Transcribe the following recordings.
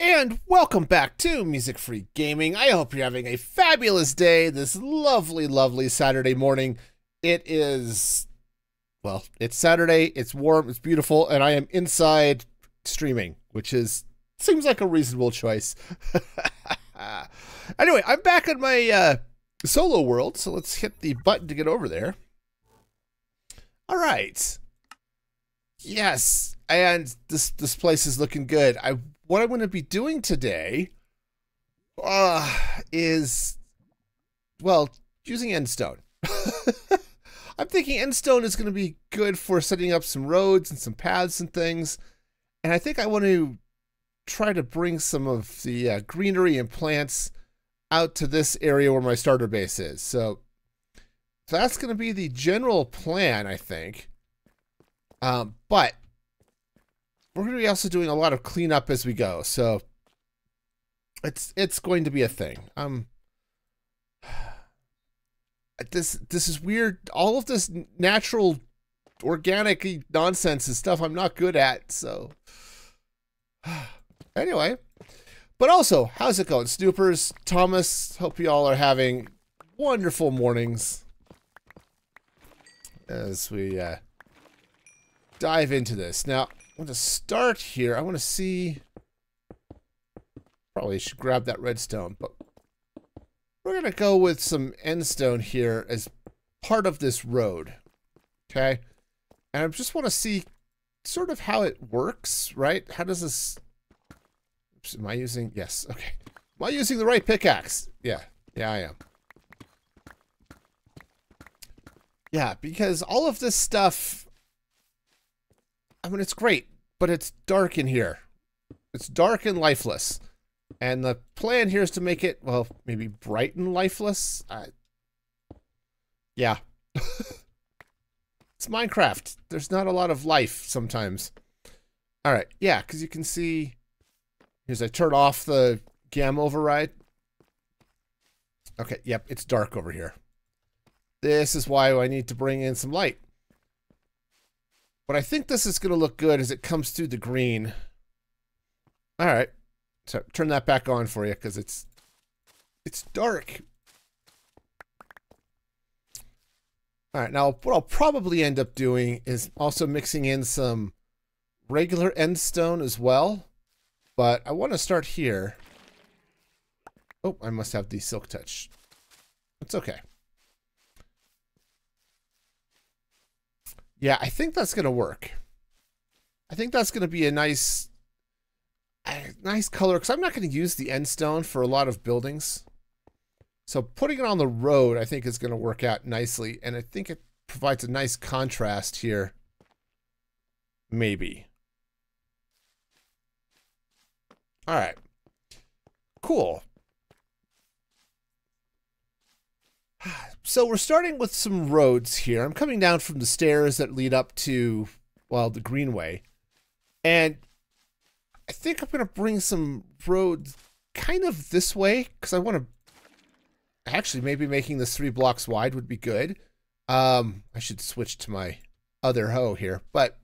And welcome back to Music Free Gaming. I hope you're having a fabulous day this lovely, lovely Saturday morning. It is, well, it's Saturday, it's warm, it's beautiful, and I am inside streaming, which is, seems like a reasonable choice. anyway, I'm back in my uh, solo world, so let's hit the button to get over there. All right. Yes, and this this place is looking good. I what I'm going to be doing today uh, is, well, using Endstone. I'm thinking Endstone is going to be good for setting up some roads and some paths and things. And I think I want to try to bring some of the uh, greenery and plants out to this area where my starter base is. So, so that's going to be the general plan, I think. Um, but we're going to be also doing a lot of cleanup as we go. So it's it's going to be a thing. Um this this is weird. All of this natural organic nonsense is stuff I'm not good at. So anyway, but also, how's it going, Snoopers? Thomas, hope you all are having wonderful mornings as we uh, dive into this. Now, Going to start here. I want to see... Probably should grab that redstone, but we're going to go with some endstone here as part of this road. Okay? And I just want to see sort of how it works, right? How does this... Oops, am I using... Yes, okay. Am I using the right pickaxe? Yeah. Yeah, I am. Yeah, because all of this stuff I mean, it's great, but it's dark in here. It's dark and lifeless. And the plan here is to make it, well, maybe bright and lifeless. Yeah. it's Minecraft. There's not a lot of life sometimes. All right. Yeah, because you can see, here's I turn off the gamma override. Okay. Yep. It's dark over here. This is why I need to bring in some light. But I think this is going to look good as it comes through the green. All right. So turn that back on for you because it's it's dark. All right, now what I'll probably end up doing is also mixing in some regular end stone as well. But I want to start here. Oh, I must have the silk touch. It's okay. Yeah, I think that's going to work. I think that's going to be a nice, a nice color because I'm not going to use the end stone for a lot of buildings. So putting it on the road, I think is going to work out nicely. And I think it provides a nice contrast here. Maybe. All right. Cool. So we're starting with some roads here. I'm coming down from the stairs that lead up to, well, the Greenway. And I think I'm going to bring some roads kind of this way because I want to actually maybe making this three blocks wide would be good. Um, I should switch to my other hoe here. But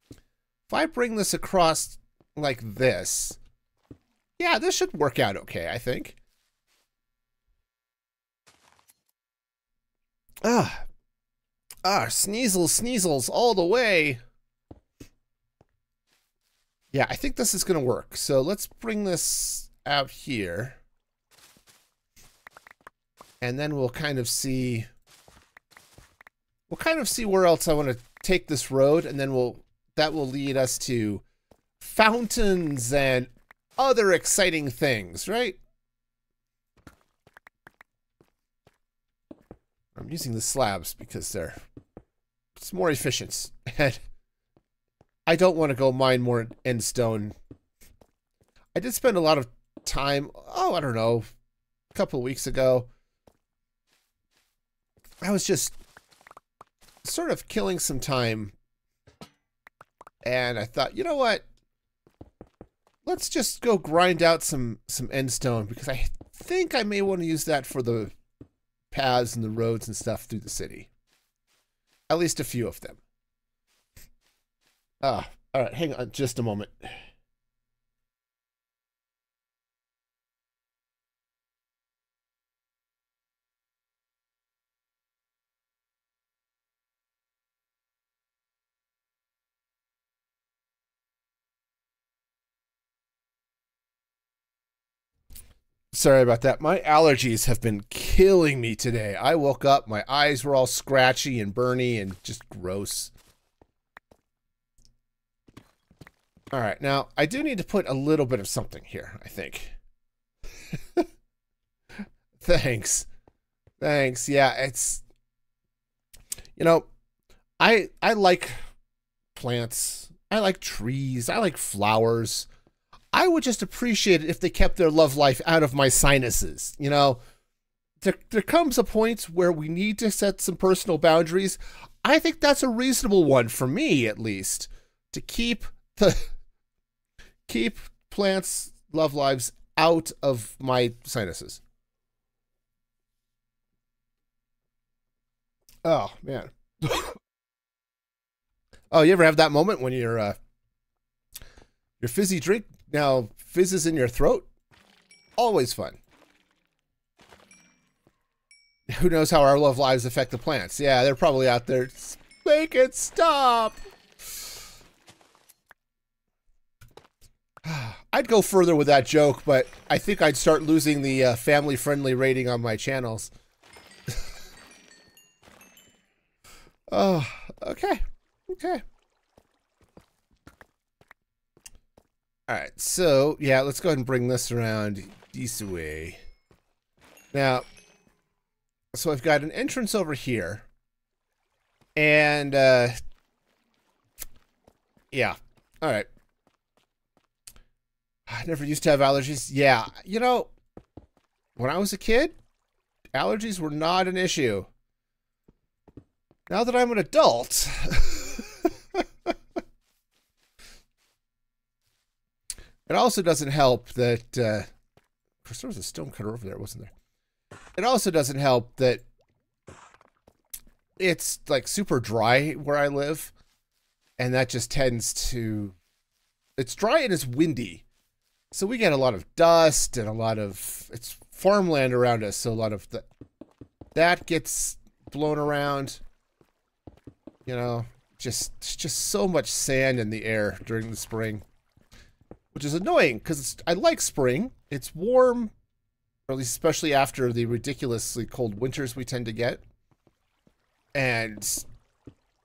if I bring this across like this, yeah, this should work out okay, I think. Ah. Ah, sneezels, sneezels all the way. Yeah, I think this is going to work. So let's bring this out here. And then we'll kind of see... We'll kind of see where else I want to take this road. And then we'll that will lead us to fountains and other exciting things, right? I'm using the slabs because they're it's more efficient. And I don't want to go mine more end stone. I did spend a lot of time, oh, I don't know, a couple weeks ago. I was just sort of killing some time. And I thought, you know what? Let's just go grind out some some end stone because I think I may want to use that for the paths and the roads and stuff through the city. At least a few of them. Ah, all right, hang on just a moment. Sorry about that. My allergies have been killing me today. I woke up, my eyes were all scratchy and burny and just gross. All right, now I do need to put a little bit of something here, I think. Thanks. Thanks. Yeah, it's you know, I I like plants. I like trees. I like flowers. I would just appreciate it if they kept their love life out of my sinuses. You know, there, there comes a point where we need to set some personal boundaries. I think that's a reasonable one for me, at least, to keep the keep plants' love lives out of my sinuses. Oh man. oh, you ever have that moment when your uh, your fizzy drink now fizzes in your throat? Always fun. Who knows how our love lives affect the plants? Yeah, they're probably out there. Make it stop. I'd go further with that joke, but I think I'd start losing the uh, family-friendly rating on my channels. oh, okay. Okay. All right, so, yeah, let's go ahead and bring this around this way. Now, so I've got an entrance over here. And, uh, yeah. All right. I never used to have allergies. Yeah, you know, when I was a kid, allergies were not an issue. Now that I'm an adult, it also doesn't help that, uh, of course, there was a stone cutter over there, wasn't there? It also doesn't help that it's like super dry where I live, and that just tends to, it's dry and it's windy so we get a lot of dust and a lot of it's farmland around us, so a lot of the, that gets blown around. You know, just just so much sand in the air during the spring, which is annoying because I like spring. It's warm, or at least especially after the ridiculously cold winters we tend to get. And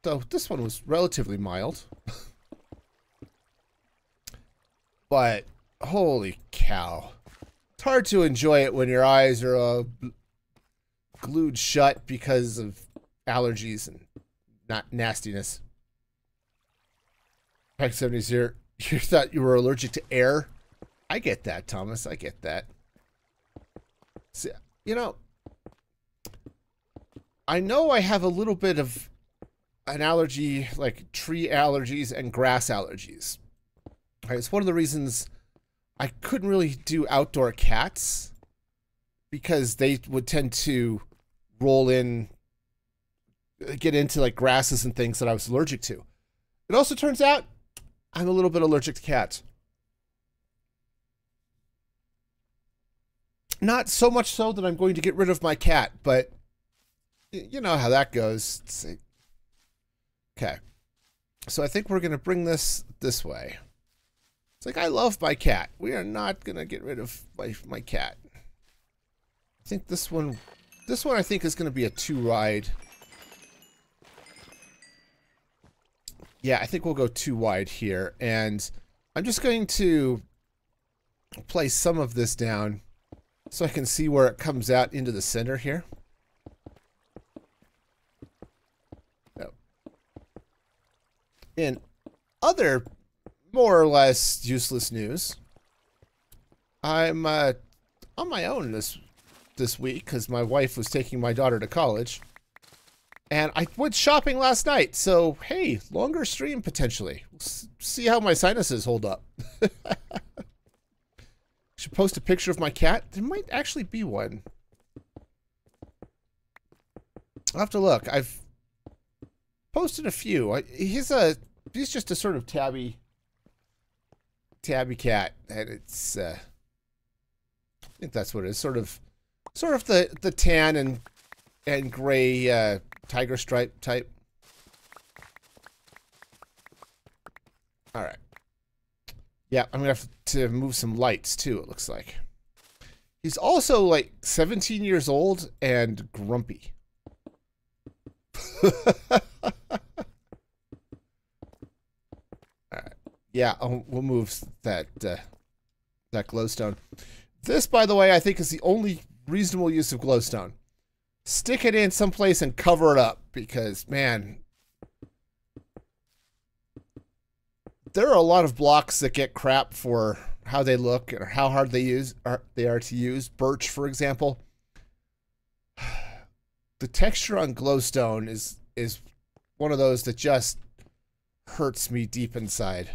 so this one was relatively mild. but Holy cow. It's hard to enjoy it when your eyes are uh, glued shut because of allergies and not nastiness. Pack 70s here. You thought you were allergic to air? I get that, Thomas. I get that. See, you know, I know I have a little bit of an allergy, like tree allergies and grass allergies. Right, it's one of the reasons I couldn't really do outdoor cats because they would tend to roll in, get into like grasses and things that I was allergic to. It also turns out I'm a little bit allergic to cats. Not so much so that I'm going to get rid of my cat, but you know how that goes. Okay. So I think we're going to bring this this way. It's like, I love my cat. We are not going to get rid of my, my cat. I think this one, this one I think is going to be a two ride. Yeah, I think we'll go too wide here. And I'm just going to place some of this down so I can see where it comes out into the center here. In other more or less useless news. I'm uh, on my own this this week because my wife was taking my daughter to college. And I went shopping last night, so hey, longer stream potentially. We'll see how my sinuses hold up. Should post a picture of my cat. There might actually be one. I'll have to look. I've posted a few. I, he's a he's just a sort of tabby tabby cat, and it's uh, I think that's what it is. Sort of, sort of the the tan and and gray uh, tiger stripe type. All right. Yeah, I'm gonna have to move some lights too. It looks like. He's also like 17 years old and grumpy. Yeah, I'll, we'll move that uh, that glowstone. This, by the way, I think is the only reasonable use of glowstone. Stick it in someplace and cover it up because, man, there are a lot of blocks that get crap for how they look or how hard they use are they are to use. Birch, for example, the texture on glowstone is is one of those that just hurts me deep inside.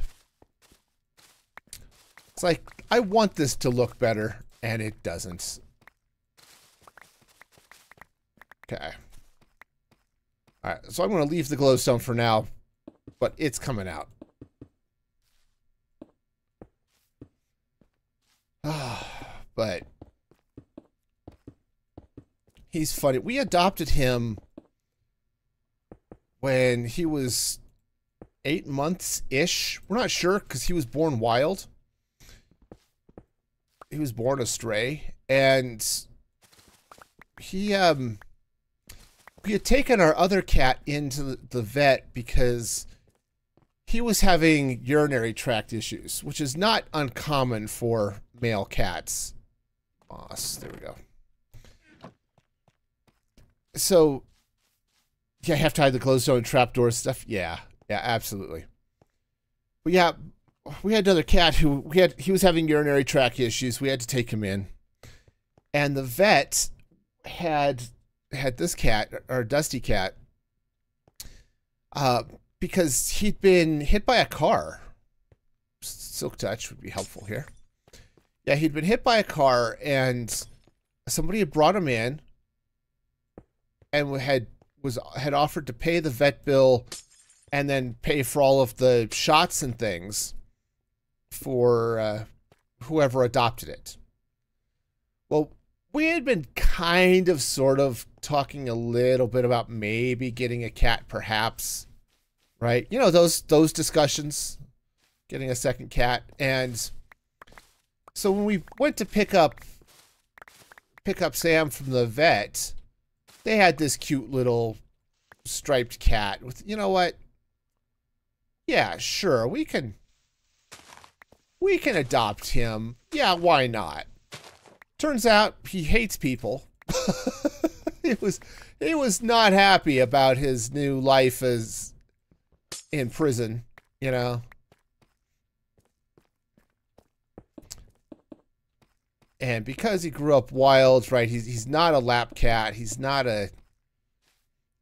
It's like, I want this to look better, and it doesn't. Okay. Alright, so I'm going to leave the glowstone for now, but it's coming out. but he's funny. We adopted him when he was eight months ish. We're not sure because he was born wild he was born astray, and he um we had taken our other cat into the, vet because he was having urinary tract issues, which is not uncommon for male cats. Boss, there we go. So, yeah, I have to hide the glowstone and trapdoor stuff. Yeah, yeah, absolutely. But yeah, we had another cat who we had he was having urinary tract issues. We had to take him in, and the vet had had this cat or Dusty cat, uh, because he'd been hit by a car. Silk touch would be helpful here. Yeah, he'd been hit by a car, and somebody had brought him in, and had was had offered to pay the vet bill, and then pay for all of the shots and things for uh, whoever adopted it. Well, we had been kind of sort of talking a little bit about maybe getting a cat perhaps right you know those those discussions getting a second cat and so when we went to pick up pick up Sam from the vet they had this cute little striped cat with you know what yeah sure we can we can adopt him. Yeah, why not? Turns out he hates people. he was he was not happy about his new life as in prison, you know. And because he grew up wild, right? He's he's not a lap cat. He's not a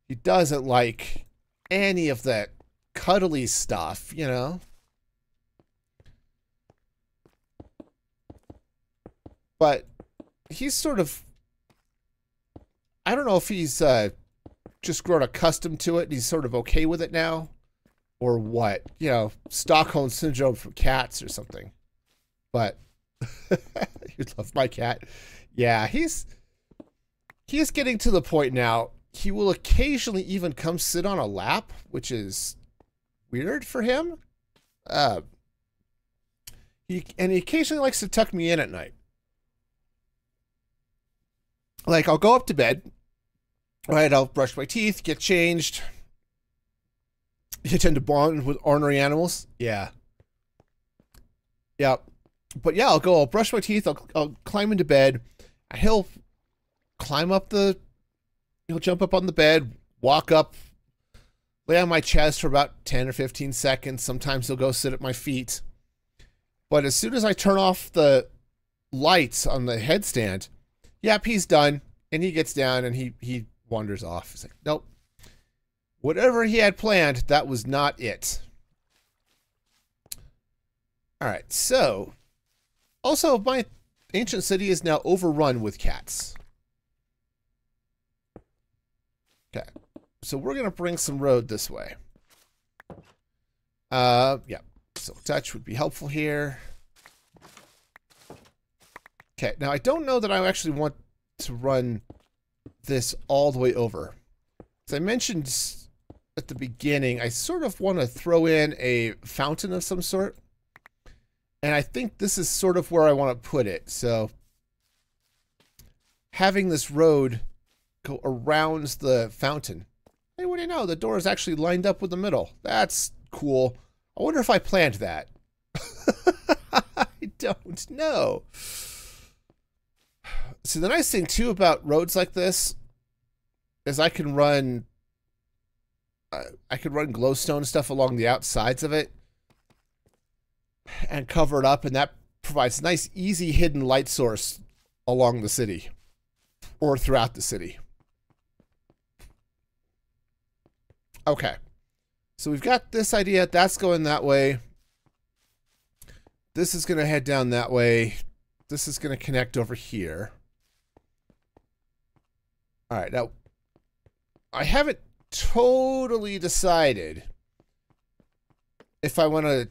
he doesn't like any of that cuddly stuff, you know. but he's sort of I don't know if he's uh, just grown accustomed to it and he's sort of okay with it now or what. You know, Stockholm syndrome for cats or something. But you'd love my cat. Yeah, he's he's getting to the point now. He will occasionally even come sit on a lap, which is weird for him. Uh, he and he occasionally likes to tuck me in at night like I'll go up to bed, right? I'll brush my teeth, get changed. You tend to bond with ornery animals. Yeah. Yeah. But yeah, I'll go, I'll brush my teeth, I'll, I'll climb into bed. He'll climb up the, he'll jump up on the bed, walk up, lay on my chest for about 10 or 15 seconds. Sometimes he'll go sit at my feet. But as soon as I turn off the lights on the headstand, yep, he's done. And he gets down and he, he wanders off. He's like, nope. Whatever he had planned, that was not it. All right, so also my ancient city is now overrun with cats. Okay, so we're gonna bring some road this way. Uh, yeah, silk touch would be helpful here. Okay, now I don't know that I actually want to run this all the way over. As I mentioned at the beginning, I sort of want to throw in a fountain of some sort. And I think this is sort of where I want to put it. So having this road go around the fountain. Hey, what do you know? The door is actually lined up with the middle. That's cool. I wonder if I planned that. I don't know. See, the nice thing too about roads like this is I can run uh, I could run glowstone stuff along the outsides of it and cover it up and that provides nice easy hidden light source along the city or throughout the city. Okay. So we've got this idea. That's going that way. This is going to head down that way. This is going to connect over here. All right. Now, I haven't totally decided if I want to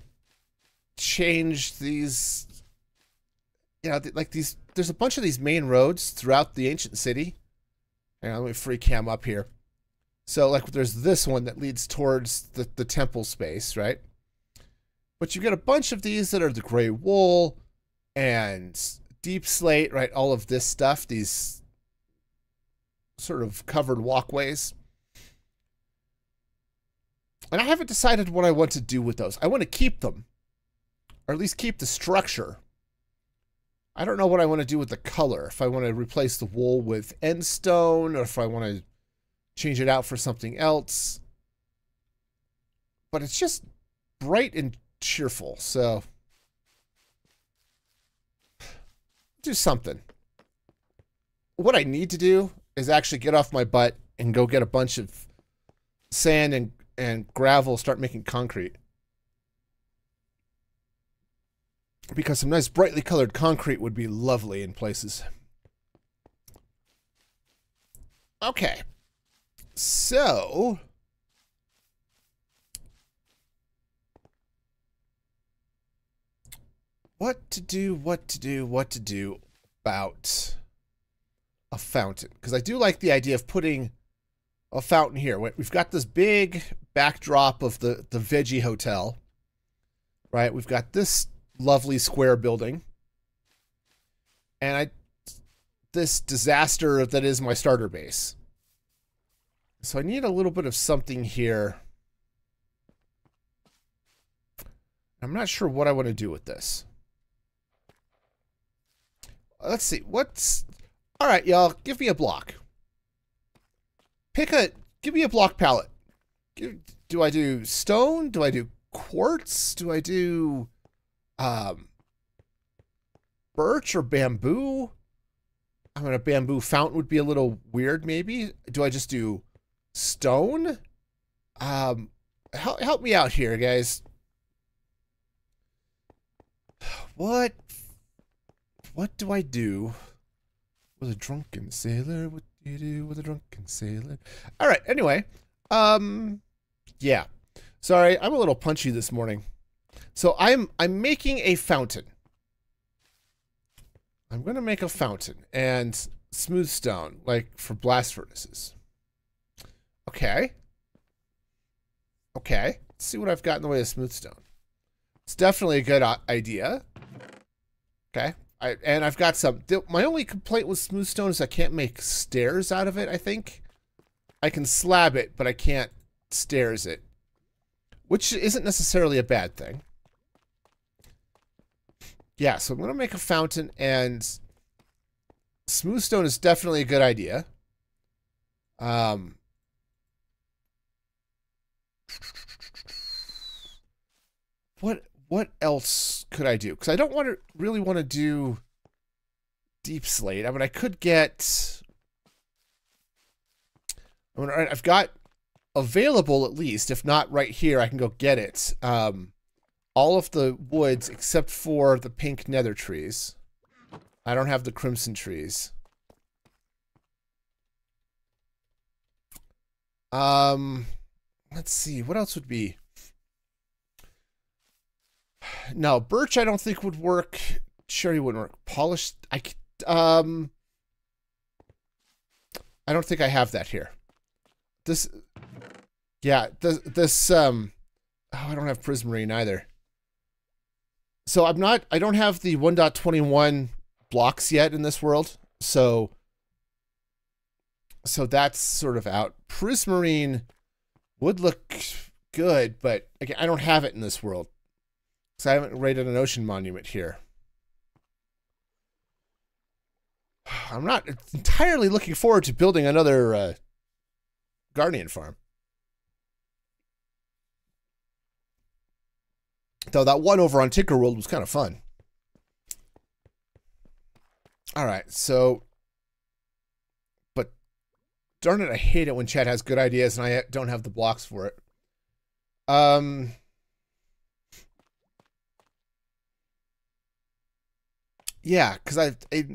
change these. You know, like these. There's a bunch of these main roads throughout the ancient city. Let me free cam up here. So like there's this one that leads towards the, the temple space, right? But you get a bunch of these that are the gray wool and deep slate, right? All of this stuff, these sort of covered walkways. And I haven't decided what I want to do with those. I want to keep them, or at least keep the structure. I don't know what I want to do with the color. If I want to replace the wool with end stone, or if I want to change it out for something else. But it's just bright and cheerful, so do something. What I need to do is actually get off my butt and go get a bunch of sand and, and gravel, start making concrete. Because some nice brightly colored concrete would be lovely in places. Okay. So, what to do, what to do, what to do about a fountain. Because I do like the idea of putting a fountain here. We've got this big backdrop of the, the Veggie Hotel, right? We've got this lovely square building. And I this disaster that is my starter base. So I need a little bit of something here. I'm not sure what I want to do with this. Let's see. What's... All right, y'all. Give me a block. Pick a... Give me a block palette. Do I do stone? Do I do quartz? Do I do... Um... Birch or bamboo? I mean, a bamboo fountain would be a little weird, maybe. Do I just do stone. Um, help help me out here, guys. What? What do I do with a drunken sailor? What do you do with a drunken sailor? All right. Anyway, um, yeah. Sorry, I'm a little punchy this morning. So I'm I'm making a fountain. I'm gonna make a fountain and smooth stone, like for blast furnaces. Okay. Okay. Let's see what I've got in the way of smooth stone. It's definitely a good idea. Okay. I, and I've got some. My only complaint with smooth stone is I can't make stairs out of it, I think. I can slab it, but I can't stairs it. Which isn't necessarily a bad thing. Yeah, so I'm going to make a fountain, and smooth stone is definitely a good idea. Um, what what else could I do? Because I don't want to really want to do deep slate. I mean, I could get. I mean, I've got available at least, if not right here, I can go get it. Um, all of the woods except for the pink nether trees. I don't have the crimson trees. Um, let's see, what else would be? No, birch I don't think would work. Cherry wouldn't work. Polished, I um, I don't think I have that here. This, yeah, this this um, oh, I don't have prismarine either. So I'm not. I don't have the 1.21 blocks yet in this world. So so that's sort of out. Prismarine would look good, but again, I don't have it in this world. Because I haven't raided an ocean monument here. I'm not entirely looking forward to building another uh, Guardian farm. Though that one over on Tinker World was kind of fun. All right, so, but darn it, I hate it when chat has good ideas and I don't have the blocks for it. Um, yeah, because I've I, have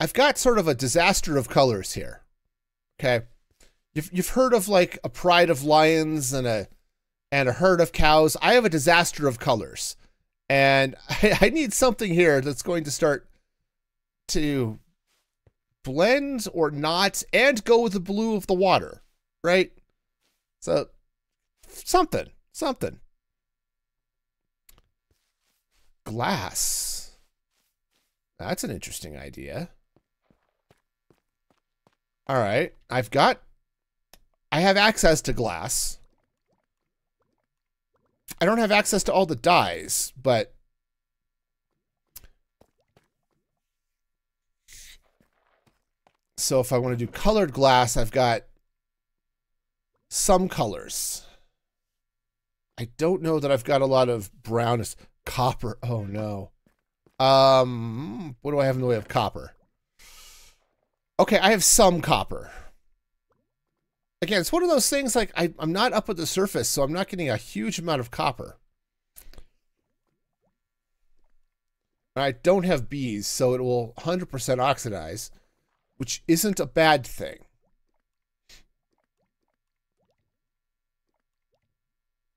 i have got sort of a disaster of colors here. Okay, you've you've heard of like a pride of lions and a and a herd of cows. I have a disaster of colors, and I, I need something here that's going to start to blend or not and go with the blue of the water, right? So something, something. Glass. That's an interesting idea. All right, I've got I have access to glass. I don't have access to all the dyes, but So if I want to do colored glass, I've got some colors. I don't know that I've got a lot of brown copper. Oh no. Um, what do I have in the way of copper? Okay, I have some copper. Again, it's one of those things like I, I'm not up at the surface, so I'm not getting a huge amount of copper. I don't have bees, so it will 100% oxidize which isn't a bad thing.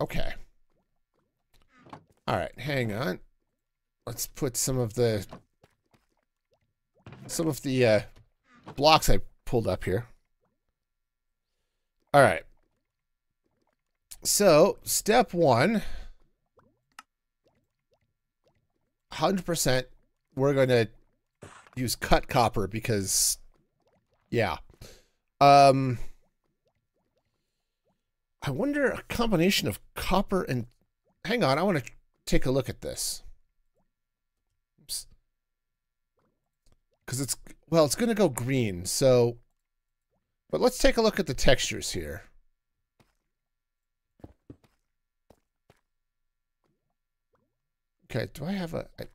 Okay. All right, hang on. Let's put some of the some of the uh, blocks I pulled up here. All right. So, step one, 100%, we're going to use cut copper because yeah. Um, I wonder a combination of copper and. Hang on, I want to take a look at this. Oops. Because it's well, it's going to go green. So, but let's take a look at the textures here. Okay, do I have a? I,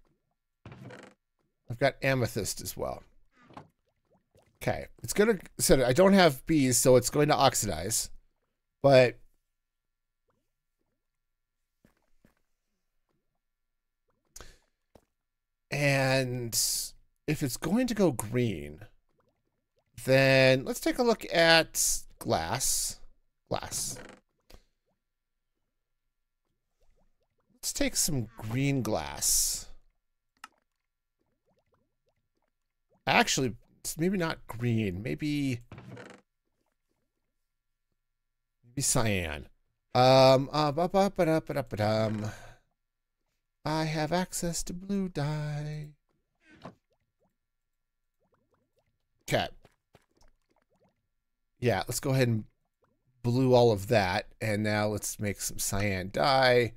I've got amethyst as well. Okay, it's gonna. So I don't have bees, so it's going to oxidize, but and if it's going to go green, then let's take a look at glass. Glass. Let's take some green glass. Actually, maybe not green. Maybe maybe cyan. Um. Uh, ba -ba -ba -da -ba -da -ba -dum. I have access to blue dye. Okay. Yeah, let's go ahead and blue all of that. And now let's make some cyan dye.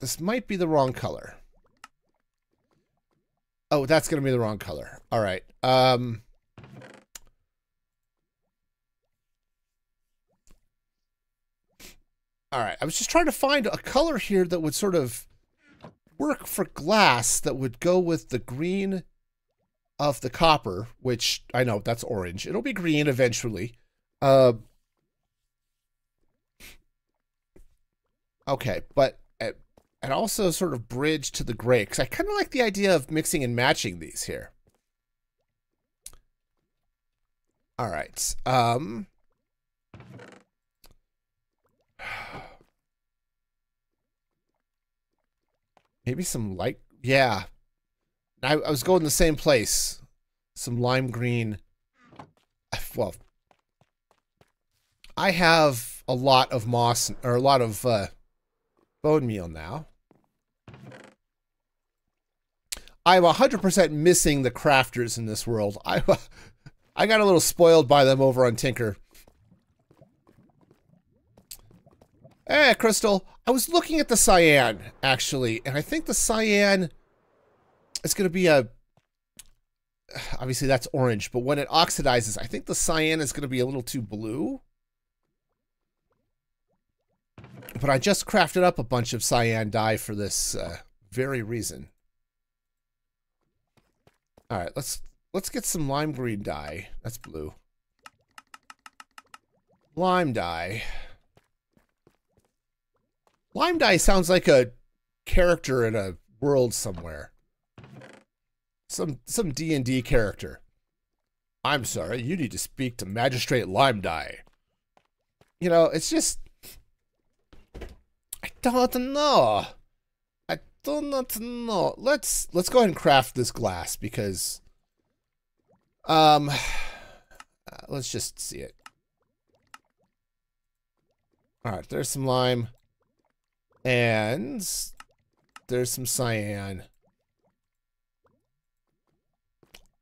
This might be the wrong color. Oh, that's going to be the wrong color. All right. Um, all right. I was just trying to find a color here that would sort of work for glass that would go with the green of the copper, which I know that's orange. It'll be green eventually. Uh, okay, but and also sort of bridge to the gray because I kind of like the idea of mixing and matching these here. All right. Um, maybe some light. Yeah. I, I was going the same place. Some lime green. Well, I have a lot of moss or a lot of uh, bone meal now. I'm 100% missing the crafters in this world. I, I got a little spoiled by them over on Tinker. Hey, Crystal. I was looking at the cyan, actually, and I think the cyan is going to be a... Obviously, that's orange, but when it oxidizes, I think the cyan is going to be a little too blue. But I just crafted up a bunch of cyan dye for this uh, very reason. All right, let's let's get some lime green dye. That's blue. Lime dye. Lime dye sounds like a character in a world somewhere. Some some D&D character. I'm sorry, you need to speak to Magistrate Lime Dye. You know, it's just I don't know. I do not know. Let's let's go ahead and craft this glass because um uh, let's just see it. All right, there's some lime. And there's some cyan.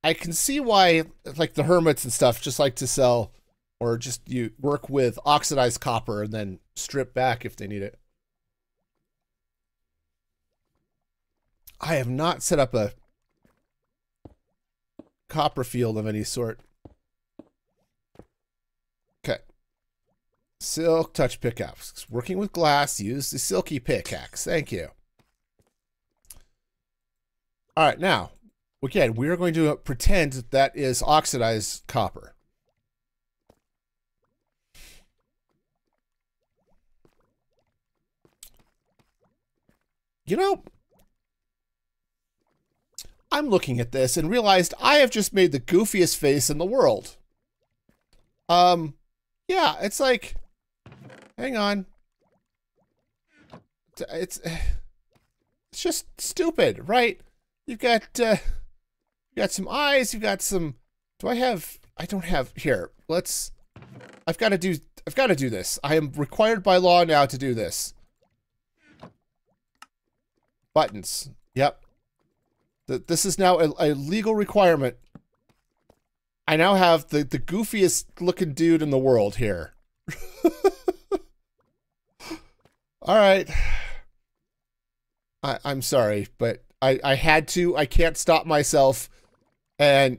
I can see why, like, the hermits and stuff just like to sell or just you work with oxidized copper and then strip back if they need it. I have not set up a copper field of any sort. Okay. Silk touch pickaxe. Working with glass, use the silky pickaxe. Thank you. All right, now, again, we're going to pretend that, that is oxidized copper. You know, I'm looking at this and realized I have just made the goofiest face in the world. Um, yeah, it's like Hang on. It's it's just stupid, right? You've got uh, you got some eyes. You've got some. Do I have? I don't have. Here, let's. I've got to do. I've got to do this. I am required by law now to do this. Buttons. Yep. This is now a, a legal requirement. I now have the, the goofiest looking dude in the world here. All right. I, I'm sorry, but I, I had to. I can't stop myself. And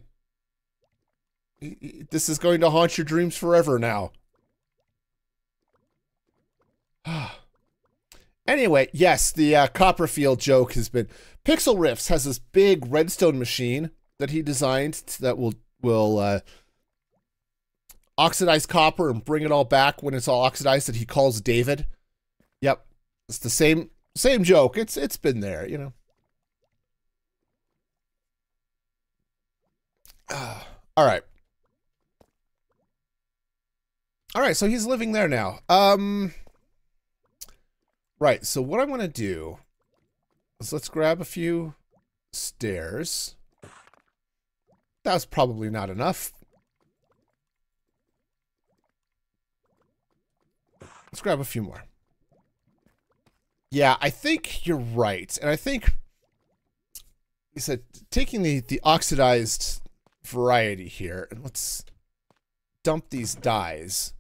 this is going to haunt your dreams forever now. anyway, yes, the uh, Copperfield joke has been. Pixlriffs has this big redstone machine that he designed that will will uh, oxidize copper and bring it all back when it's all oxidized that he calls David. Yep. It's the same same joke. It's it's been there, you know. All right. All right, so he's living there now. Um Right, so what I want to do is let's grab a few stairs. That's probably not enough. Let's grab a few more. Yeah, I think you're right. And I think he said taking the, the oxidized variety here, and let's dump these dyes.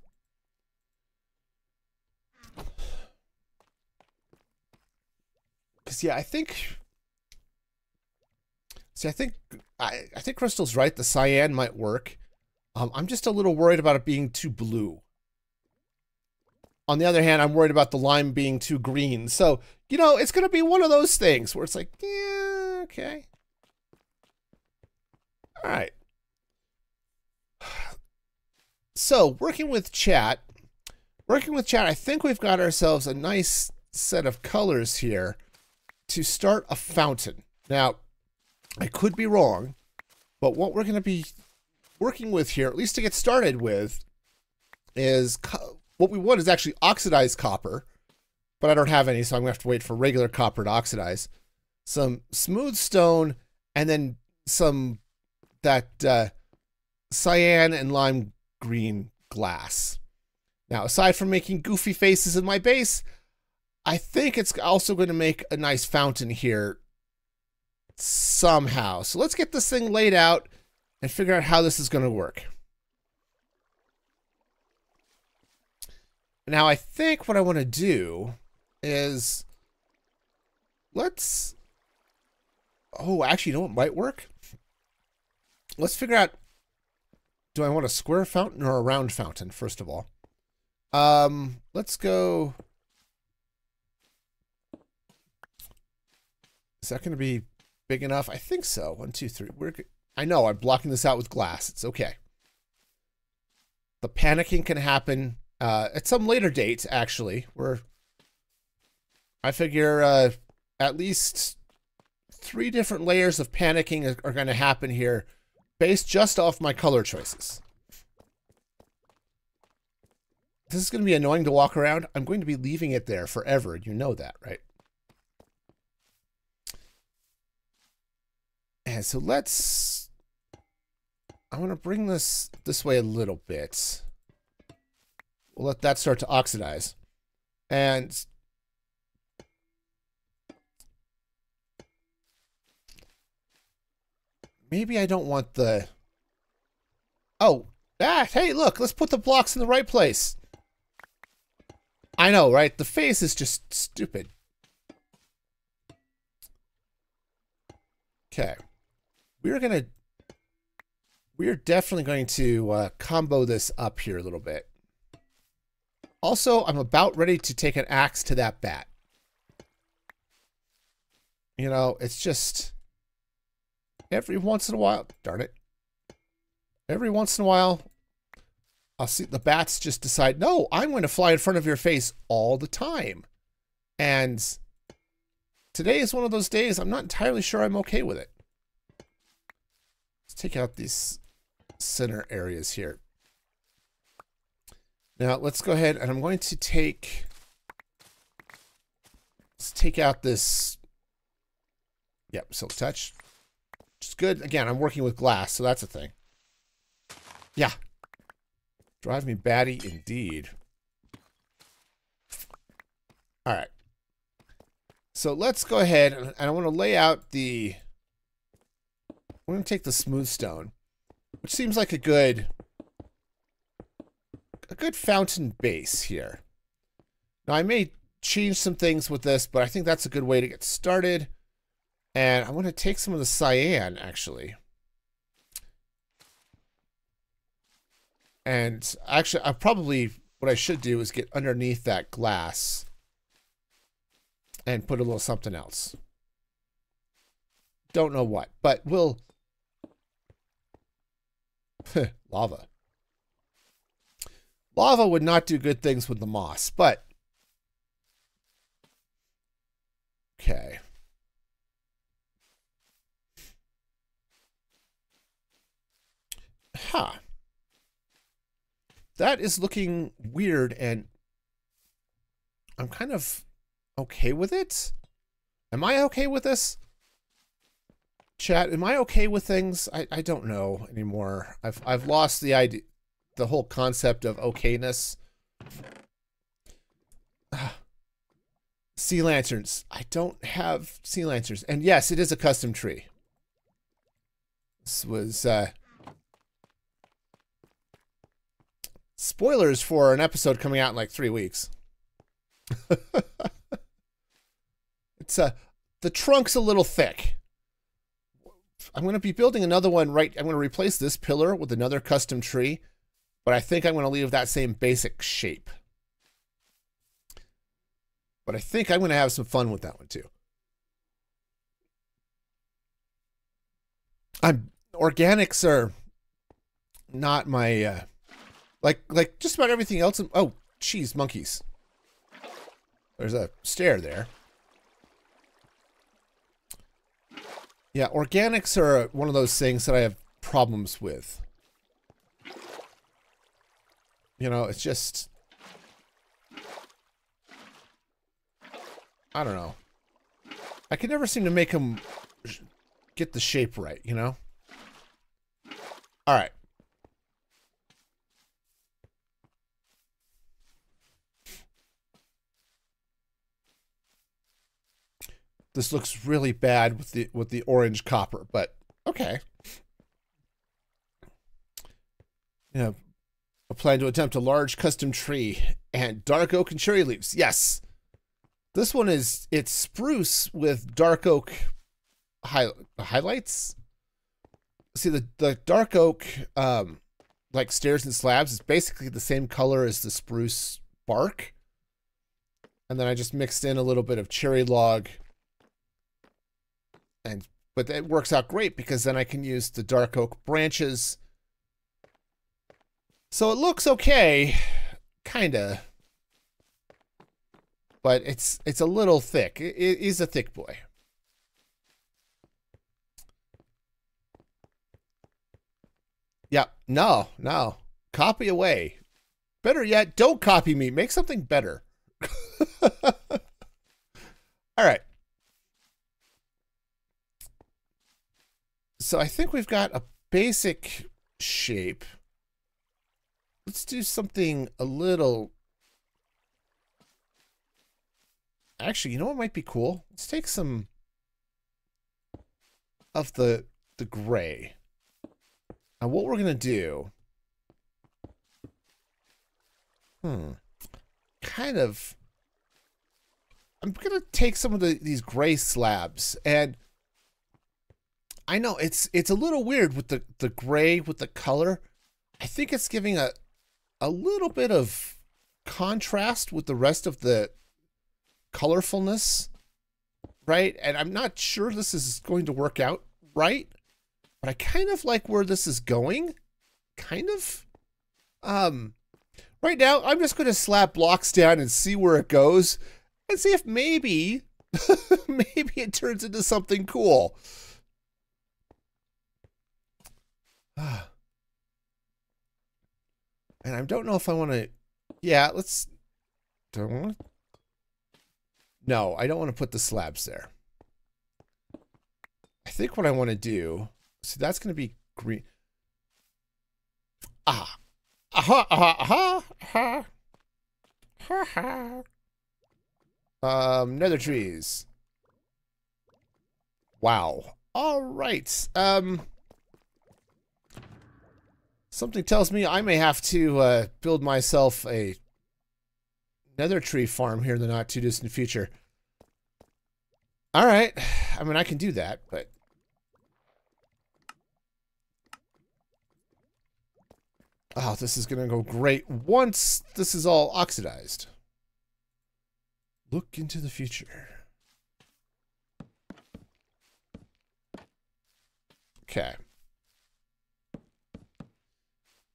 Because, yeah, I think... See, I think I, I think Crystal's right. The cyan might work. Um, I'm just a little worried about it being too blue. On the other hand, I'm worried about the lime being too green. So, you know, it's going to be one of those things where it's like, yeah, okay. All right. So, working with chat, working with chat, I think we've got ourselves a nice set of colors here to start a fountain. Now, I could be wrong, but what we're going to be working with here, at least to get started with, is what we want is actually oxidized copper, but I don't have any, so I'm going to have to wait for regular copper to oxidize. Some smooth stone, and then some that uh, cyan and lime green glass. Now, aside from making goofy faces in my base, I think it's also going to make a nice fountain here somehow. So let's get this thing laid out and figure out how this is going to work. Now, I think what I want to do is let's. Oh, actually, you know what might work? Let's figure out. Do I want a square fountain or a round fountain, first of all? Um, let's go. Is that going to be big enough? I think so. One, two, three. We're. I know I'm blocking this out with glass. It's okay. The panicking can happen uh, at some later date, actually. Where I figure uh, at least three different layers of panicking are, are going to happen here based just off my color choices. This is going to be annoying to walk around. I'm going to be leaving it there forever. You know that, right? And so let's... I want to bring this this way a little bit. We'll let that start to oxidize. And maybe I don't want the... Oh, ah, hey, look, let's put the blocks in the right place. I know, right? The face is just stupid. Okay. We're going to... We're definitely going to uh, combo this up here a little bit. Also, I'm about ready to take an axe to that bat. You know, it's just... Every once in a while... Darn it. Every once in a while, I'll see the bats just decide, no, I'm going to fly in front of your face all the time. And today is one of those days I'm not entirely sure I'm okay with it. Let's take out these center areas here. Now let's go ahead and I'm going to take, let's take out this, yep, silk touch. Which is good. Again, I'm working with glass, so that's a thing. Yeah, Drive me batty indeed. All right. So let's go ahead and I want to lay out the... I'm going to take the smooth stone, which seems like a good... a good fountain base here. Now I may change some things with this, but I think that's a good way to get started. And I'm going to take some of the cyan, actually. And actually, I probably, what I should do is get underneath that glass and put a little something else. Don't know what, but we'll... Lava. Lava would not do good things with the moss, but... Okay. Huh that is looking weird and I'm kind of okay with it. Am I okay with this? Chat, am I okay with things? I, I don't know anymore. I've I've lost the idea the whole concept of okayness. sea lanterns. I don't have sea lanterns. And yes, it is a custom tree. This was uh Spoilers for an episode coming out in like three weeks. it's uh, the trunk's a little thick. I'm going to be building another one right. I'm going to replace this pillar with another custom tree, but I think I'm going to leave that same basic shape. But I think I'm going to have some fun with that one too. I'm organics are not my uh, like like just about everything else. In, oh, cheese monkeys. There's a stair there. Yeah, organics are one of those things that I have problems with. You know, it's just... I don't know. I can never seem to make them get the shape right, you know? Alright. This looks really bad with the with the orange copper, but okay. you know, a plan to attempt a large custom tree and dark oak and cherry leaves. Yes. This one is it's spruce with dark oak high, highlights. See the the dark oak um like stairs and slabs is basically the same color as the spruce bark. And then I just mixed in a little bit of cherry log. And but it works out great because then I can use the dark oak branches. So it looks okay, kinda. But it's it's a little thick. It is a thick boy. Yeah, no, no. Copy away. Better yet, don't copy me. Make something better. All right. So I think we've got a basic shape. Let's do something a little... Actually, you know what might be cool? Let's take some of the the gray. And what we're going to do... Hmm. Kind of... I'm going to take some of the, these gray slabs and... I know it's it's a little weird with the the gray with the color. I think it's giving a a little bit of contrast with the rest of the colorfulness, right? And I'm not sure this is going to work out right. But I kind of like where this is going. Kind of. Um, right now, I'm just going to slap blocks down and see where it goes. And see if maybe, maybe it turns into something cool. and I don't know if I want to... Yeah, let's... Don't No, I don't want to put the slabs there. I think what I want to do so that's going to be green. Ah. Aha, aha, aha, aha. Ha ha. Um, nether trees. Wow. All right. Um, something tells me I may have to uh, build myself a nether tree farm here in the not too distant future. All right. I mean, I can do that, but Oh, this is going to go great once this is all oxidized. Look into the future. Okay.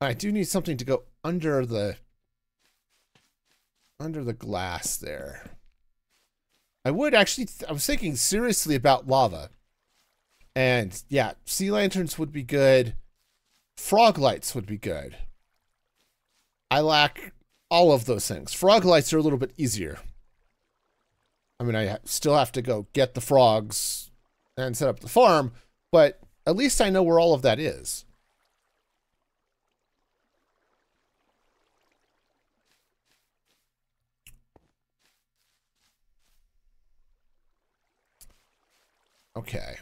I do need something to go under the under the glass there. I would actually I was thinking seriously about lava. And yeah, sea lanterns would be good. Frog lights would be good. I lack all of those things. Frog lights are a little bit easier. I mean, I still have to go get the frogs and set up the farm, but at least I know where all of that is. Okay.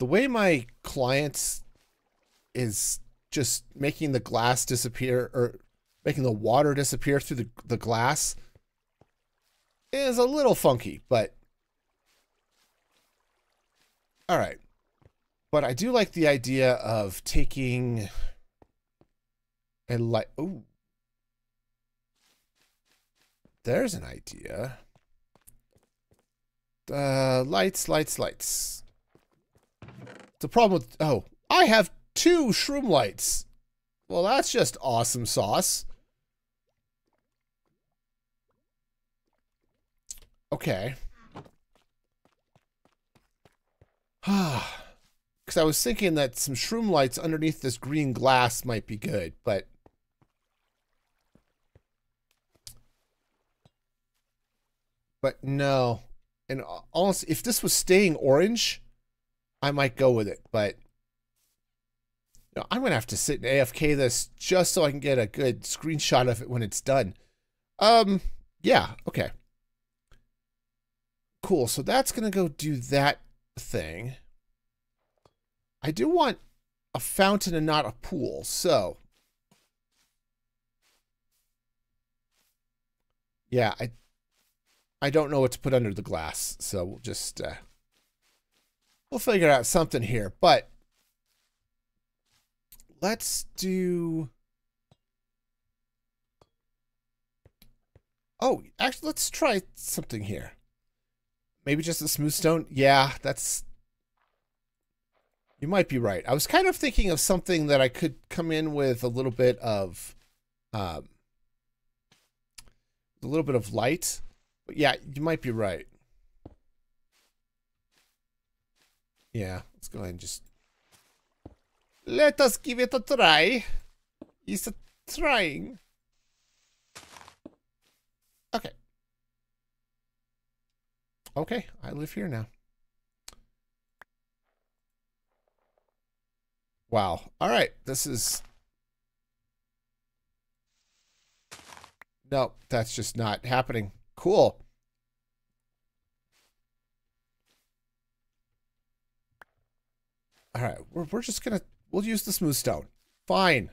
The way my client is just making the glass disappear or making the water disappear through the, the glass is a little funky, but all right. But I do like the idea of taking a light. Oh, there's an idea. Uh, lights, lights, lights. The problem with oh, I have two shroom lights. Well, that's just awesome sauce. Okay. Because I was thinking that some shroom lights underneath this green glass might be good, but... But no. And honestly, if this was staying orange, I might go with it, but know, I'm going to have to sit and AFK this just so I can get a good screenshot of it when it's done. Um, yeah, okay. Cool, so that's going to go do that thing. I do want a fountain and not a pool. So, yeah, I I don't know what to put under the glass. So we'll just uh, we'll figure out something here. But let's do. Oh, actually, let's try something here. Maybe just a smooth stone. Yeah, that's you might be right. I was kind of thinking of something that I could come in with a little bit of, um, a little bit of light. But yeah, you might be right. Yeah, let's go ahead and just let us give it a try. It's a trying. Okay. Okay, I live here now. Wow. All right. This is. No, that's just not happening. Cool. All right. We're, we're just going to. We'll use the smooth stone. Fine.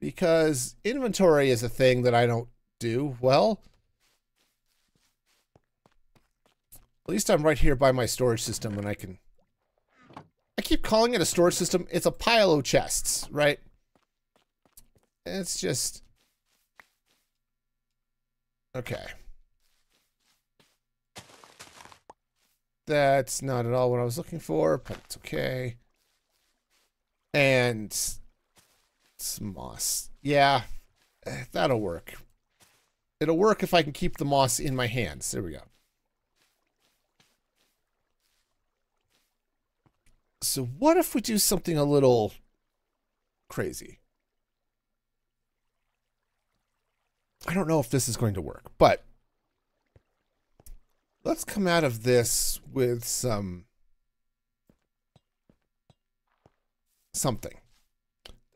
Because inventory is a thing that I don't do well. At least I'm right here by my storage system and I can I keep calling it a storage system. It's a pile of chests, right? It's just... Okay. That's not at all what I was looking for, but it's okay. And some moss. Yeah, eh, that'll work. It'll work if I can keep the moss in my hands. There we go. So what if we do something a little crazy? I don't know if this is going to work, but let's come out of this with some something.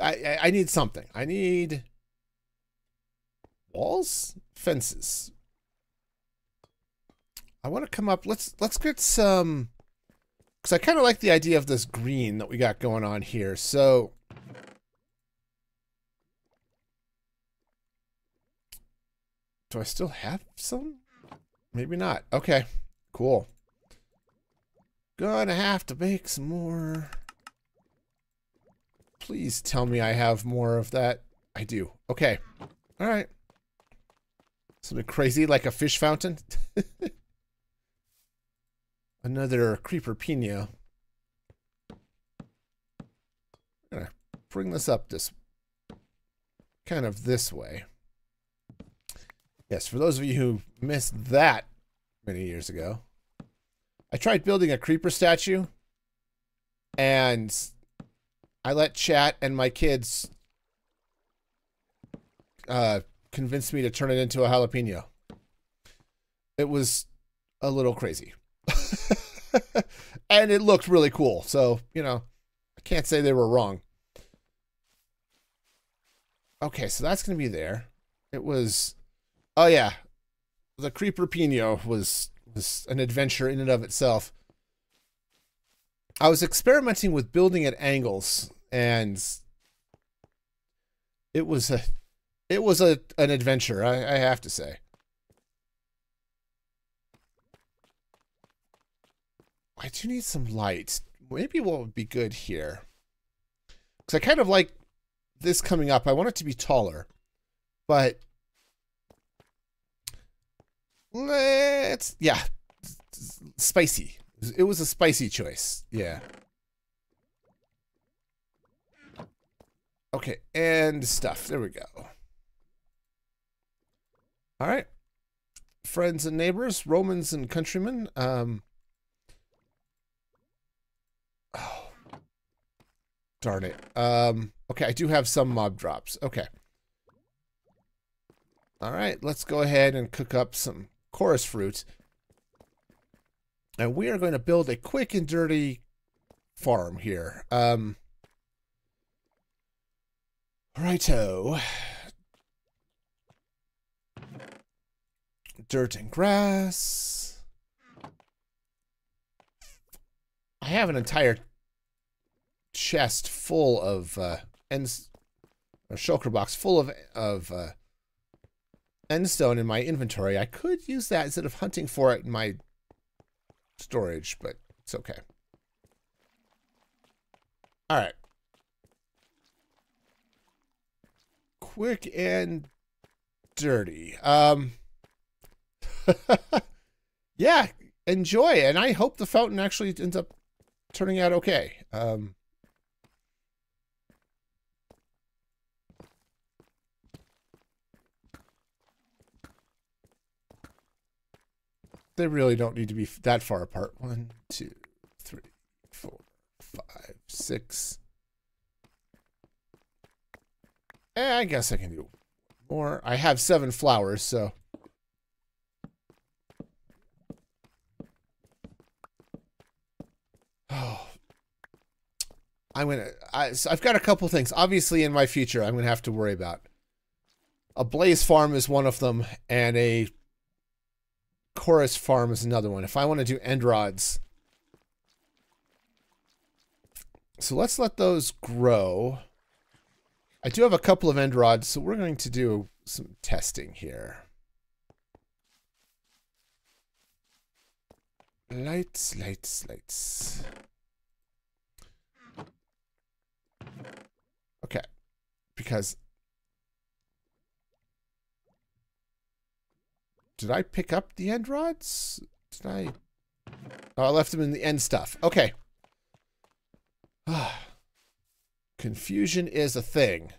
I, I, I need something. I need walls, fences. I want to come up. Let's let's get some because I kind of like the idea of this green that we got going on here. So do I still have some? Maybe not. Okay, cool. Gonna have to make some more. Please tell me I have more of that. I do. Okay. All right. Something crazy like a fish fountain. another creeper pino. I'm gonna bring this up this kind of this way. Yes, for those of you who missed that many years ago, I tried building a creeper statue and I let chat and my kids uh, convince me to turn it into a jalapeno. It was a little crazy. and it looked really cool. So, you know, I can't say they were wrong. Okay, so that's going to be there. It was, oh yeah, the Creeper Pino was, was an adventure in and of itself. I was experimenting with building at angles and it was a, it was a, an adventure, I, I have to say. I do need some light. Maybe what would be good here. Because I kind of like this coming up. I want it to be taller. But let's, yeah, spicy. It was a spicy choice. Yeah. Okay, and stuff. There we go. All right. Friends and neighbors, Romans and countrymen. Um, Oh. Darn it. Um, okay, I do have some mob drops. Okay. All right, let's go ahead and cook up some chorus fruit. And we are going to build a quick and dirty farm here. Um, righto. Dirt and grass. I have an entire chest full of uh, ends, a shulker box full of of uh, endstone in my inventory. I could use that instead of hunting for it in my storage, but it's okay. All right. Quick and dirty. Um. yeah, enjoy, and I hope the fountain actually ends up turning out okay. Um. They really don't need to be that far apart. One, two, three, four, five, six. Eh, I guess I can do more. I have seven flowers, so. Oh. I'm gonna. I, so I've got a couple things. Obviously, in my future, I'm gonna have to worry about. A blaze farm is one of them, and a chorus farm is another one. If I want to do end rods. So let's let those grow. I do have a couple of end rods, so we're going to do some testing here. Lights, lights, lights. Okay. Because Did I pick up the end rods? Did I? Oh, I left them in the end stuff. Okay. Confusion is a thing.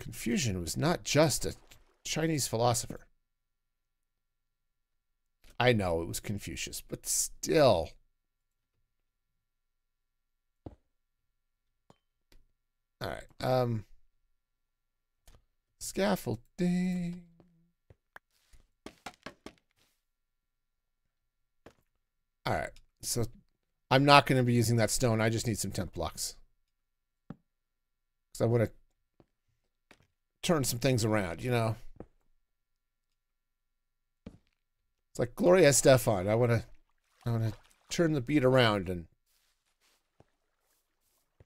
Confusion was not just a Chinese philosopher. I know it was Confucius, but still. All right. Um. Scaffolding. All right. So I'm not going to be using that stone. I just need some tent blocks. So I want to turn some things around, you know. It's like Gloria Estefan. I want to I want to turn the beat around and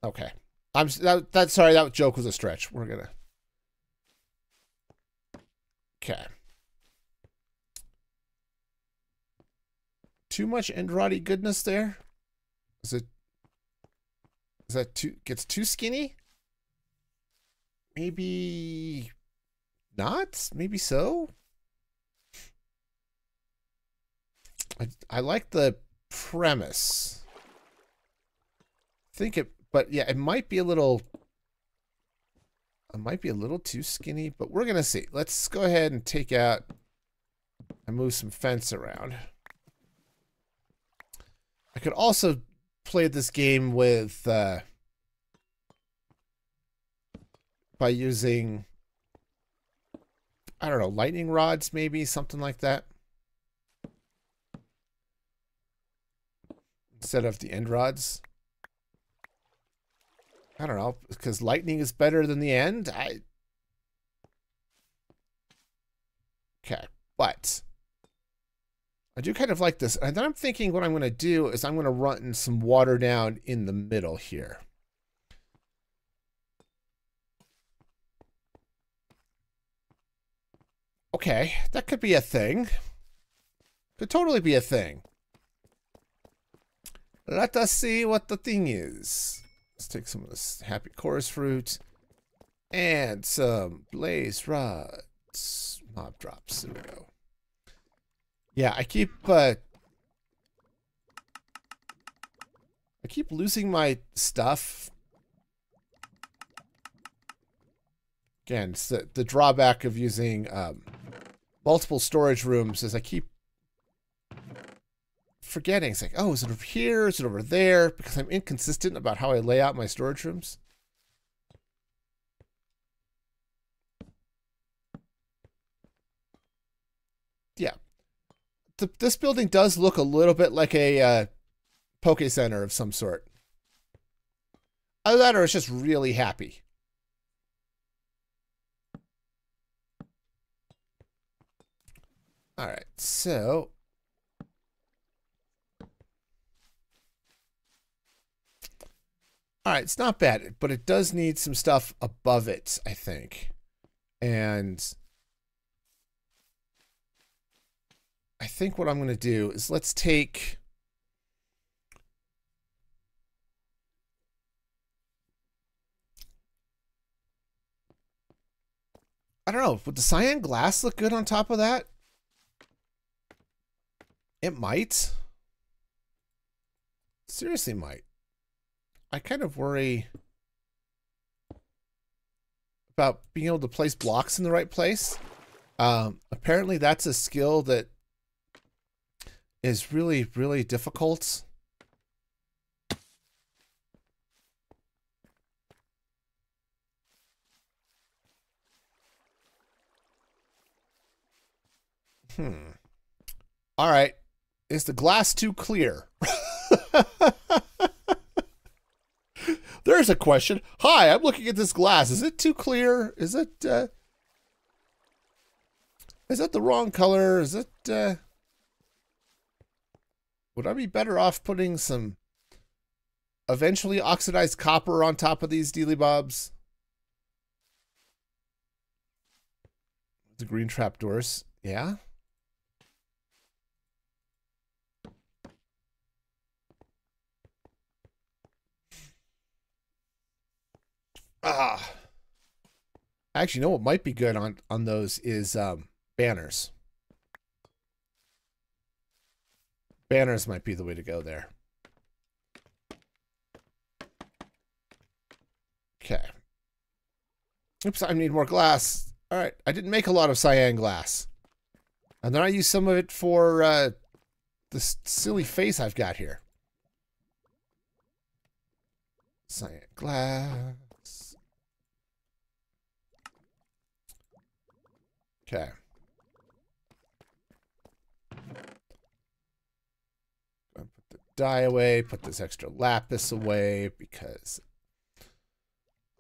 Okay. I'm that, that sorry that joke was a stretch. We're going to Okay. Too much Enderati goodness there? Is it is that too gets too skinny? Maybe not? Maybe so? I I like the premise. think it but yeah, it might be a little it might be a little too skinny, but we're gonna see. Let's go ahead and take out and move some fence around. I could also play this game with uh, by using I don't know lightning rods, maybe something like that, instead of the end rods. I don't know because lightning is better than the end. I okay, but I do kind of like this. And then I'm thinking what I'm going to do is I'm going to run some water down in the middle here. Okay, that could be a thing. Could totally be a thing. Let us see what the thing is. Let's take some of this happy chorus fruit and some blaze rods. Mob drops. There we go. Yeah, I keep uh I keep losing my stuff. Again, the, the drawback of using um, multiple storage rooms is I keep forgetting. It's like, oh, is it over here? Is it over there? Because I'm inconsistent about how I lay out my storage rooms. Yeah, the, this building does look a little bit like a uh, Poke Center of some sort. Either that or it's just really happy. All right, so All right, it's not bad, but it does need some stuff above it, I think. And I think what I'm going to do is let's take I don't know. Would the cyan glass look good on top of that? It might. Seriously might. I kind of worry about being able to place blocks in the right place. Um, apparently that's a skill that is really, really difficult. Hmm. All right. Is the glass too clear? There's a question. Hi, I'm looking at this glass. Is it too clear? Is it, uh, is that the wrong color? Is it, uh, would I be better off putting some eventually oxidized copper on top of these dealy bobs? The green trapdoors. Yeah. Ah. Actually, you know what might be good on on those is um, banners. Banners might be the way to go there. Okay. Oops, I need more glass. All right, I didn't make a lot of cyan glass. And then I use some of it for uh, this silly face I've got here. Cyan glass. Okay. Dye away, put this extra lapis away because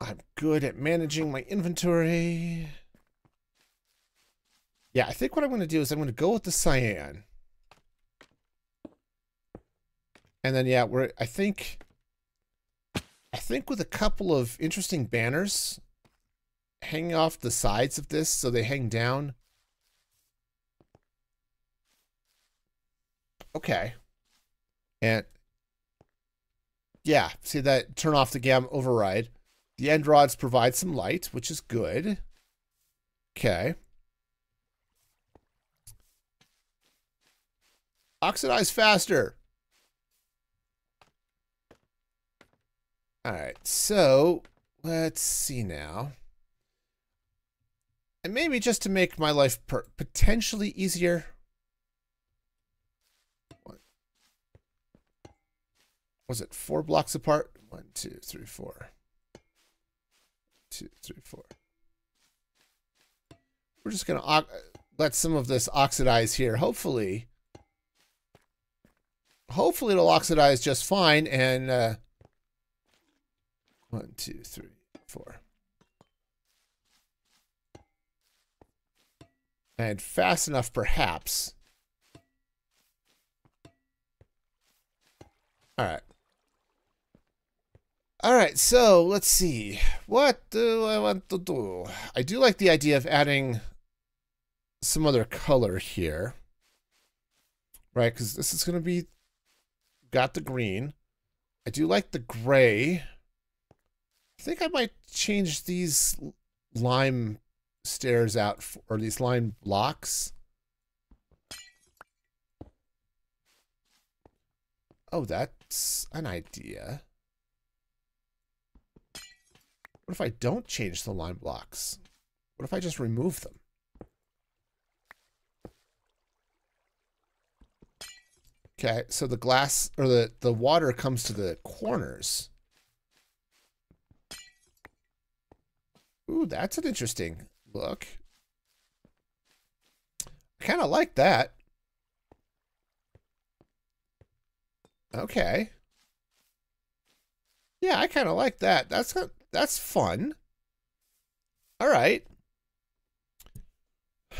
I'm good at managing my inventory. Yeah, I think what I'm going to do is I'm going to go with the cyan. And then, yeah, we're, I think, I think with a couple of interesting banners, hanging off the sides of this so they hang down. Okay. And yeah, see that turn off the gam override. The end rods provide some light, which is good. Okay. Oxidize faster. All right, so let's see now. And maybe just to make my life potentially easier. Was it four blocks apart? One, two, three, four. Two, three, four. We're just going to let some of this oxidize here. Hopefully, hopefully it'll oxidize just fine. And uh, one, two, three, four. And fast enough, perhaps. All right. All right, so let's see. What do I want to do? I do like the idea of adding some other color here. Right, because this is going to be... Got the green. I do like the gray. I think I might change these lime stairs out, or these lime blocks. Oh, that's an idea. What if I don't change the line blocks? What if I just remove them? Okay, so the glass or the, the water comes to the corners. Ooh, that's an interesting look. I kind of like that. Okay. Yeah, I kind of like that. That's that's fun. All right.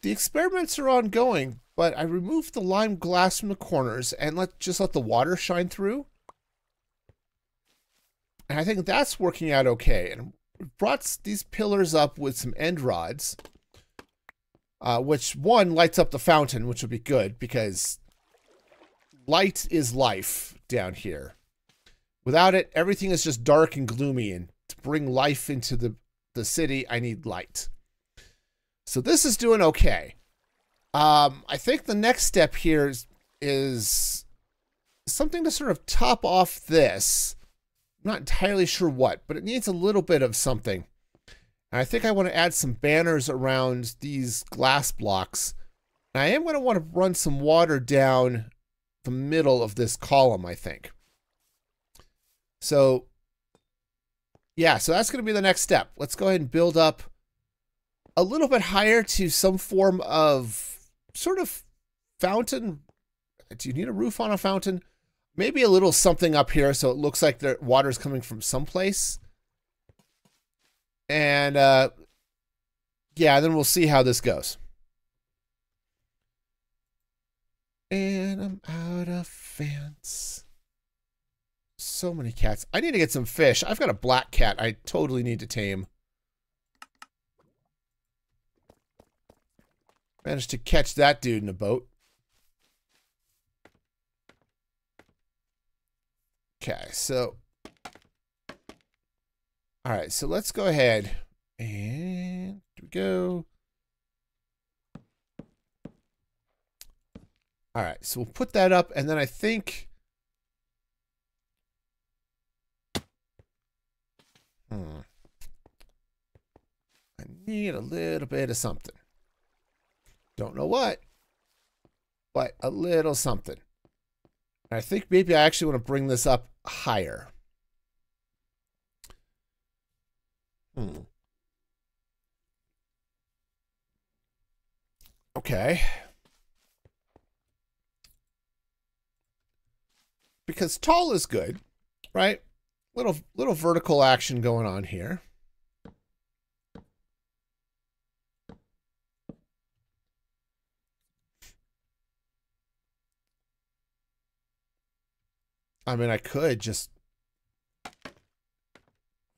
The experiments are ongoing, but I removed the lime glass from the corners and let just let the water shine through. And I think that's working out okay. And brought these pillars up with some end rods, uh, which one lights up the fountain, which would be good because light is life down here. Without it, everything is just dark and gloomy. And to bring life into the, the city, I need light. So this is doing okay. Um, I think the next step here is, is something to sort of top off this. I'm not entirely sure what, but it needs a little bit of something. And I think I want to add some banners around these glass blocks. And I am going to want to run some water down the middle of this column, I think. So, yeah, so that's going to be the next step. Let's go ahead and build up a little bit higher to some form of sort of fountain. Do you need a roof on a fountain? Maybe a little something up here so it looks like the water is coming from someplace. And uh, yeah, then we'll see how this goes. And I'm out of fence. So many cats. I need to get some fish. I've got a black cat I totally need to tame. Managed to catch that dude in a boat. Okay, so all right, so let's go ahead and here we go. All right, so we'll put that up, and then I think. Hmm. I need a little bit of something. Don't know what, but a little something. I think maybe I actually want to bring this up higher. Hmm. Okay. Because tall is good, right? Little little vertical action going on here. I mean, I could just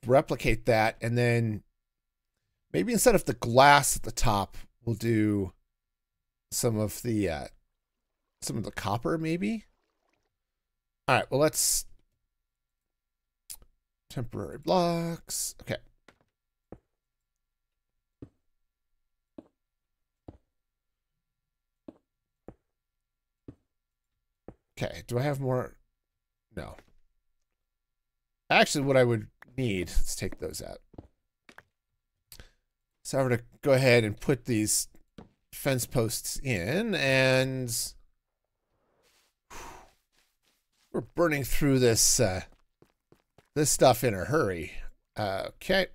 replicate that and then maybe instead of the glass at the top, we'll do some of the uh, some of the copper maybe. All right, well let's temporary blocks. Okay. Okay, do I have more no. Actually, what I would need, let's take those out. So I'm going to go ahead and put these fence posts in and we're burning through this uh, this stuff in a hurry. Uh, okay.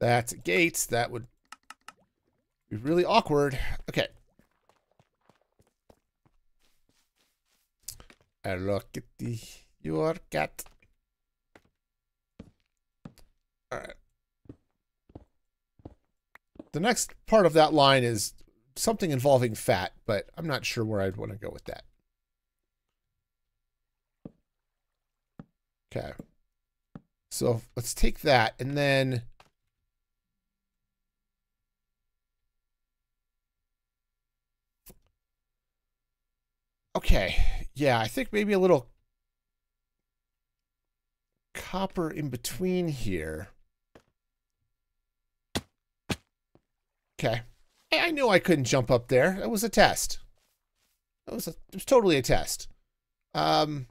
That's gates. That would be really awkward. Okay. I look at the your cat. Alright. The next part of that line is something involving fat, but I'm not sure where I'd want to go with that. Okay. So let's take that and then Okay. Yeah, I think maybe a little copper in between here. Okay. I knew I couldn't jump up there. It was a test. It was, a, it was totally a test. Um,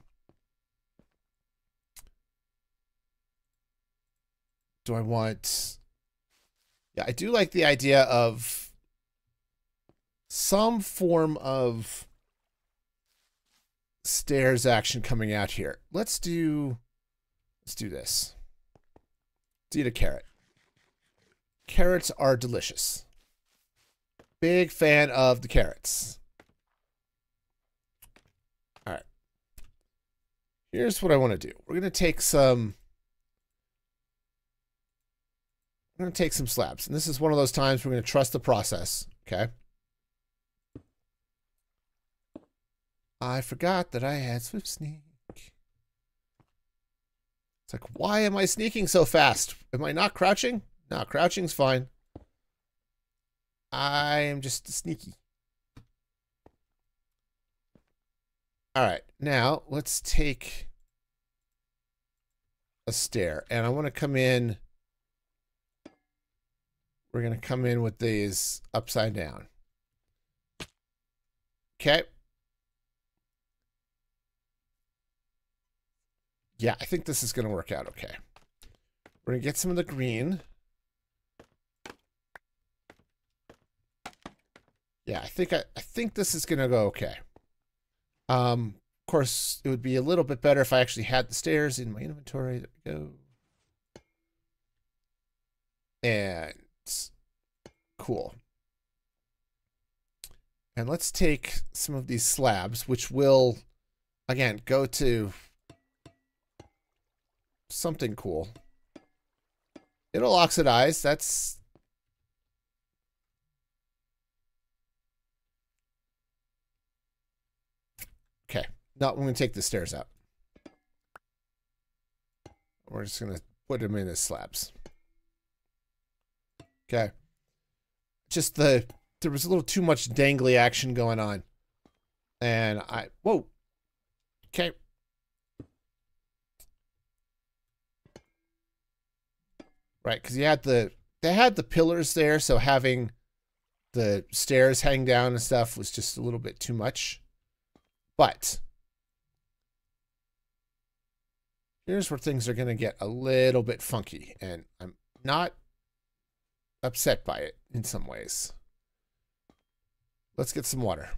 do I want... Yeah, I do like the idea of some form of stairs action coming out here. Let's do, let's do this. Let's eat a carrot. Carrots are delicious. Big fan of the carrots. All right. Here's what I want to do. We're going to take some I'm going to take some slabs. And this is one of those times we're going to trust the process. Okay. I forgot that I had Swift Sneak. It's like, why am I sneaking so fast? Am I not crouching? No, crouching's fine. I am just sneaky. All right, now let's take a stair. And I want to come in. We're going to come in with these upside down. Okay. Yeah, I think this is going to work out okay. We're going to get some of the green. Yeah, I think I, I think this is going to go okay. Um, of course, it would be a little bit better if I actually had the stairs in my inventory. There we go. And cool. And let's take some of these slabs, which will, again, go to something cool. It'll oxidize. That's Okay. No, I'm going to take the stairs out. We're just going to put them in as slabs. Okay. Just the, there was a little too much dangly action going on. And I, whoa. Okay. Right, because you had the, they had the pillars there, so having the stairs hang down and stuff was just a little bit too much. But here's where things are going to get a little bit funky, and I'm not upset by it in some ways. Let's get some water.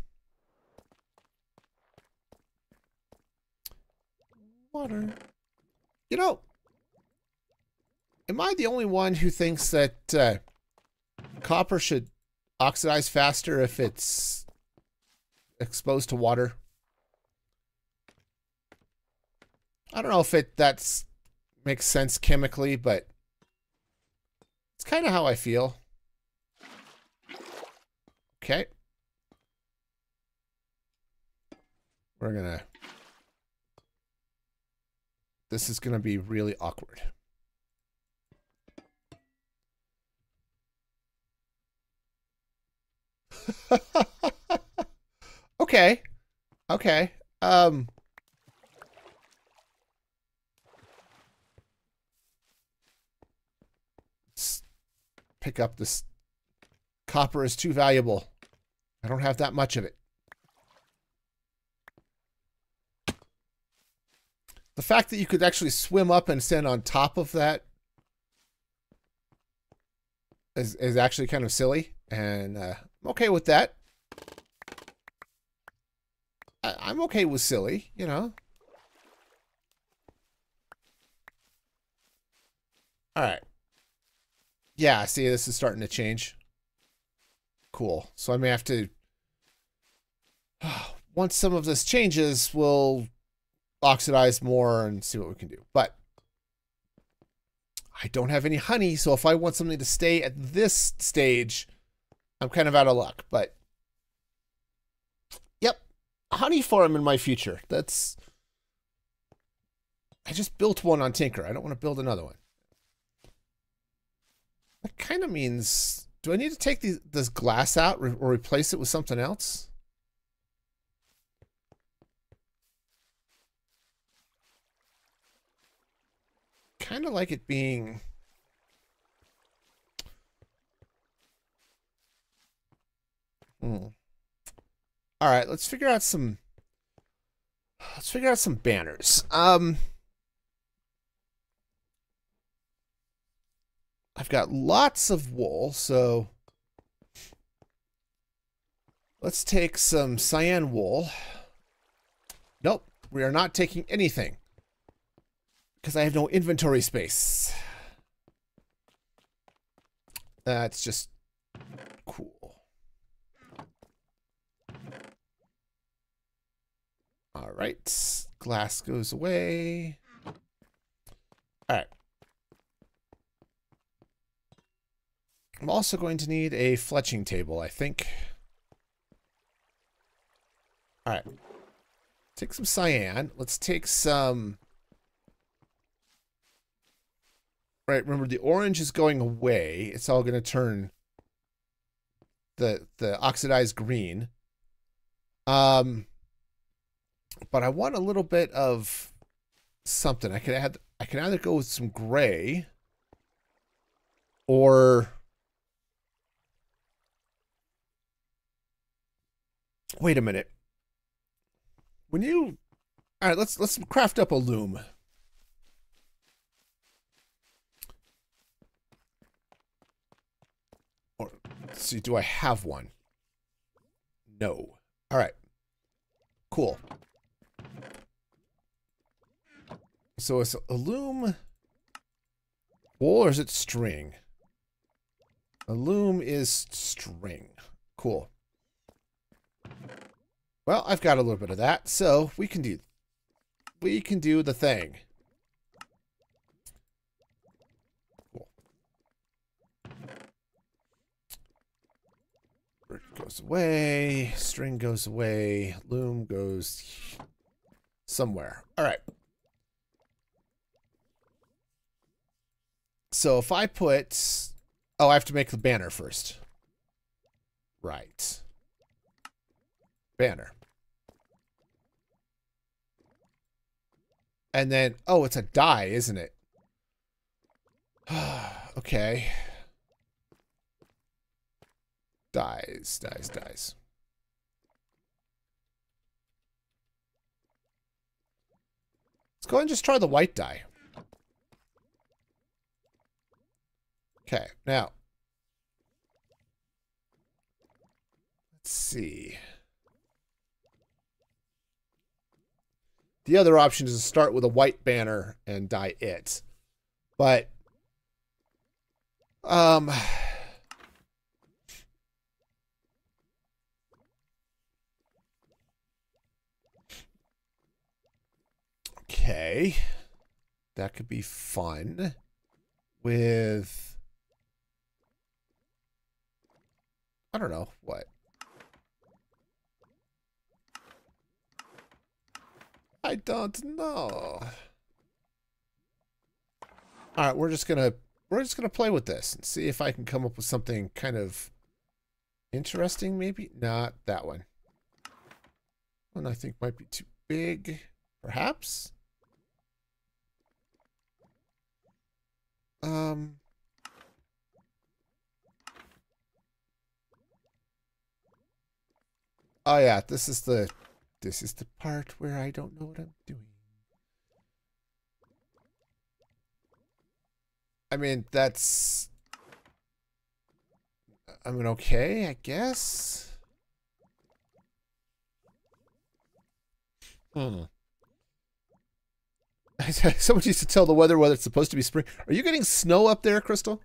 Water. You know, am I the only one who thinks that uh, copper should oxidize faster if it's exposed to water? I don't know if it that's makes sense chemically, but it's kind of how I feel. Okay. We're gonna... This is gonna be really awkward. okay. Okay. Um... pick up this. Copper is too valuable. I don't have that much of it. The fact that you could actually swim up and stand on top of that is, is actually kind of silly. And uh, I'm okay with that. I, I'm okay with silly, you know. All right. Yeah, see, this is starting to change. Cool. So I may have to... Once some of this changes, we'll oxidize more and see what we can do. But I don't have any honey, so if I want something to stay at this stage, I'm kind of out of luck. But, yep, honey farm in my future. That's... I just built one on Tinker. I don't want to build another one. That kind of means... Do I need to take this glass out or replace it with something else? Kind of like it being... Hmm. All right, let's figure out some... Let's figure out some banners. Um... I've got lots of wool, so let's take some cyan wool. Nope, we are not taking anything because I have no inventory space. That's just cool. All right, glass goes away. All right. I'm also going to need a fletching table, I think. Alright. Take some cyan. Let's take some... right? Remember, the orange is going away. It's all going to turn the the oxidized green. Um, but I want a little bit of something. I could add. I can either go with some gray, or wait a minute. When you, all right, let's let's craft up a loom. Or see, do I have one? No. All right. Cool. So it's a loom wool or is it string? A loom is string. Cool. Well, I've got a little bit of that, so we can do we can do the thing. Cool. Goes away, string goes away, loom goes somewhere. All right. So if I put... Oh, I have to make the banner first. Right. Banner. And then, oh, it's a dye, isn't it? okay. Dyes, dyes, dyes. Let's go and just try the white dye. Okay, now. Let's see. The other option is to start with a white banner and dye it. But um Okay. That could be fun with I don't know. What? I don't know. All right, we're just gonna we're just gonna play with this and see if I can come up with something kind of interesting. Maybe not that one. One I think might be too big, perhaps. Um. Oh yeah, this is the this is the part where I don't know what I'm doing. I mean, that's I mean, okay, I guess. Hmm. Someone used to tell the weather whether it's supposed to be spring. Are you getting snow up there, Crystal?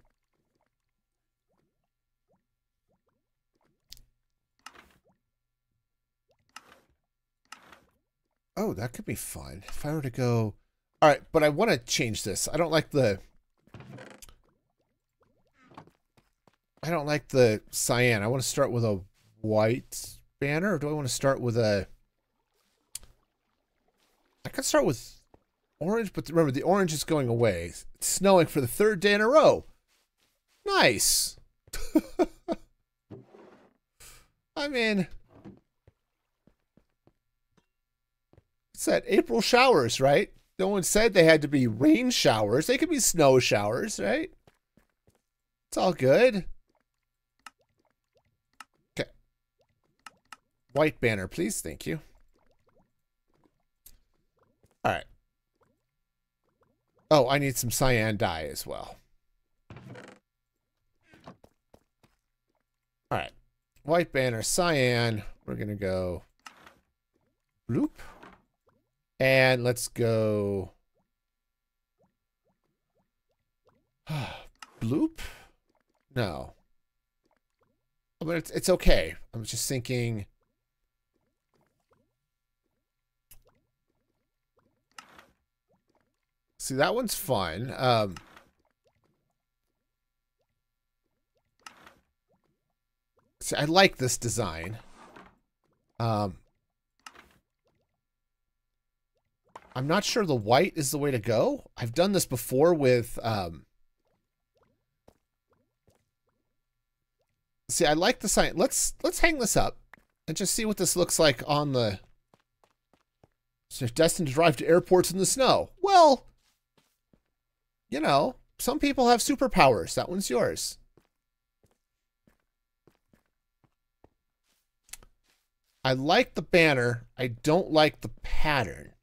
Oh, that could be fun. If I were to go... All right, but I want to change this. I don't like the... I don't like the cyan. I want to start with a white banner, or do I want to start with a... I could start with orange, but remember, the orange is going away. It's snowing for the third day in a row. Nice. I mean... said April showers, right? No one said they had to be rain showers. They could be snow showers, right? It's all good. Okay. White banner, please. Thank you. All right. Oh, I need some cyan dye as well. All right. White banner, cyan. We're going to go bloop. And let's go. Bloop? No. But it's, it's okay. I'm just thinking. See, that one's fun. Um, see, I like this design. Um, I'm not sure the white is the way to go. I've done this before with... Um... See, I like the sign. Let's let's hang this up and just see what this looks like on the... So destined to drive to airports in the snow. Well, you know, some people have superpowers. That one's yours. I like the banner. I don't like the pattern.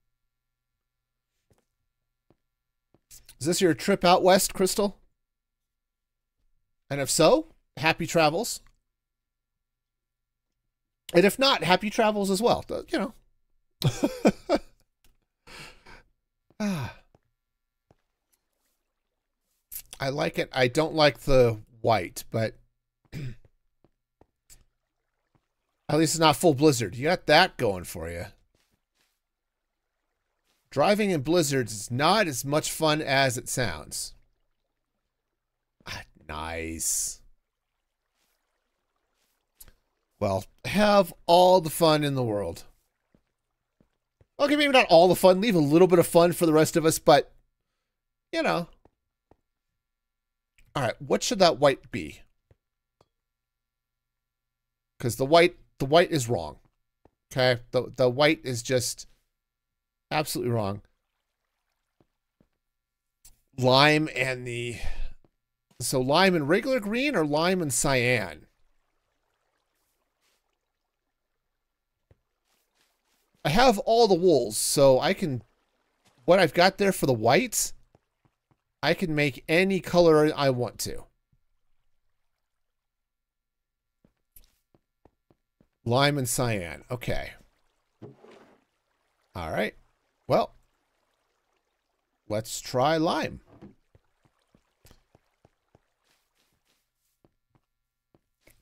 Is this your trip out west, Crystal? And if so, happy travels. And if not, happy travels as well. You know. ah. I like it. I don't like the white, but at least it's not full blizzard. You got that going for you. Driving in blizzards is not as much fun as it sounds. Ah, nice. Well, have all the fun in the world. Okay, maybe not all the fun. Leave a little bit of fun for the rest of us, but, you know. All right, what should that white be? Because the white, the white is wrong. Okay, the the white is just absolutely wrong. Lime and the so lime and regular green or lime and cyan. I have all the wools, so I can, what I've got there for the whites, I can make any color I want to. Lime and cyan. Okay. All right. Well, let's try lime.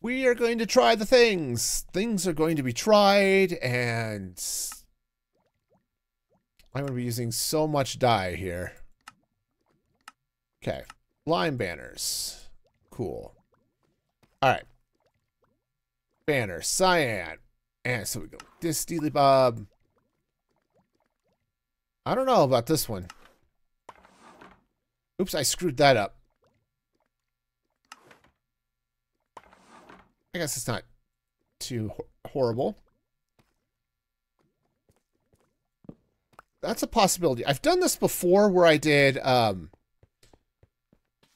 we are going to try the things. Things are going to be tried, and I'm going to be using so much dye here. Okay, lime banners. Cool. All right. Banner, cyan. And so we go. This Steely Bob. I don't know about this one. Oops, I screwed that up. I guess it's not too horrible. That's a possibility. I've done this before where I did um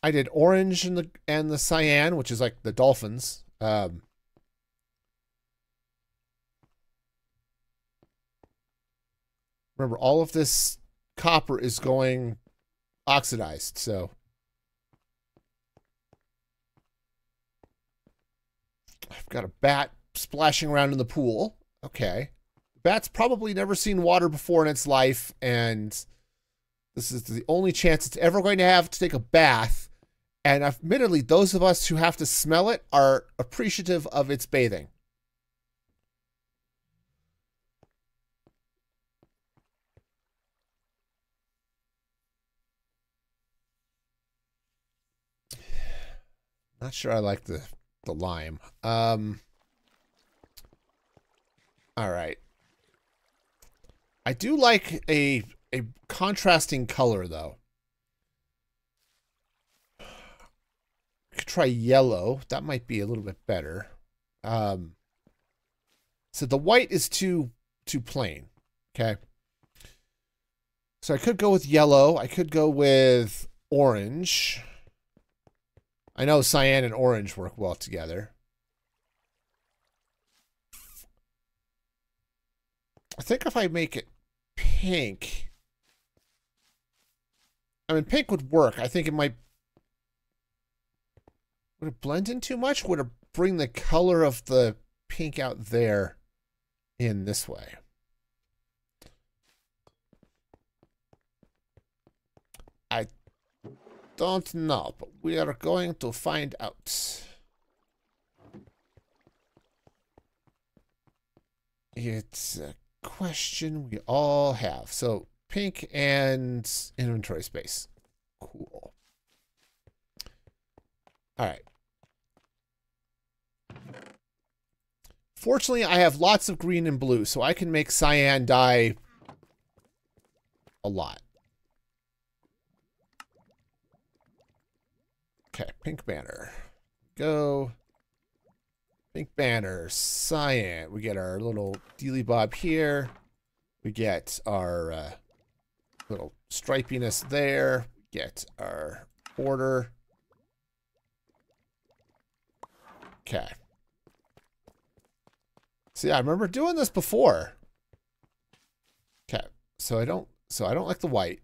I did orange and the and the cyan, which is like the dolphins. Um Remember, all of this copper is going oxidized, so I've got a bat splashing around in the pool. Okay. Bat's probably never seen water before in its life, and this is the only chance it's ever going to have to take a bath. And admittedly, those of us who have to smell it are appreciative of its bathing. Not sure I like the the lime. Um, all right. I do like a a contrasting color though. Could try yellow. That might be a little bit better. Um, so the white is too too plain. Okay. So I could go with yellow. I could go with orange. I know cyan and orange work well together. I think if I make it pink, I mean, pink would work. I think it might, would it blend in too much? Would it bring the color of the pink out there in this way? I don't know, but we are going to find out. It's a question we all have. So pink and inventory space. Cool. All right. Fortunately, I have lots of green and blue, so I can make cyan dye a lot. Okay, pink banner. Go. Pink banner, cyan. We get our little dealy bob here. We get our uh, little stripiness there. Get our border. Okay. See, I remember doing this before. Okay, so I don't, so I don't like the white.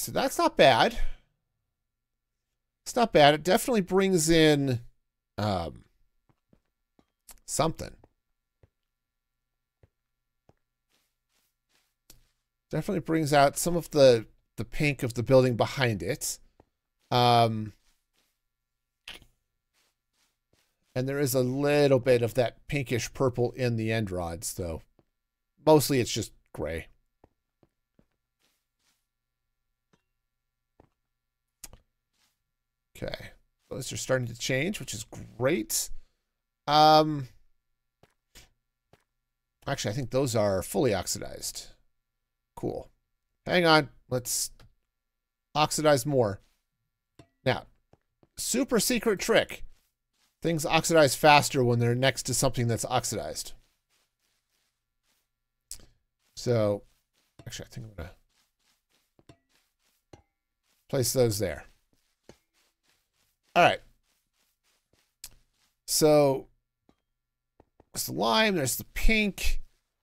So that's not bad. It's not bad. It definitely brings in um, something. Definitely brings out some of the the pink of the building behind it. Um, and there is a little bit of that pinkish purple in the end rods, though. Mostly it's just gray. Okay. Those are starting to change, which is great. Um, actually, I think those are fully oxidized. Cool. Hang on. Let's oxidize more. Now, super secret trick. Things oxidize faster when they're next to something that's oxidized. So, actually, I think I'm going to place those there. All right. So, there's the lime, there's the pink.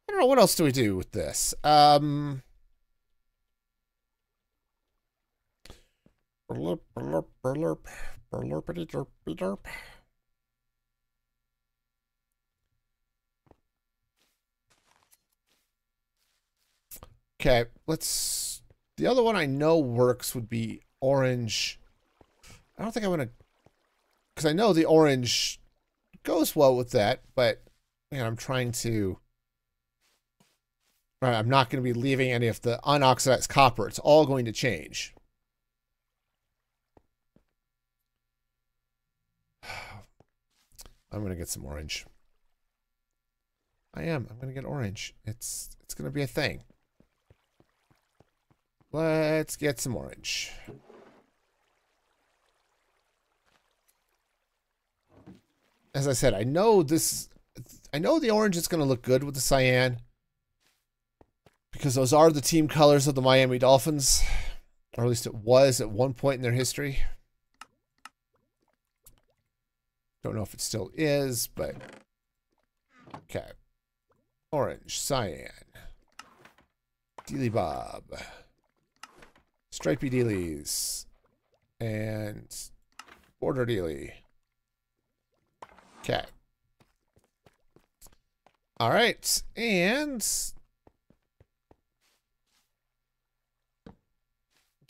I don't know, what else do we do with this? Um... Burlurp, burlurp, burlurp. Okay, let's... The other one I know works would be orange. I don't think I want to... Because I know the orange goes well with that, but I'm trying to... Right, I'm not going to be leaving any of the unoxidized copper. It's all going to change. I'm going to get some orange. I am. I'm going to get orange. It's it's going to be a thing. Let's get some orange. As I said, I know this I know the orange is going to look good with the cyan because those are the team colors of the Miami Dolphins, or at least it was at one point in their history. Don't know if it still is, but okay. Orange, cyan, Dealy Bob, Stripey Dealies, and Border Dealy. Okay. All right, and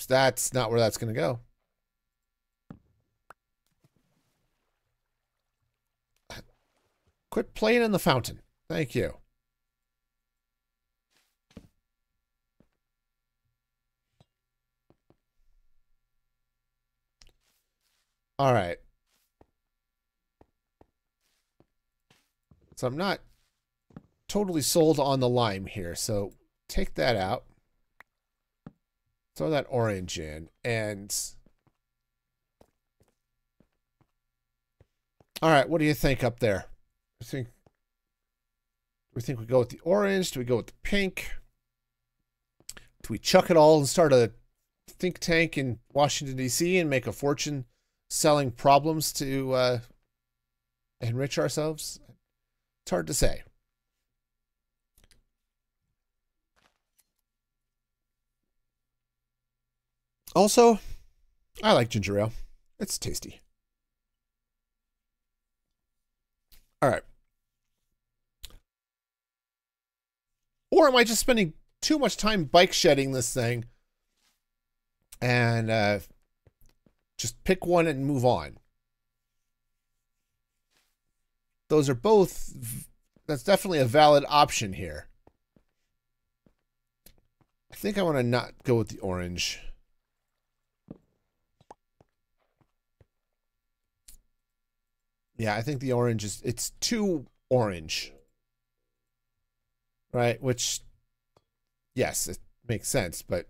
that's not where that's going to go. Quit playing in the fountain. Thank you. All right. So I'm not totally sold on the lime here. So take that out. Throw that orange in. And... All right, what do you think up there? I think we think we go with the orange. Do we go with the pink? Do we chuck it all and start a think tank in Washington D.C. and make a fortune selling problems to uh, enrich ourselves? It's hard to say. Also, I like ginger ale. It's tasty. All right. Or am I just spending too much time bike shedding this thing and uh, just pick one and move on? Those are both, that's definitely a valid option here. I think I want to not go with the orange. Yeah, I think the orange is it's too orange. Right? Which yes, it makes sense, but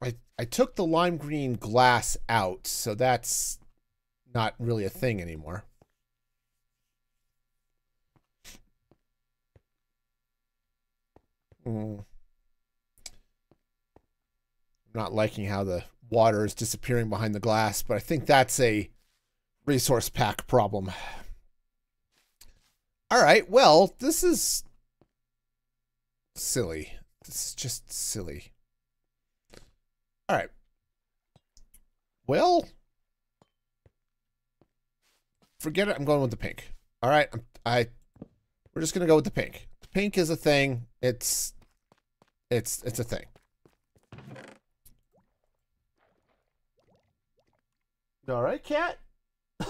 I I took the lime green glass out, so that's not really a thing anymore. Mm. I'm not liking how the water is disappearing behind the glass, but I think that's a resource pack problem. All right, well, this is silly. This is just silly. All right. Well, forget it. I'm going with the pink. All right, I'm, I we're just gonna go with the pink. The pink is a thing. It's it's it's a thing. All right, cat.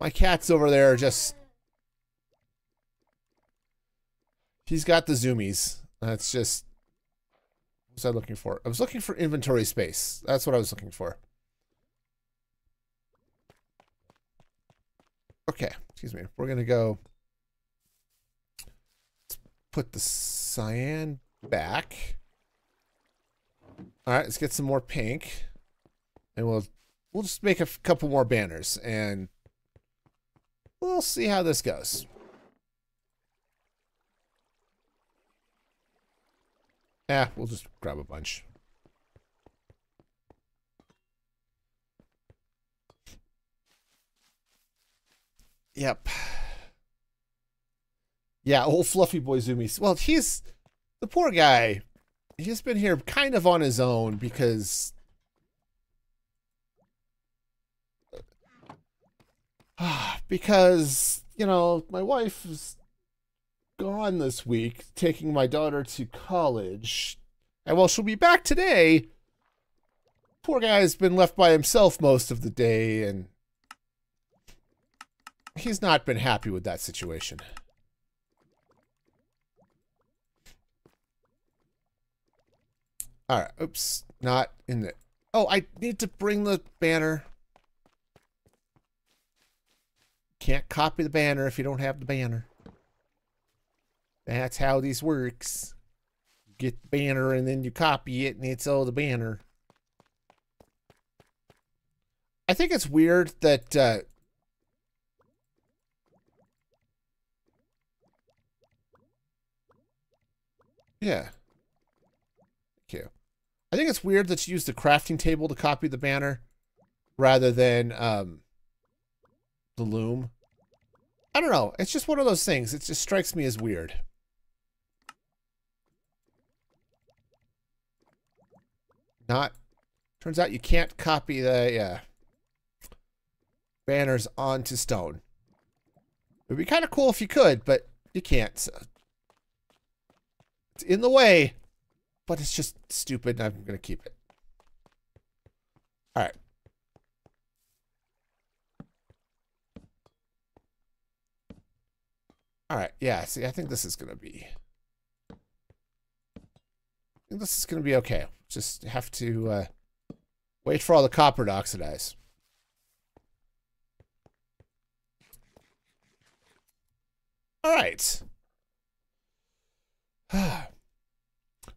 My cat's over there just. He's got the zoomies. That's just. What was I looking for? I was looking for inventory space. That's what I was looking for. Okay, excuse me. We're going to go. Let's put the cyan back. All right, let's get some more pink. And we'll we'll just make a couple more banners and we'll see how this goes. Yeah, we'll just grab a bunch. Yep. Yeah, old fluffy boy Zoomies. Well, he's the poor guy. He's been here kind of on his own because because, you know, my wife is gone this week taking my daughter to college. And while she'll be back today, poor guy's been left by himself most of the day and he's not been happy with that situation. All right, oops, not in the... Oh, I need to bring the banner. Can't copy the banner if you don't have the banner. That's how this works. You get the banner and then you copy it and it's all the banner. I think it's weird that uh, Yeah. Thank you. I think it's weird that you use the crafting table to copy the banner rather than um, the loom. I don't know. It's just one of those things. It just strikes me as weird. Not. Turns out you can't copy the uh, banners onto stone. It would be kind of cool if you could, but you can't. So. It's in the way, but it's just stupid, and I'm going to keep it. All right. All right, yeah, see, I think this is going to be... I think this is going to be okay. Just have to uh, wait for all the copper to oxidize. All right.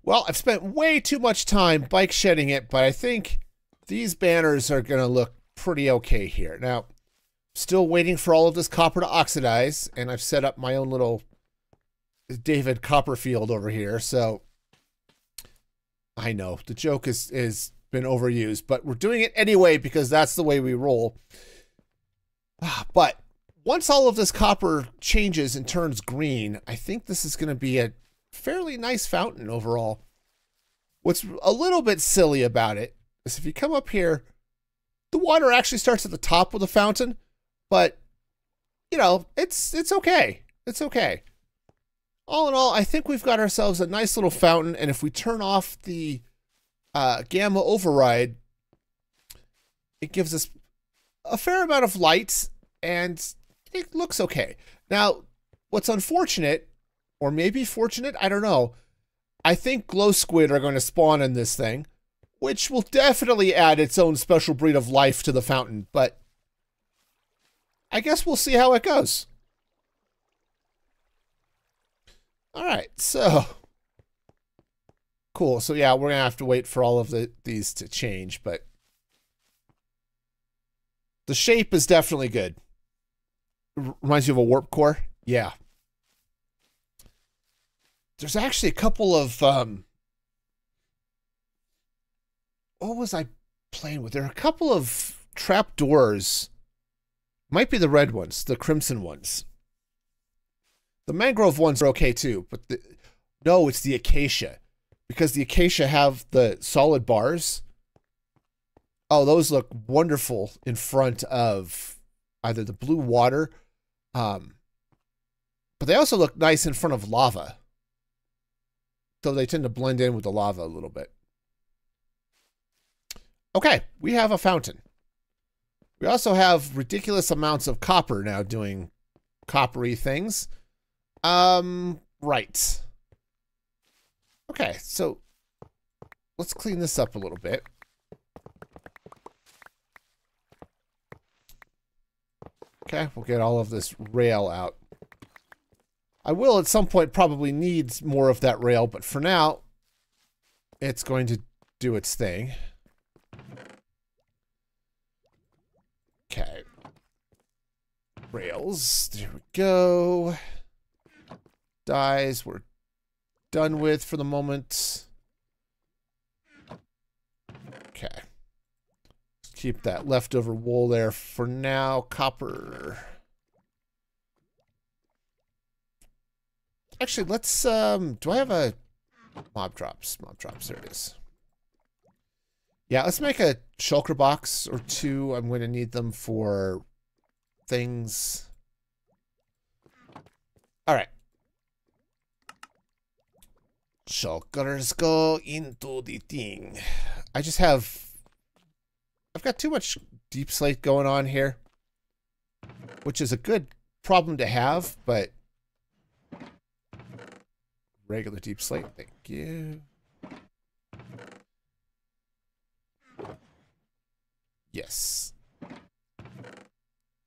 well, I've spent way too much time bike shedding it, but I think these banners are going to look pretty okay here. Now, Still waiting for all of this copper to oxidize, and I've set up my own little David Copperfield over here. So I know the joke is is been overused, but we're doing it anyway because that's the way we roll. But once all of this copper changes and turns green, I think this is going to be a fairly nice fountain overall. What's a little bit silly about it is if you come up here, the water actually starts at the top of the fountain, but you know, it's it's okay. It's okay. All in all, I think we've got ourselves a nice little fountain, and if we turn off the uh, gamma override, it gives us a fair amount of light, and it looks okay. Now, what's unfortunate, or maybe fortunate, I don't know, I think glow squid are going to spawn in this thing, which will definitely add its own special breed of life to the fountain, but I guess we'll see how it goes. All right, so cool. So yeah, we're gonna have to wait for all of the these to change, but the shape is definitely good. Reminds you of a warp core. Yeah. There's actually a couple of um what was I playing with? There are a couple of trap doors. Might be the red ones, the crimson ones. The mangrove ones are okay too, but the no, it's the acacia. Because the acacia have the solid bars. Oh, those look wonderful in front of either the blue water, um, but they also look nice in front of lava. Though they tend to blend in with the lava a little bit. Okay, we have a fountain. We also have ridiculous amounts of copper now doing coppery things. Um, right. Okay, so let's clean this up a little bit. Okay, we'll get all of this rail out. I will at some point probably need more of that rail, but for now, it's going to do its thing. Okay. Rails. There we go. Dyes. We're done with for the moment. Okay. keep that leftover wool there for now. Copper. Actually, let's, um, do I have a mob drops? Mob drops, there it is. Yeah, let's make a shulker box or two. I'm going to need them for things. All right. Shulkers go into the thing. I just have... I've got too much deepslate going on here. Which is a good problem to have, but... Regular deepslate, thank you. Yes.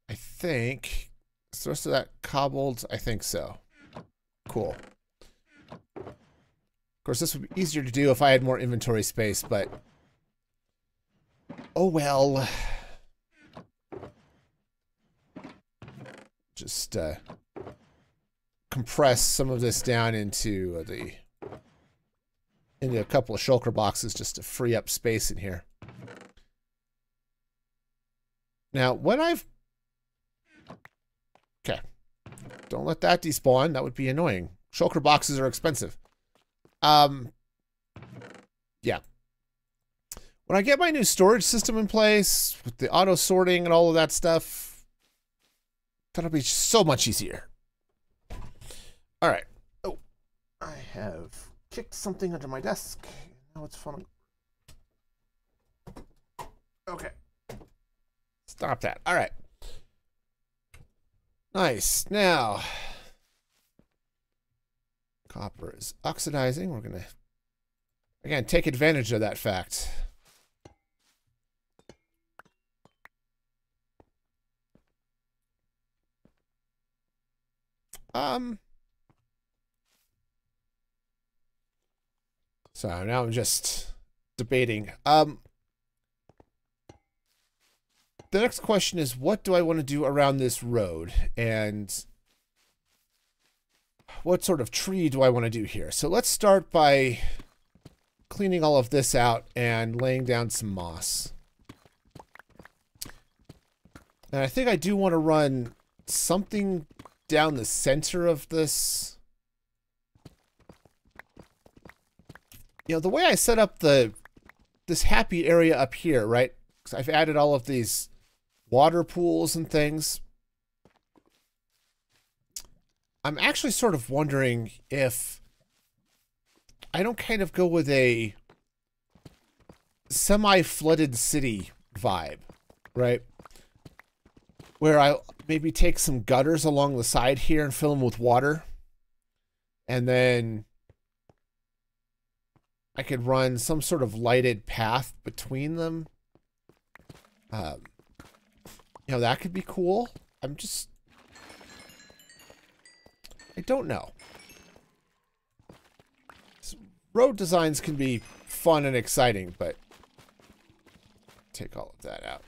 I think... Is the rest of that cobbled? I think so. Cool. Of course, this would be easier to do if I had more inventory space, but... Oh well. Just, uh... Compress some of this down into uh, the... Into a couple of shulker boxes just to free up space in here. Now, when I've... Okay. Don't let that despawn. That would be annoying. Shulker boxes are expensive. Um, yeah. When I get my new storage system in place, with the auto sorting and all of that stuff, that'll be so much easier. All right. Oh, I have kicked something under my desk. Now it's falling. Okay. Stop that. All right. Nice. Now, copper is oxidizing. We're going to, again, take advantage of that fact. Um. So now I'm just debating. Um, the next question is what do I want to do around this road? And what sort of tree do I want to do here? So let's start by cleaning all of this out and laying down some moss. And I think I do want to run something down the center of this. You know, the way I set up the this happy area up here, right? Because I've added all of these water pools and things. I'm actually sort of wondering if I don't kind of go with a semi-flooded city vibe, right? Where I maybe take some gutters along the side here and fill them with water. And then I could run some sort of lighted path between them. Um, you know, that could be cool. I'm just... I don't know. road designs can be fun and exciting, but take all of that out.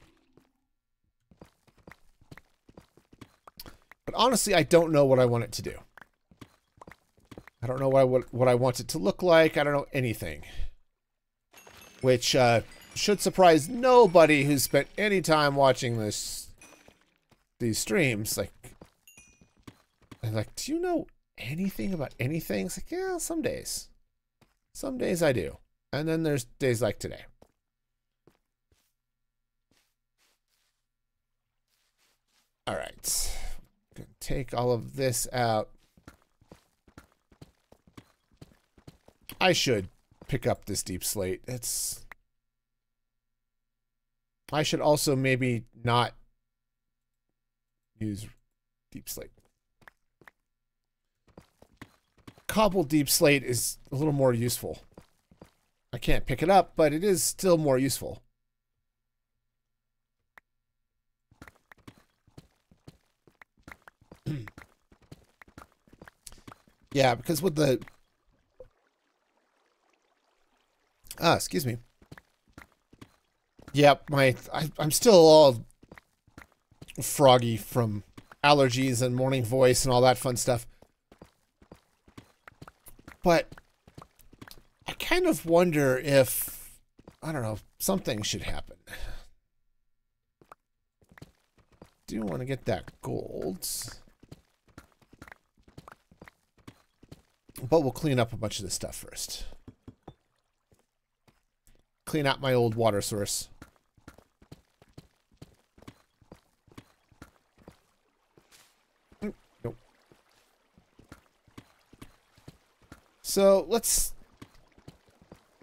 But honestly, I don't know what I want it to do. I don't know what I, what, what I want it to look like. I don't know anything. Which uh, should surprise nobody who's spent any time watching this these streams. Like, I'm like, do you know anything about anything? It's like, yeah, some days. Some days I do. And then there's days like today. All right. Take all of this out. I should pick up this deepslate. It's... I should also maybe not use deepslate. Cobble deepslate is a little more useful. I can't pick it up, but it is still more useful. yeah, because with the Ah, excuse me. Yep, my I, I'm still all froggy from allergies and morning voice and all that fun stuff. But I kind of wonder if I don't know something should happen. Do want to get that gold. But we'll clean up a bunch of this stuff first clean out my old water source. Nope. So let's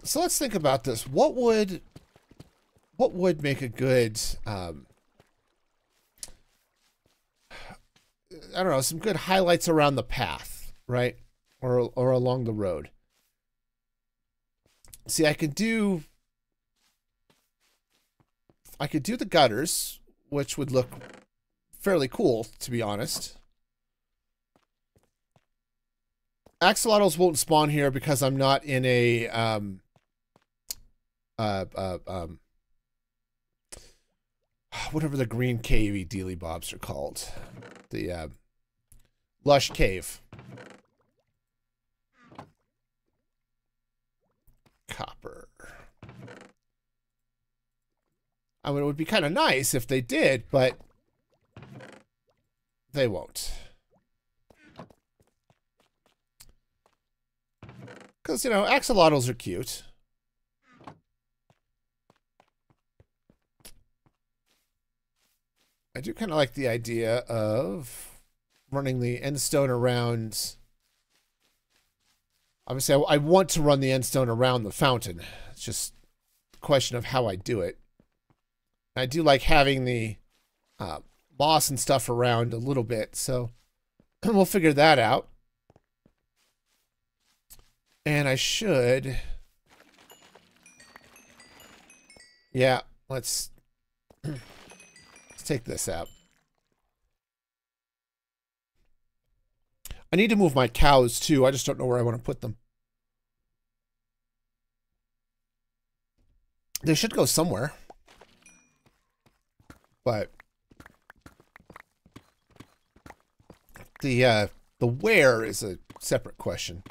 so let's think about this. What would what would make a good um, I don't know, some good highlights around the path, right? Or or along the road. See, I can do I could do the gutters, which would look fairly cool, to be honest. Axolotls won't spawn here because I'm not in a um uh uh um whatever the green cavey dealy bobs are called. The uh, lush cave. Copper. I mean, it would be kind of nice if they did, but they won't. Because, you know, axolotls are cute. I do kind of like the idea of running the end stone around. Obviously, I, I want to run the end stone around the fountain. It's just a question of how I do it. I do like having the uh, moss and stuff around a little bit, so we'll figure that out. And I should... Yeah, let's... let's take this out. I need to move my cows, too. I just don't know where I want to put them. They should go somewhere. But the uh, the where is a separate question.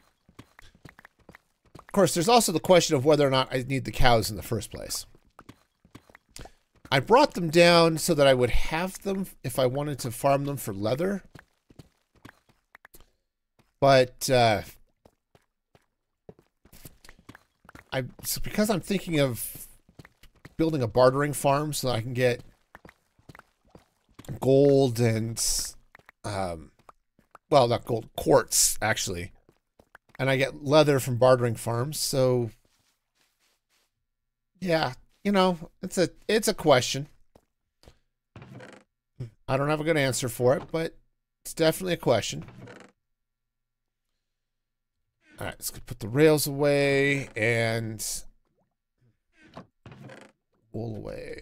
Of course, there's also the question of whether or not I need the cows in the first place. I brought them down so that I would have them if I wanted to farm them for leather. But uh, I so because I'm thinking of building a bartering farm so I can get gold and um well not gold quartz actually. And i get leather from bartering farms so yeah you know it's a it's a question. I don't have a good answer for it but it's definitely a question. All right let's put the rails away and wool away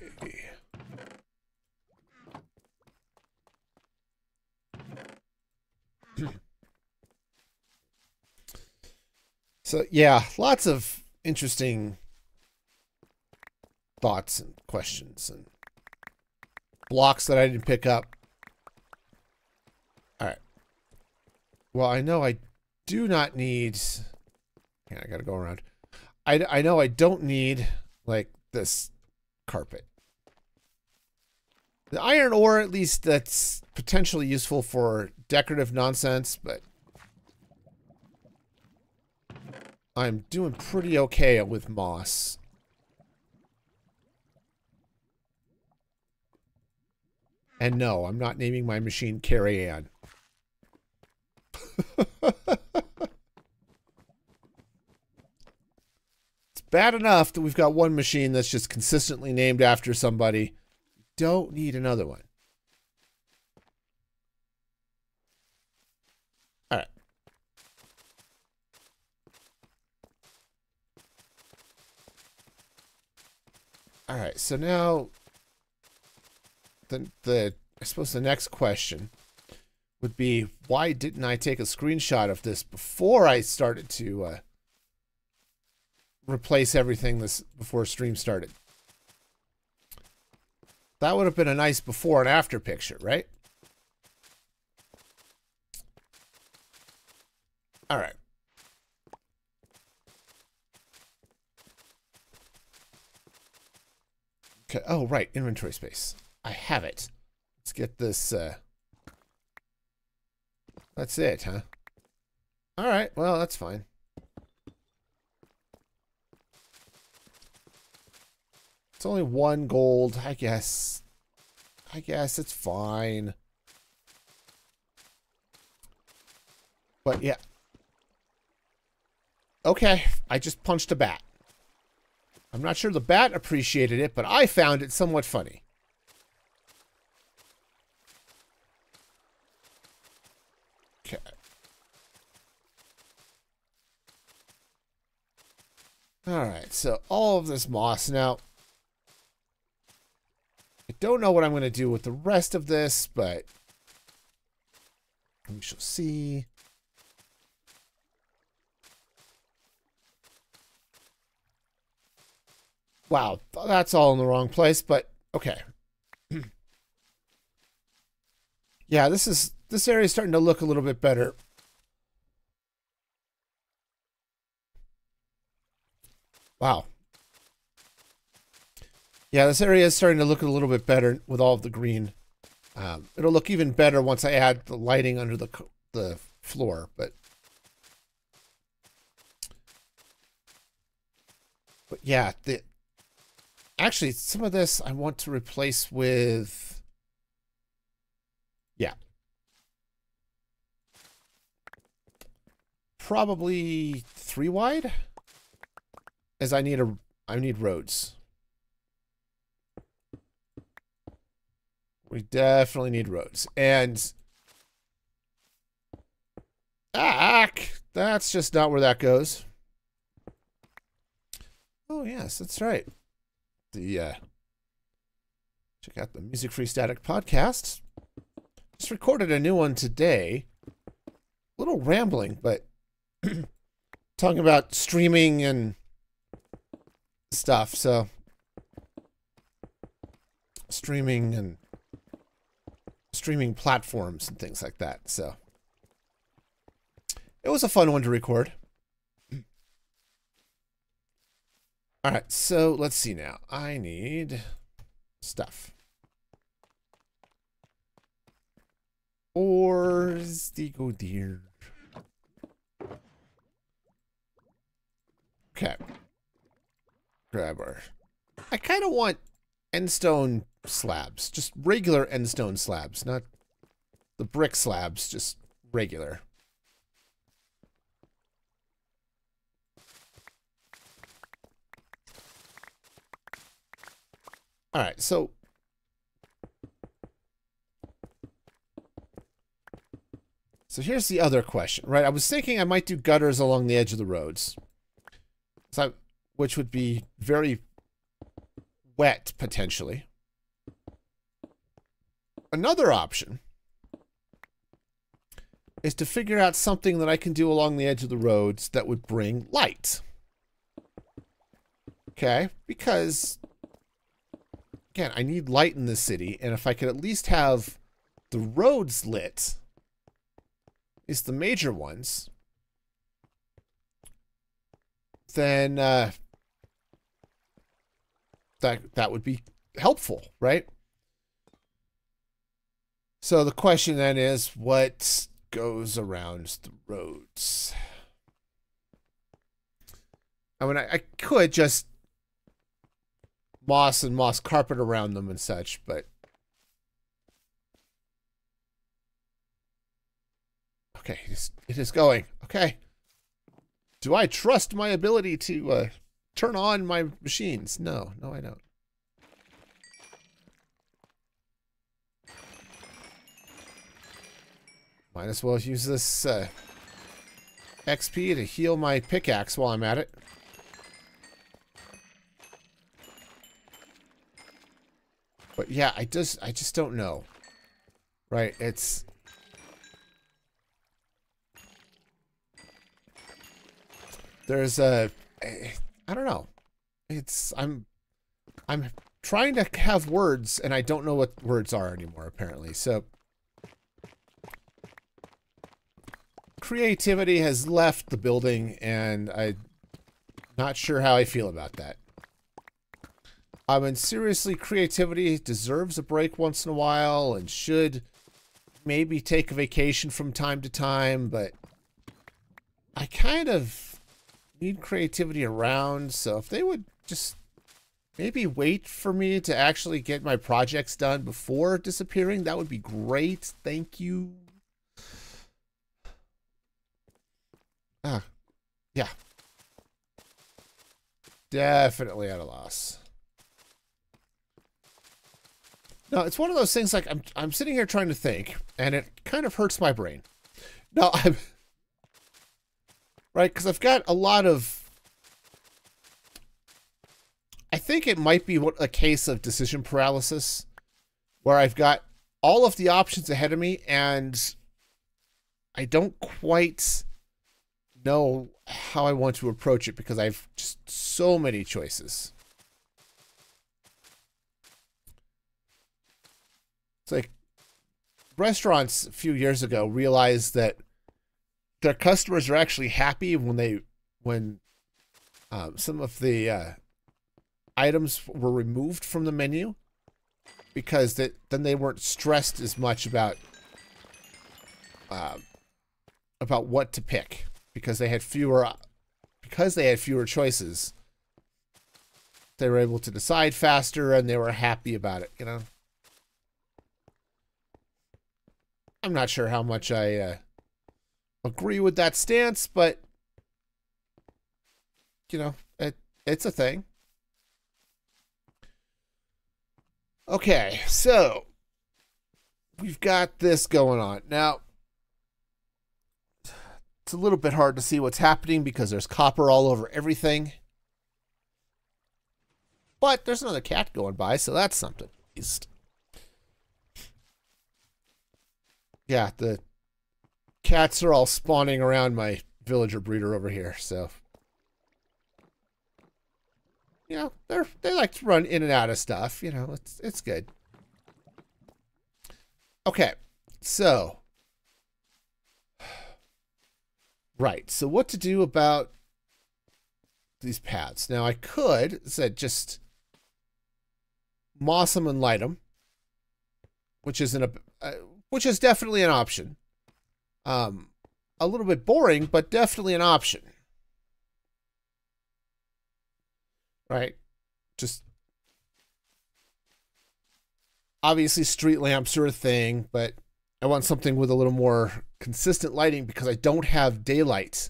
So yeah, lots of interesting thoughts and questions and blocks that I didn't pick up. All right. Well, I know I do not need. Yeah, I gotta go around. I I know I don't need like this carpet. The iron ore, at least, that's potentially useful for decorative nonsense, but I'm doing pretty okay with moss. And no, I'm not naming my machine Carrie Ann. it's bad enough that we've got one machine that's just consistently named after somebody. Don't need another one. All right. All right, so now the the I suppose the next question would be why didn't I take a screenshot of this before I started to uh, replace everything this before stream started? That would have been a nice before and after picture, right? All right. Okay. Oh, right. Inventory space. I have it. Let's get this. Uh... That's it, huh? All right. Well, that's fine. It's only one gold, I guess. I guess it's fine. But yeah. Okay, I just punched a bat. I'm not sure the bat appreciated it, but I found it somewhat funny. Okay. Alright, so all of this moss. Now, don't know what I'm going to do with the rest of this, but we shall see. Wow, that's all in the wrong place, but okay. yeah, this is this area is starting to look a little bit better. Wow. Yeah, this area is starting to look a little bit better with all of the green. Um, it'll look even better once I add the lighting under the the floor, but but yeah, the actually, some of this I want to replace with, yeah. Probably three wide, as I need a, I need roads. We definitely need roads. And, ack, that's just not where that goes. Oh, yes, that's right the uh, check out the Music Free Static podcast. Just recorded a new one today. A little rambling, but talking about streaming and stuff. So streaming and streaming platforms and things like that. So it was a fun one to record. All right, so let's see now. I need stuff. Or Stigo deer. Okay. Grab. I kind of want endstone slabs. Just regular endstone slabs, not the brick slabs, just regular. All right, so So here's the other question, right? I was thinking I might do gutters along the edge of the roads. So which would be very wet potentially. Another option is to figure out something that I can do along the edge of the roads that would bring light. Okay, because again, I need light in this city, and if I could at least have the roads lit, is the major ones, then uh, that that would be helpful, right? So the question then is, what goes around the roads? I mean, I, I could just moss and moss carpet around them and such, but okay, it is, it is going. Okay. Do I trust my ability to uh, turn on my machines? No, no, I don't. Might as well use this uh, XP to heal my pickaxe while I'm at it. But yeah, I just I just don't know. Right, it's there's a I don't know. It's I'm I'm trying to have words and I don't know what words are anymore apparently. So creativity has left the building and I'm not sure how I feel about that. I mean, seriously, creativity deserves a break once in a while and should maybe take a vacation from time to time, but I kind of need creativity around, so if they would just maybe wait for me to actually get my projects done before disappearing, that would be great. Thank you. Ah, yeah. Definitely at a loss. No, it's one of those things like I'm I'm sitting here trying to think, and it kind of hurts my brain. No, I'm right because I've got a lot of. I think it might be a case of decision paralysis, where I've got all of the options ahead of me, and I don't quite know how I want to approach it because I've just so many choices. It's like restaurants a few years ago realized that their customers are actually happy when they when um, some of the uh, items were removed from the menu because that then they weren't stressed as much about uh, about what to pick because they had fewer because they had fewer choices they were able to decide faster and they were happy about it you know I'm not sure how much I uh, agree with that stance, but you know, it it's a thing. Okay, so we've got this going on. Now, it's a little bit hard to see what's happening because there's copper all over everything. But there's another cat going by, so that's something. yeah, the cats are all spawning around my villager breeder over here, so you know, they're they like to run in and out of stuff, you know, it's it's good. Okay. So Right. So what to do about these paths? Now I could said just moss them and light them, which isn't a uh, which is definitely an option. Um, a little bit boring, but definitely an option. Right? Just obviously street lamps are a thing, but I want something with a little more consistent lighting because I don't have daylight.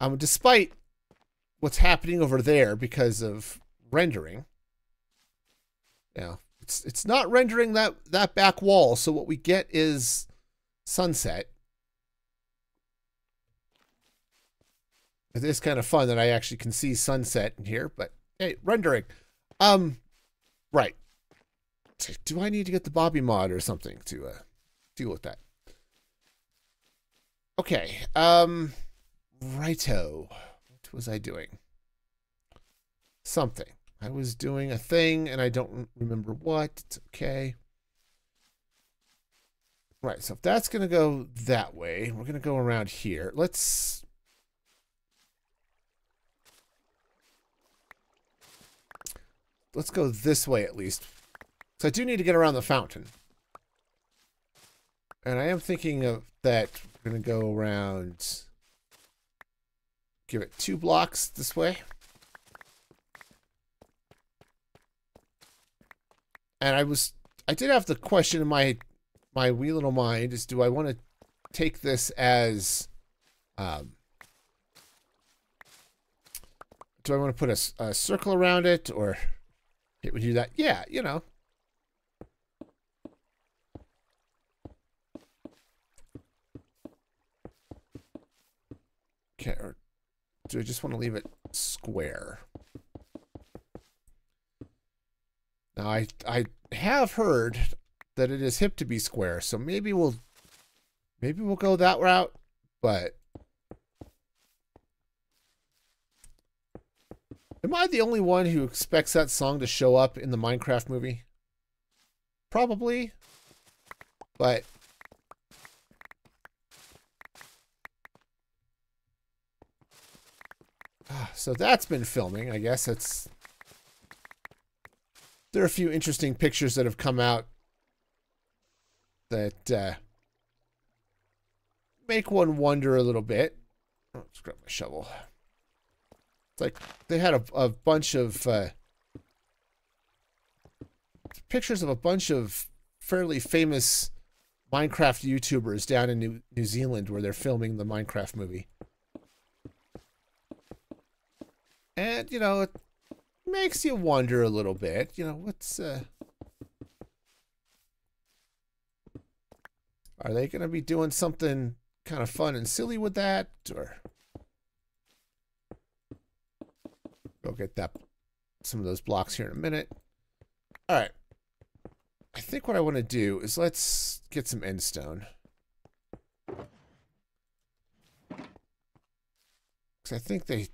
Um, despite what's happening over there because of rendering. Yeah, it's it's not rendering that that back wall, so what we get is sunset. It is kind of fun that I actually can see sunset in here, but hey, rendering. Um, right. Do I need to get the Bobby mod or something to uh, deal with that? Okay. Um, righto. What was I doing? Something. I was doing a thing and I don't remember what. It's okay. Right, so if that's going to go that way, we're going to go around here. Let's... Let's go this way at least. So I do need to get around the fountain. And I am thinking of that going to go around... Give it two blocks this way. And I was... I did have the question in my my wee little mind is do I want to take this as um, do I want to put a, a circle around it or it would do that yeah you know okay or do I just want to leave it square now I I have heard that it is hip to be square. So maybe we'll maybe we'll go that route, but Am I the only one who expects that song to show up in the Minecraft movie? Probably. But so that's been filming. I guess it's there are a few interesting pictures that have come out that uh, make one wonder a little bit. Oh, let's grab my shovel. It's like they had a, a bunch of uh, pictures of a bunch of fairly famous Minecraft YouTubers down in New, New Zealand where they're filming the Minecraft movie. And, you know, it makes you wonder a little bit, you know, what's, uh, Are they going to be doing something kind of fun and silly with that? Or go get that some of those blocks here in a minute. All right. I think what I want to do is let's get some end stone. Cause I think they,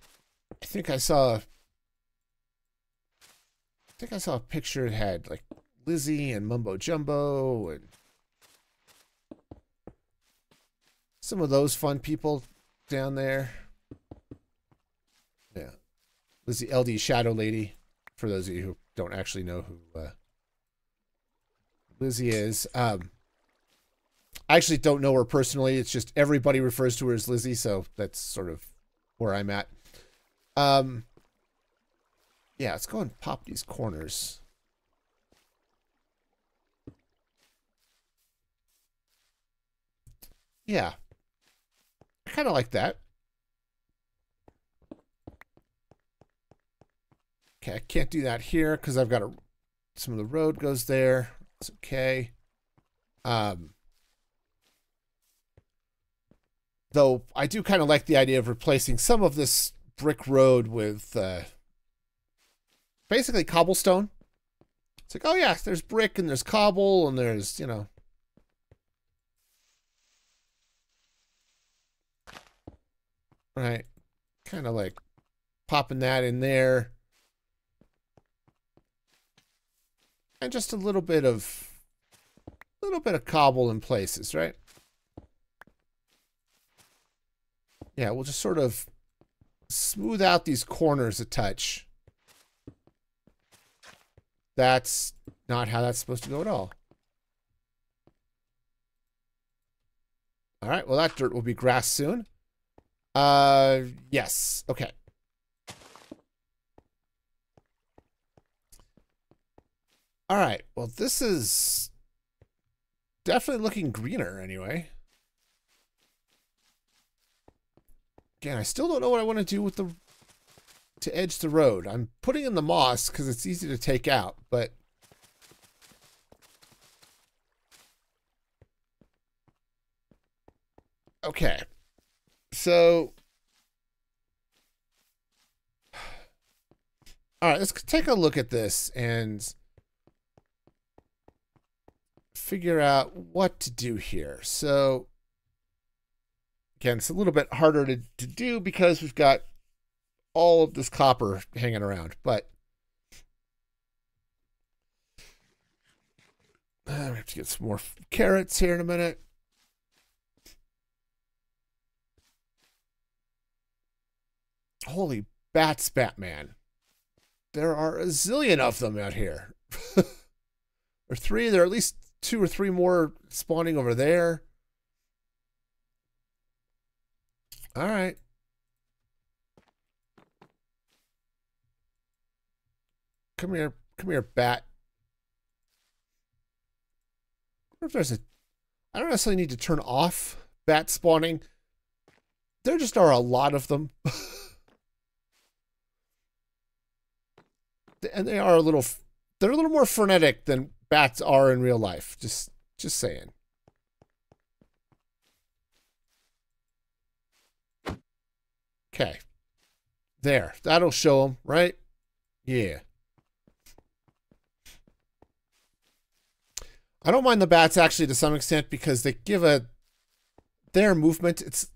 I think I saw, I think I saw a picture that had like Lizzie and Mumbo Jumbo and some of those fun people down there. Yeah. Lizzie LDShadowLady, for those of you who don't actually know who uh, Lizzie is. Um, I actually don't know her personally. It's just everybody refers to her as Lizzie, so that's sort of where I'm at. Um, yeah, let's go and pop these corners. Yeah, I kind of like that. Okay, I can't do that here because I've got a, some of the road goes there. It's okay. Um, though I do kind of like the idea of replacing some of this brick road with uh, basically cobblestone. It's like, oh yeah, there's brick and there's cobble and there's, you know, right? Kind of like popping that in there. And just a little bit of, a little bit of cobble in places, right? Yeah, we'll just sort of smooth out these corners a touch. That's not how that's supposed to go at all. All right, well, that dirt will be grass soon. Uh, yes. Okay. All right. Well, this is definitely looking greener anyway. Again, I still don't know what I want to do with the to edge the road. I'm putting in the moss because it's easy to take out, but okay. So, all right, let's take a look at this and figure out what to do here. So, Again, it's a little bit harder to, to do because we've got all of this copper hanging around, but uh, we have to get some more carrots here in a minute. Holy bats, Batman. There are a zillion of them out here. or three, there are at least two or three more spawning over there. All right. Come here. Come here, bat. if there's a... I don't necessarily need to turn off bat spawning. There just are a lot of them. and they are a little... They're a little more frenetic than bats are in real life. Just, just saying. Okay. There. That'll show them, right? Yeah. I don't mind the bats actually to some extent because they give a their movement. It's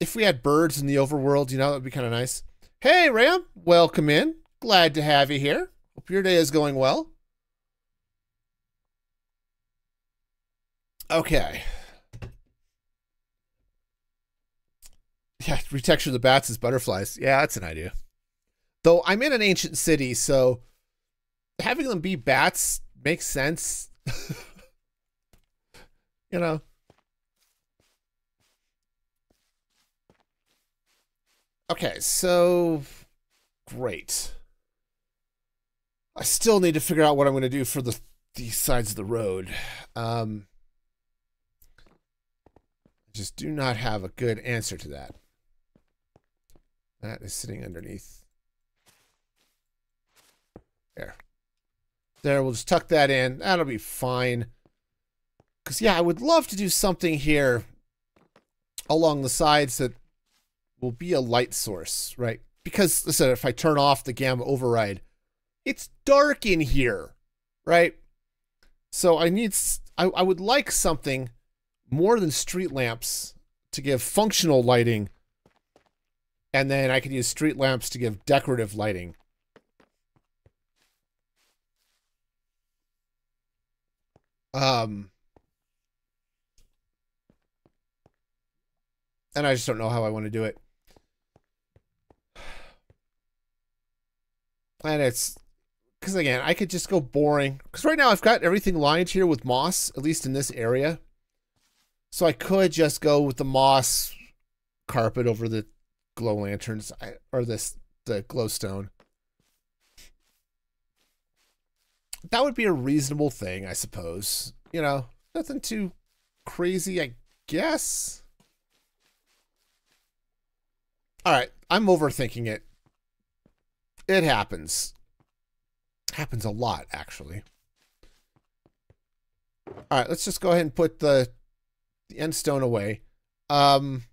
if we had birds in the overworld, you know, that would be kind of nice. Hey, Ram, welcome in. Glad to have you here. Hope your day is going well. Okay. Yeah, retexture the bats as butterflies. Yeah, that's an idea. Though I'm in an ancient city, so having them be bats makes sense. you know. Okay, so great. I still need to figure out what I'm going to do for the these sides of the road. Um, I just do not have a good answer to that. That is sitting underneath. There. There, we'll just tuck that in. That'll be fine. Because, yeah, I would love to do something here along the sides that will be a light source, right? Because, listen, if I turn off the gamma override, it's dark in here, right? So I need, I, I would like something more than street lamps to give functional lighting. And then I can use street lamps to give decorative lighting. Um, and I just don't know how I want to do it. And it's because again, I could just go boring. Because right now I've got everything lined here with moss, at least in this area. So I could just go with the moss carpet over the glow lanterns or this the glowstone. That would be a reasonable thing, I suppose. You know, nothing too crazy, I guess. All right, I'm overthinking it. It happens. Happens a lot, actually. All right, let's just go ahead and put the the end stone away. Um,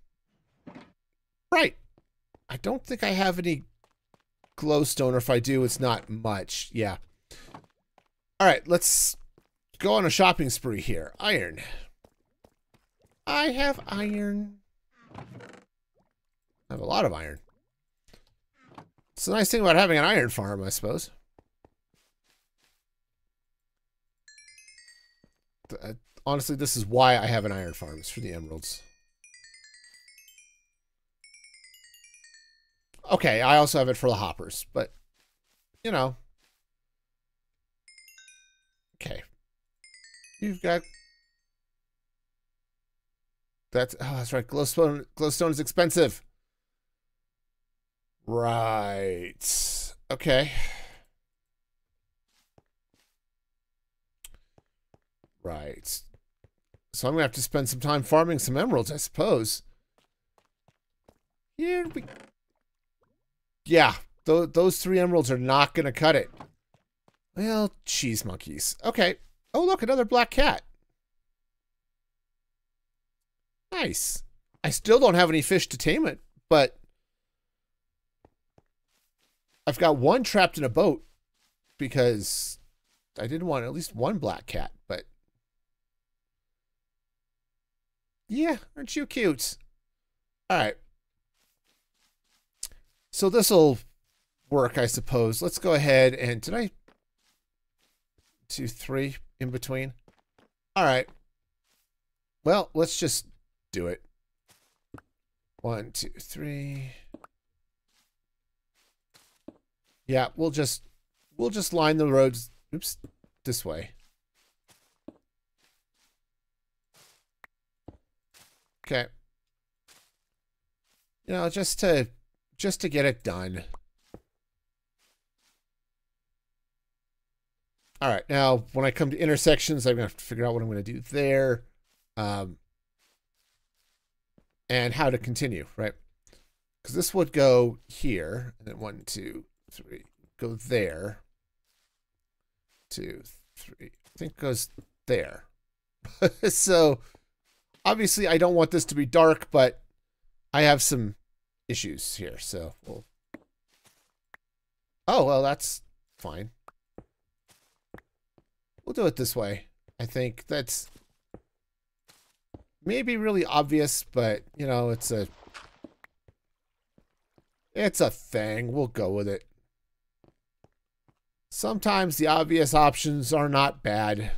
right. I don't think I have any glowstone, or if I do, it's not much. Yeah. All right, let's go on a shopping spree here. Iron. I have iron. I have a lot of iron. It's a nice thing about having an iron farm, I suppose. Uh, honestly, this is why I have an iron farm. It's for the emeralds. Okay, I also have it for the hoppers, but, you know. Okay. You've got... That's, oh, that's right. Glowstone, glowstone is expensive. Right. Okay. Right. So I'm going to have to spend some time farming some emeralds, I suppose. Here we... Yeah, th those three emeralds are not going to cut it. Well, cheese monkeys. Okay. Oh, look, another black cat. Nice. I still don't have any fish to tame it, but I've got one trapped in a boat because I didn't want at least one black cat, but yeah, aren't you cute? All right. So this will work, I suppose. Let's go ahead and did I two, three in between? All right. Well, let's just do it. One, two, three. Yeah, we'll just we'll just line the roads oops this way. Okay. You know, just to just to get it done. All right, now when I come to intersections, I'm gonna have to figure out what I'm gonna do there, um, and how to continue, right? Because this would go here, and then one, two, three, go there, two, three. I think goes there. so obviously, I don't want this to be dark, but I have some issues here, so we'll. Oh well, that's fine. We'll do it this way. I think that's maybe really obvious, but you know, it's a it's a thing. We'll go with it. Sometimes the obvious options are not bad.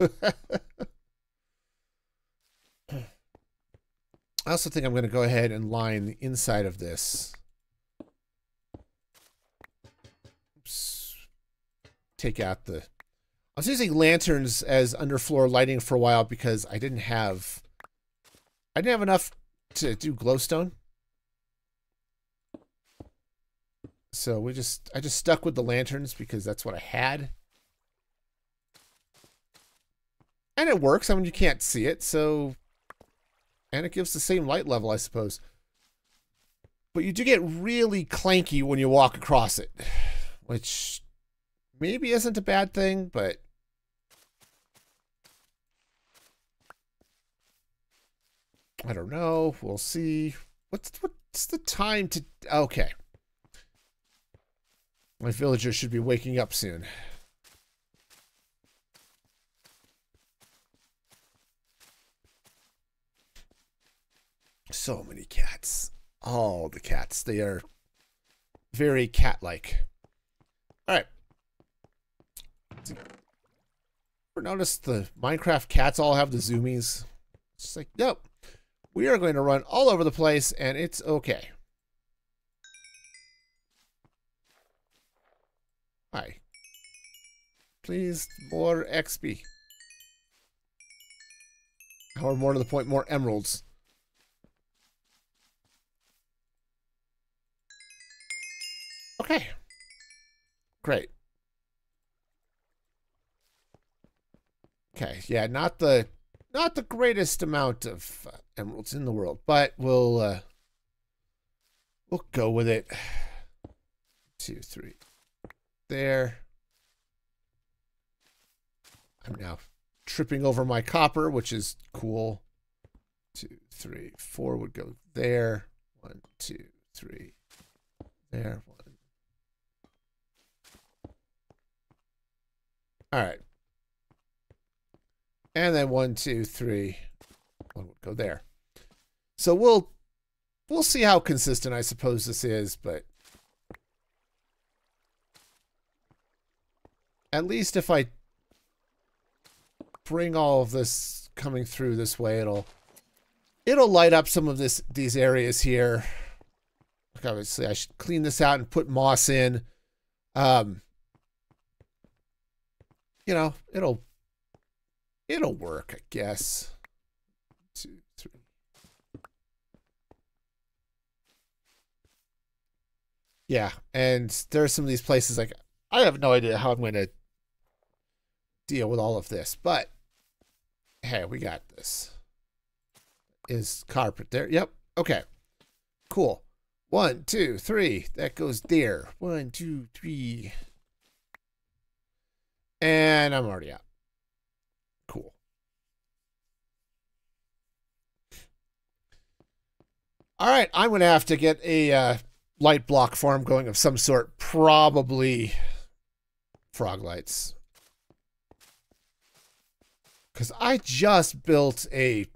I also think I'm going to go ahead and line the inside of this. Oops. Take out the I was using lanterns as underfloor lighting for a while because I didn't have I didn't have enough to do glowstone. So we just I just stuck with the lanterns because that's what I had. And it works. I mean you can't see it, so and it gives the same light level, I suppose. But you do get really clanky when you walk across it, which maybe isn't a bad thing, but I don't know. We'll see. What's what's the time to Okay. My villagers should be waking up soon. So many cats. All the cats. They are very cat-like. All right. Ever notice the Minecraft cats all have the zoomies? It's like, nope. We are going to run all over the place, and it's okay. Hi. Please, more XP. Or more to the point, more emeralds. Okay. Great. Okay, yeah, not the not the greatest amount of uh, emeralds in the world, but we'll uh, we'll go with it. Two, three, there. I'm now tripping over my copper, which is cool. Two, three, four would go there. One, two, three, there. One. All right. And then one, two, three. Would go there. So we'll we'll see how consistent I suppose this is, but at least if I bring all of this coming through this way, it'll it'll light up some of this these areas here. Obviously I should clean this out and put moss in. Um you know, it'll it'll work, I guess. Two, three. Yeah, and there are some of these places like I have no idea how I'm going to deal with all of this, but hey, we got this. Is carpet there? Yep. Okay. Cool. One, two, three. That goes there. One, two, three. And I'm already out. Cool. All right, I'm going to have to get a uh, light block farm going of some sort. Probably frog lights. Because I just built a...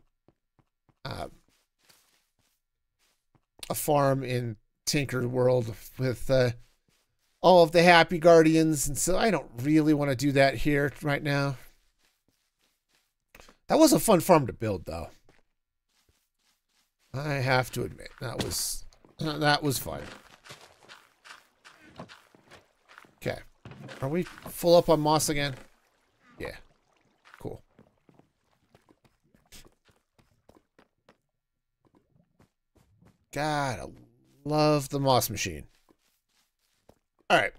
Uh, a farm in Tinker World with uh, all of the happy guardians, and so I don't really want to do that here right now. That was a fun farm to build, though. I have to admit that was that was fun. Okay, are we full up on moss again? Yeah, cool. God, I love the moss machine. All right.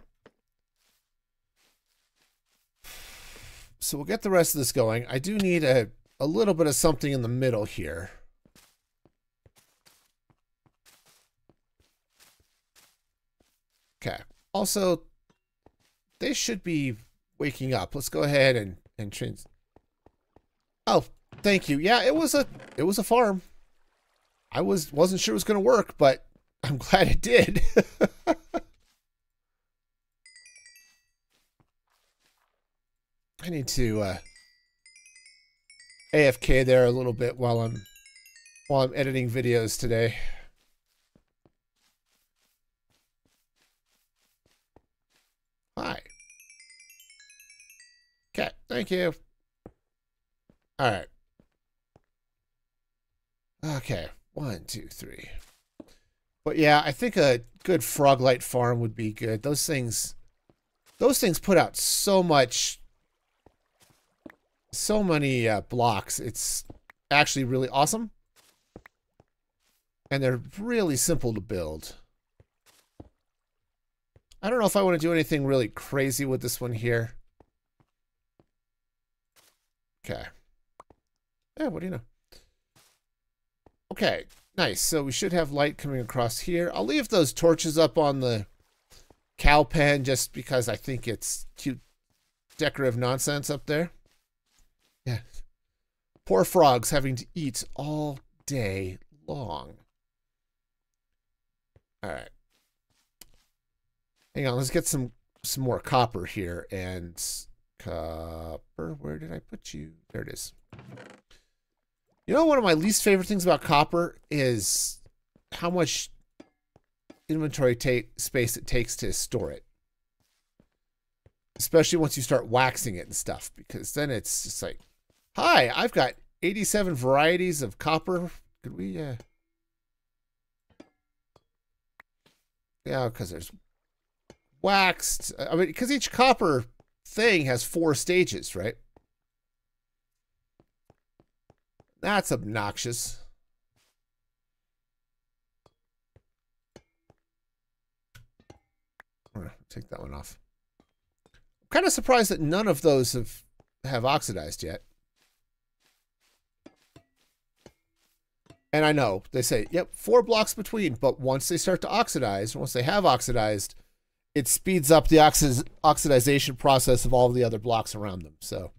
So we'll get the rest of this going. I do need a, a little bit of something in the middle here. Okay. Also, they should be waking up. Let's go ahead and and change. Oh, thank you. Yeah, it was a it was a farm. I was wasn't sure it was going to work, but I'm glad it did. I need to uh, AFK there a little bit while I'm while I'm editing videos today. Hi. Okay, thank you. All right. Okay, one, two, three. But yeah, I think a good frog light farm would be good. Those things, those things put out so much, so many uh, blocks. It's actually really awesome. And they're really simple to build. I don't know if I want to do anything really crazy with this one here. Okay. Yeah, what do you know? Okay, nice. So we should have light coming across here. I'll leave those torches up on the cow pen just because I think it's cute decorative nonsense up there. Yeah. Poor frogs having to eat all day long. All right. Hang on, let's get some some more copper here and copper. Where did I put you? There it is. You know, one of my least favorite things about copper is how much inventory take space it takes to store it. Especially once you start waxing it and stuff, because then it's just like, hi, I've got 87 varieties of copper. Could we, uh... Yeah, because there's waxed. I mean, because each copper thing has four stages, right? That's obnoxious. Take that one off. I'm kind of surprised that none of those have have oxidized yet. And I know they say, yep, four blocks between, but once they start to oxidize, once they have oxidized, it speeds up the oxi oxidization process of all of the other blocks around them. So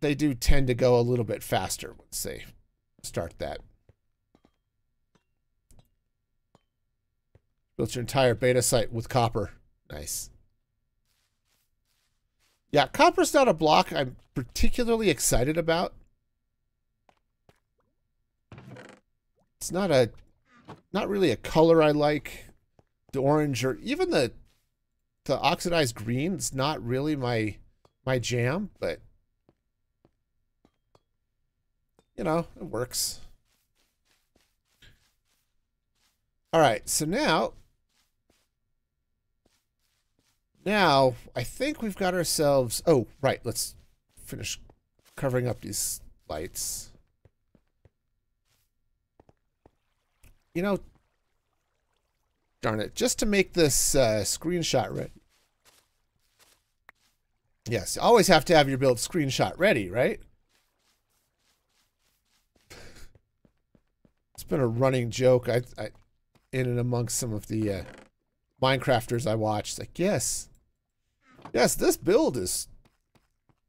they do tend to go a little bit faster once they start that. Built your entire beta site with copper. Nice. Yeah, copper's not a block I'm particularly excited about. It's not a not really a color I like. The orange or even the the oxidized green is not really my my jam, but you know, it works. All right, so now, now I think we've got ourselves, oh, right, let's finish covering up these lights. You know, darn it, just to make this uh, screenshot ready. Yes, you always have to have your build screenshot ready, right? It's been a running joke I, I in and amongst some of the uh, Minecrafters I watched. Like, yes, yes, this build is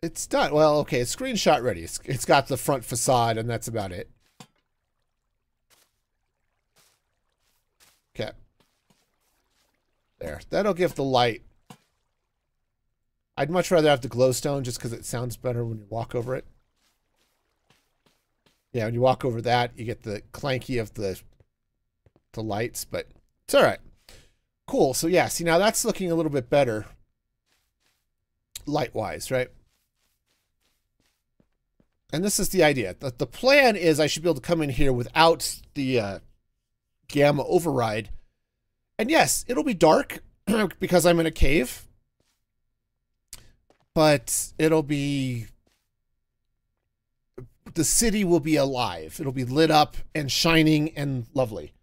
it's done. Well, okay, it's screenshot ready. It's, it's got the front facade, and that's about it. Okay. There. That'll give the light. I'd much rather have the glowstone just because it sounds better when you walk over it. Yeah, when you walk over that, you get the clanky of the the lights, but it's all right. Cool. So yeah, see now that's looking a little bit better light-wise, right? And this is the idea. The, the plan is I should be able to come in here without the uh, gamma override. And yes, it'll be dark because I'm in a cave. But it'll be the city will be alive. It'll be lit up and shining and lovely.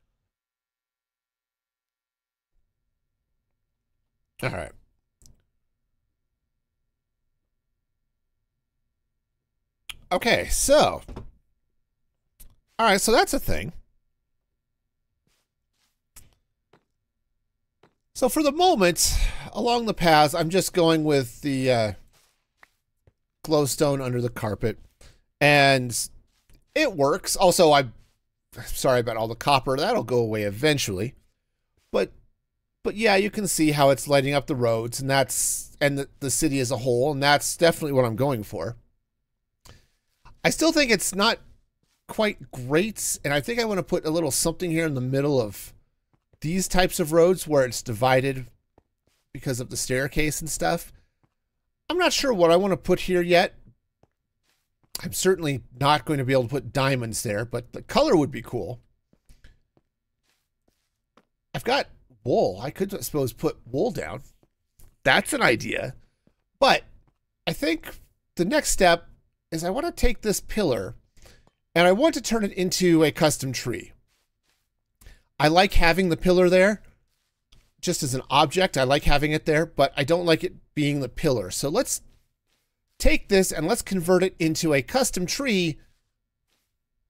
All right. Okay, so. All right, so that's a thing. So for the moment, along the paths, I'm just going with the uh, glowstone under the carpet. And it works. Also, I'm sorry about all the copper. That'll go away eventually. But but yeah, you can see how it's lighting up the roads and that's and the, the city as a whole, and that's definitely what I'm going for. I still think it's not quite great, and I think I want to put a little something here in the middle of these types of roads where it's divided because of the staircase and stuff. I'm not sure what I want to put here yet. I'm certainly not going to be able to put diamonds there, but the color would be cool. I've got wool. I could, I suppose, put wool down. That's an idea. But I think the next step is I want to take this pillar and I want to turn it into a custom tree. I like having the pillar there just as an object. I like having it there, but I don't like it being the pillar. So let's take this and let's convert it into a custom tree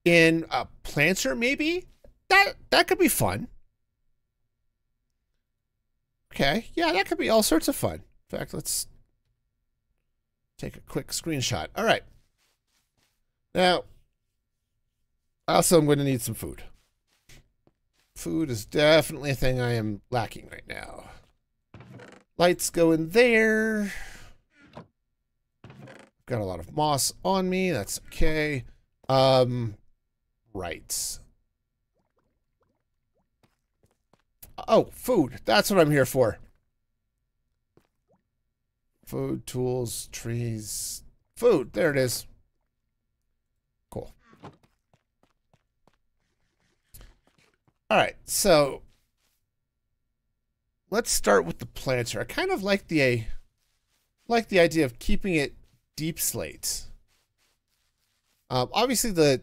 in a planter, maybe? That that could be fun. Okay, yeah, that could be all sorts of fun. In fact, let's take a quick screenshot. All right. Now, also I'm going to need some food. Food is definitely a thing I am lacking right now. Lights go in there. Got a lot of moss on me. That's okay. Um, right. Oh, food. That's what I'm here for. Food, tools, trees, food. There it is. Cool. All right, so let's start with the planter. I kind of like the like the idea of keeping it deepslate. Um, obviously, the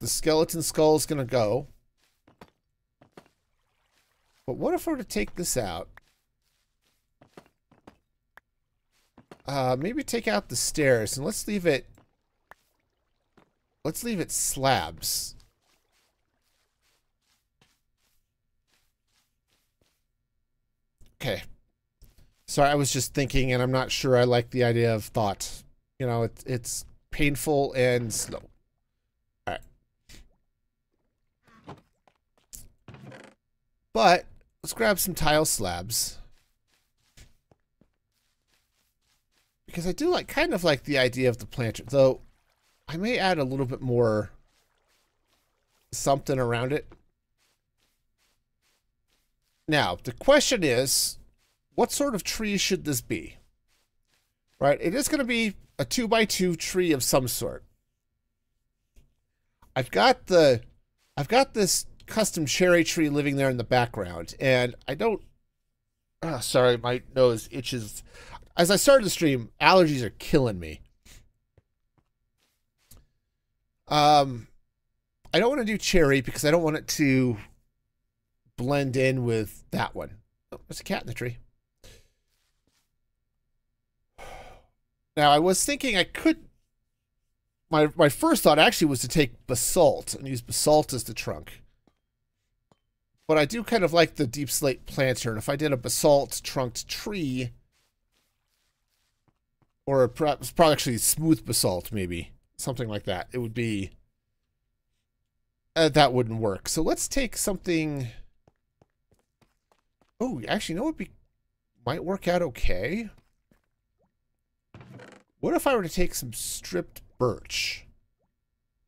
the skeleton skull is going to go. But what if I were to take this out? Uh, maybe take out the stairs and let's leave it. Let's leave it slabs. Okay, Sorry, I was just thinking, and I'm not sure I like the idea of thought. You know, it, it's painful and slow. All right. But let's grab some tile slabs. Because I do like kind of like the idea of the planter, though I may add a little bit more something around it. Now, the question is, what sort of tree should this be? Right? It is going to be a two by two tree of some sort. I've got the, I've got this custom cherry tree living there in the background, and I don't. Oh, sorry, my nose itches. As I started the stream, allergies are killing me. Um, I don't want to do cherry because I don't want it to blend in with that one. Oh, there's a cat in the tree. Now, I was thinking I could. My, my first thought actually was to take basalt and use basalt as the trunk. But I do kind of like the deepslate planter. And if I did a basalt trunked tree, or perhaps probably actually smooth basalt, maybe something like that, it would be. Uh, that wouldn't work. So let's take something. Oh, actually, you know what be might work out okay. What if I were to take some stripped birch?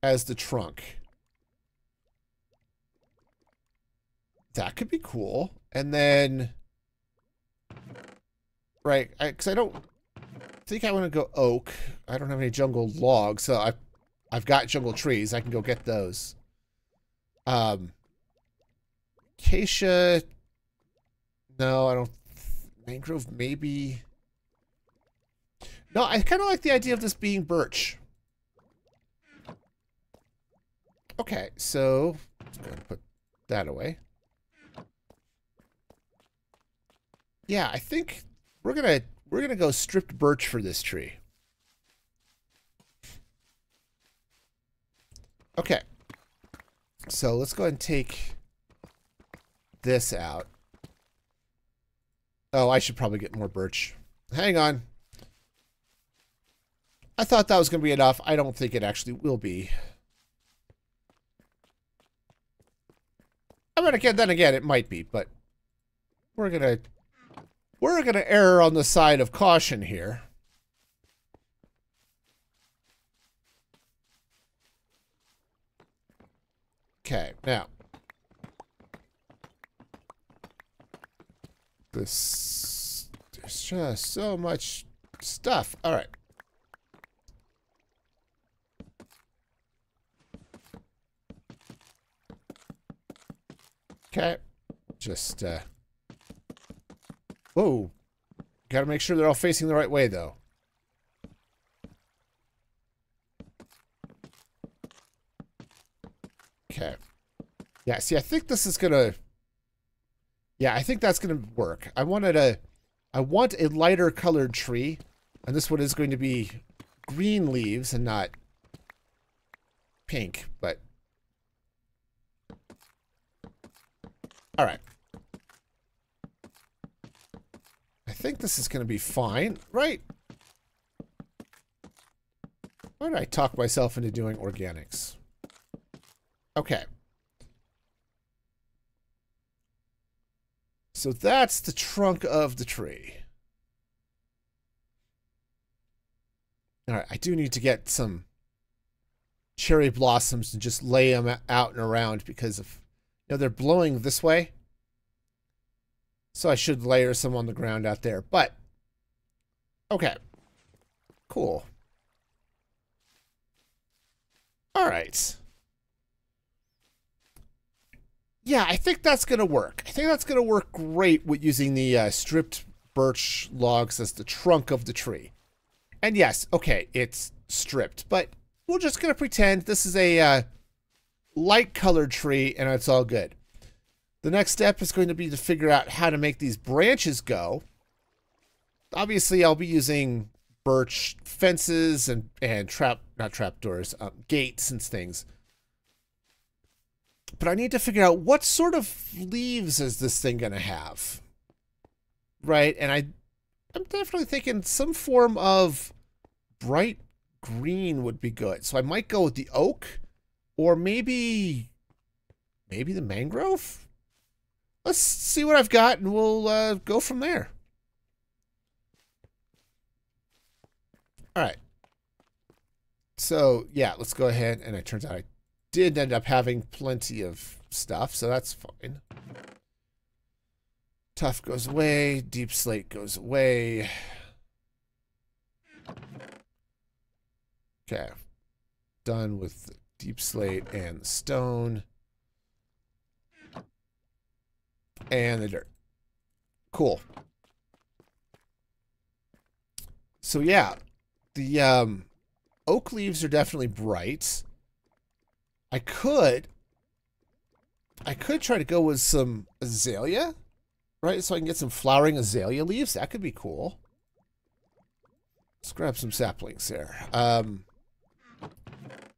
as the trunk. That could be cool. And then, right, because I, I, don't think I want to go oak. I don't have any jungle logs, so I've, I've got jungle trees. I can go get those. Um, acacia, no, I don't. Mangrove, maybe. No, I kind of like the idea of this being birch. Okay, so put that away. Yeah, I think we're gonna we're gonna go stripped birch for this tree. Okay. So let's go ahead and take this out. Oh, I should probably get more birch. Hang on. I thought that was going to be enough. I don't think it actually will be. I mean, again, then again, it might be, but we're going to we're going to err on the side of caution here. Okay, now. This, there's just so much stuff. All right. Okay. Just, uh... Whoa. Gotta make sure they're all facing the right way, though. Okay. Yeah, see, I think this is gonna... Yeah, I think that's gonna work. I wanted a... I want a lighter colored tree. And this one is going to be green leaves and not pink, but All right. I think this is going to be fine, right? Why did I talk myself into doing organics? Okay. So that's the trunk of the tree. All right, I do need to get some cherry blossoms and just lay them out and around because of you know, they're blowing this way. So I should layer some on the ground out there. But, okay. Cool. All right. Yeah, I think that's going to work. I think that's going to work great with using the uh, stripped birch logs as the trunk of the tree. And yes, okay, it's stripped, but we're just going to pretend this is a uh, light colored tree and it's all good. The next step is going to be to figure out how to make these branches go. Obviously, I'll be using birch fences and, and trap, not trapdoors, um, gates and things. But I need to figure out what sort of leaves is this thing going to have. Right? And I, I'm definitely thinking some form of bright green would be good. So I might go with the oak or maybe, maybe the mangrove? Let's see what I've got and we'll uh, go from there. All right. So, yeah, let's go ahead. And it turns out I did end up having plenty of stuff, so that's fine. Tuff goes away. Deepslate goes away. Okay. Done with deepslate and stone. And the dirt. Cool. So yeah, the um, oak leaves are definitely bright. I could, I could try to go with some azalea, right? So I can get some flowering azalea leaves. That could be cool. Let's grab some saplings there. Um,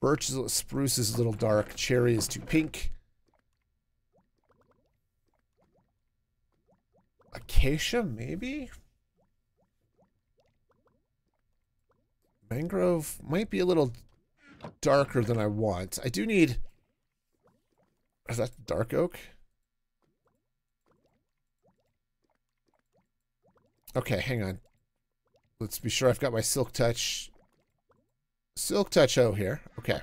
Birch is, spruce is a little dark. Cherry is too pink. Acacia, maybe? Mangrove might be a little darker than I want. I do need... Is that dark oak? Okay, hang on. Let's be sure I've got my Silk Touch... Silk Touch hoe here. Okay.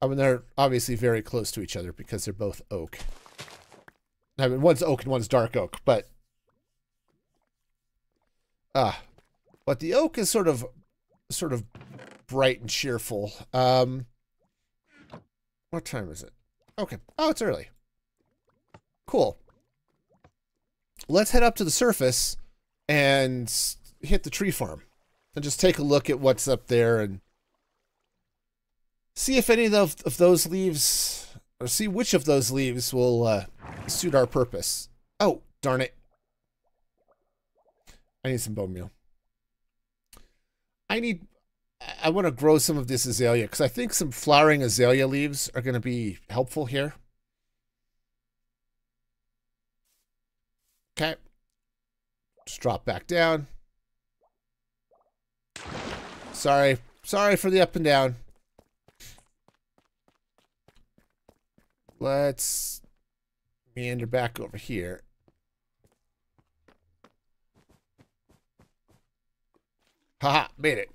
I mean, they're obviously very close to each other because they're both oak. I mean, one's oak and one's dark oak, but... Ah, but the oak is sort of, sort of bright and cheerful. Um, what time is it? Okay. Oh, it's early. Cool. Let's head up to the surface and hit the tree farm and just take a look at what's up there and see if any of, those leaves, or see which of those leaves will uh, suit our purpose. Oh, darn it. I need some bone meal. I need, I want to grow some of this azalea because I think some flowering azalea leaves are going to be helpful here. Okay. Just drop back down. Sorry. Sorry for the up and down. Let's meander back over here. Haha, made it.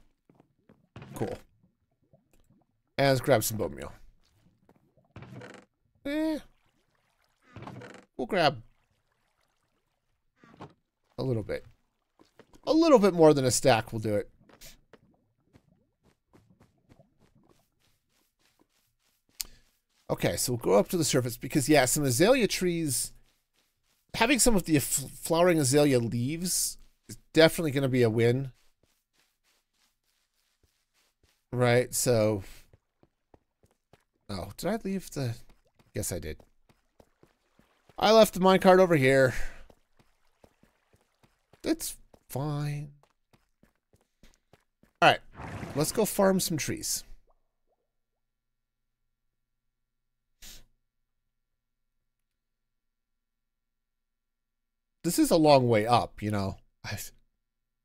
Cool. And let's grab some bone meal. Eh. We'll grab a little bit. A little bit more than a stack will do it. Okay, so we'll go up to the surface because, yeah, some azalea trees, having some of the flowering azalea leaves is definitely going to be a win. Right, so... Oh, did I leave the... Yes, I did. I left the minecart over here. It's fine. Alright, let's go farm some trees. This is a long way up, you know.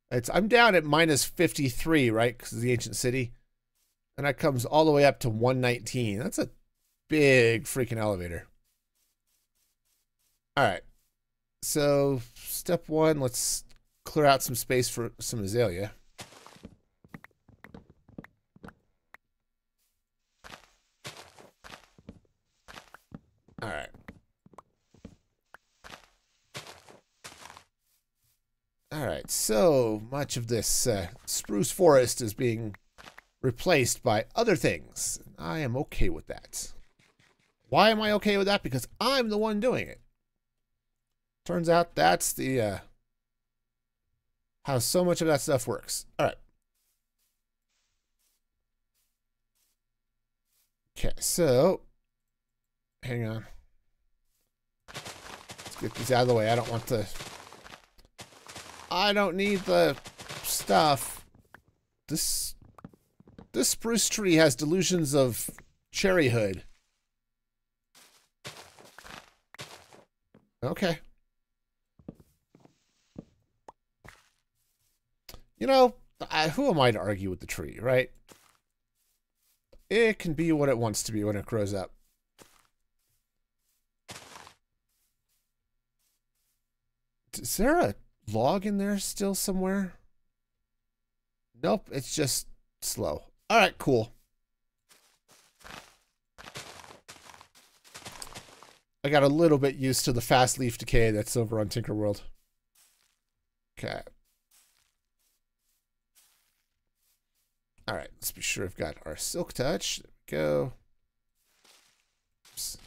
It's I'm down at minus 53, right? Because the ancient city. And that comes all the way up to 119. That's a big freaking elevator. All right. So, step one, let's clear out some space for some azalea. All right. All right, so much of this uh, spruce forest is being replaced by other things. I am okay with that. Why am I okay with that? Because I'm the one doing it. Turns out that's the uh, how so much of that stuff works. All right. Okay, so hang on. Let's get these out of the way. I don't want to. I don't need the stuff. This this spruce tree has delusions of cherryhood. Okay. You know, I, who am I to argue with the tree, right? It can be what it wants to be when it grows up. Is there a log in there still somewhere? Nope, it's just slow. All right, cool. I got a little bit used to the fast leaf decay that's over on Tinker World. Okay. All right, let's be sure we've got our Silk Touch. There we go. Oops.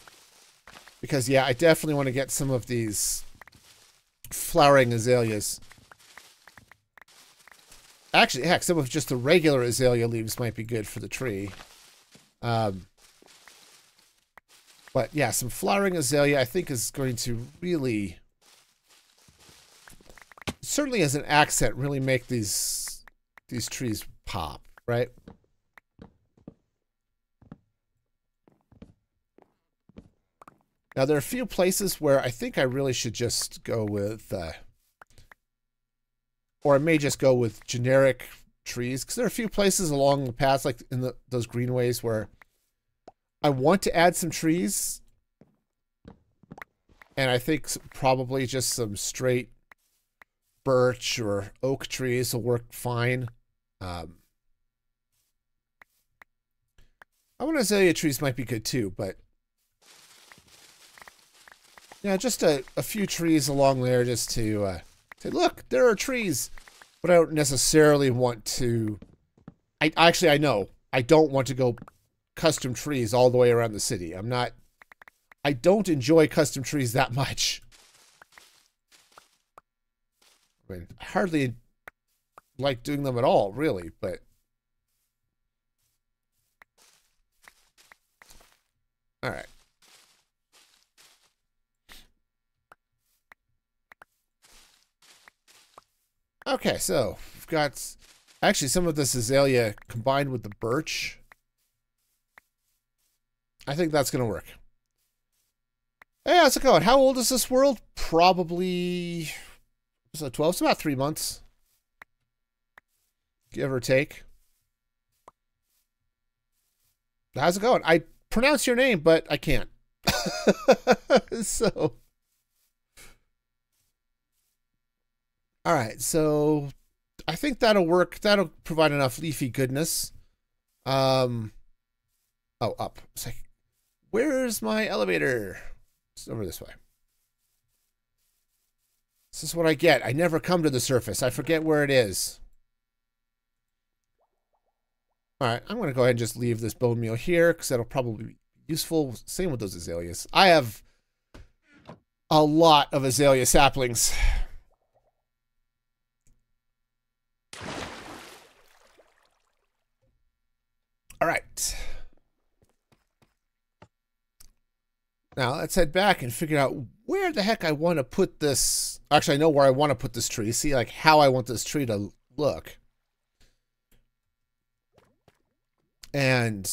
Because, yeah, I definitely want to get some of these flowering azaleas Actually, heck, some of just the regular azalea leaves might be good for the tree. Um, but yeah, some flowering azalea I think is going to really, certainly as an accent, really make these these trees pop, right? Now there are a few places where I think I really should just go with. Uh, or I may just go with generic trees because there are a few places along the path, like in the, those greenways, where I want to add some trees, and I think probably just some straight birch or oak trees will work fine. Um, I want azalea trees might be good too, but yeah, just a, a few trees along there just to uh, say, look, there are trees. But I don't necessarily want to. I actually I know I don't want to go custom trees all the way around the city. I'm not. I don't enjoy custom trees that much. I mean, I hardly like doing them at all, really, but all Okay, so we've got actually some of this azalea combined with the birch. I think that's going to work. Hey, how's it going? How old is this world? Probably so 12. It's about three months. Give or take. How's it going? I pronounce your name, but I can't. so All right, so I think that'll work. That'll provide enough leafy goodness. Um, oh, up. Where's my elevator? It's over this way. This is what I get. I never come to the surface. I forget where it is. All right, I'm going to go ahead and just leave this bone meal here because that'll probably be useful. Same with those azaleas. I have a lot of azalea saplings. All right. Now let's head back and figure out where the heck I want to put this. Actually, I know where I want to put this tree. See, like how I want this tree to look. And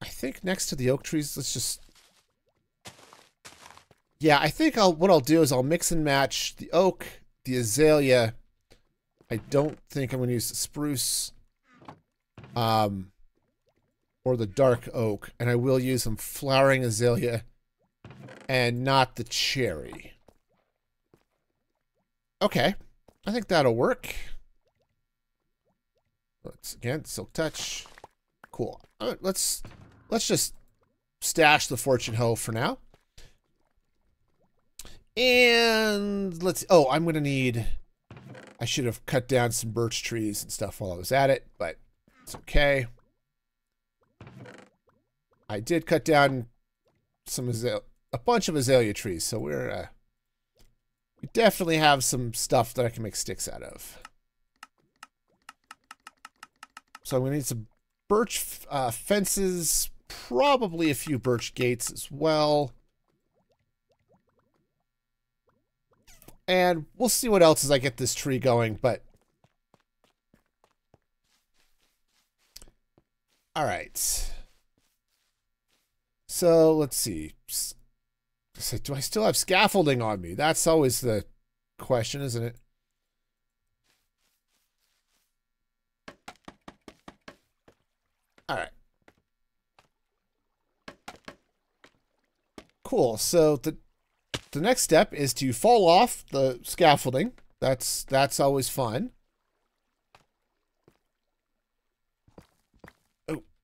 I think next to the oak trees, let's just. Yeah, I think I'll. What I'll do is I'll mix and match the oak, the azalea. I don't think I'm going to use the spruce um, or the dark oak, and I will use some flowering azalea and not the cherry. Okay, I think that'll work. Let's again silk touch. Cool. Let's let's just stash the fortune hoe for now. And let's. Oh, I'm gonna need. I should have cut down some birch trees and stuff while I was at it, but it's okay. I did cut down some a bunch of azalea trees, so we're uh, we definitely have some stuff that I can make sticks out of. So I'm gonna need some birch uh, fences, probably a few birch gates as well. And we'll see what else as I get this tree going, but All right. So let's see. So do I still have scaffolding on me? That's always the question, isn't it? All right. Cool. So the the next step is to fall off the scaffolding. That's that's always fun.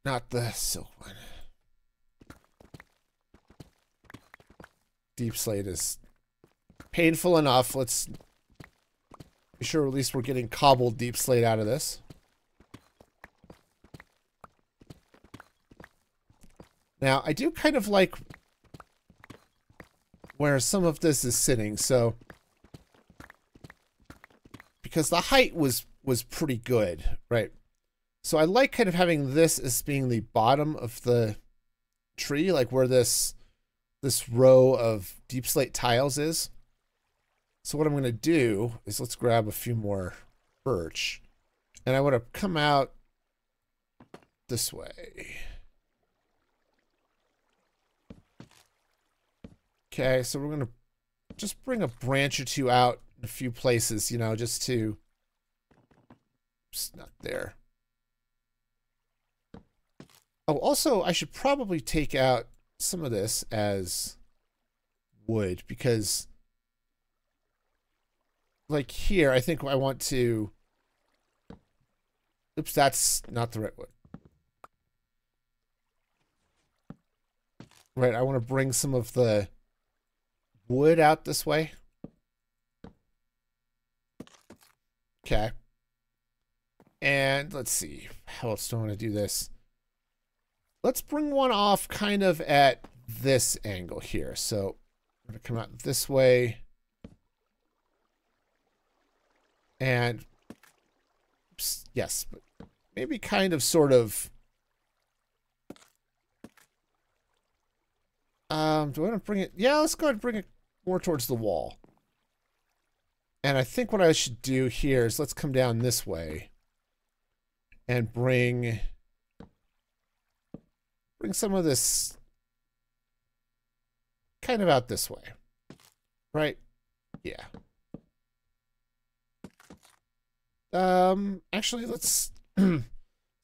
Not the silk one. Deepslate is painful enough. Let's be sure at least we're getting cobbled deepslate out of this. Now, I do kind of like where some of this is sitting, so because the height was was pretty good, right? So I like kind of having this as being the bottom of the tree, like where this this row of deepslate tiles is. So what I'm going to do is let's grab a few more birch. And I want to come out this way. Okay, so we're going to just bring a branch or two out a few places, you know, just to... Just not there. Oh, also, I should probably take out some of this as wood because like here, I think I want to oops, that's not the right wood. right, I want to bring some of the wood out this way. Okay. And let's see, how else do I want to do this? Let's bring one off kind of at this angle here. So I'm going to come out this way. And yes, maybe kind of sort of um do I want to bring it yeah let's go ahead and bring it more towards the wall and I think what I should do here is let's come down this way and bring bring some of this kind of out this way right yeah um actually let's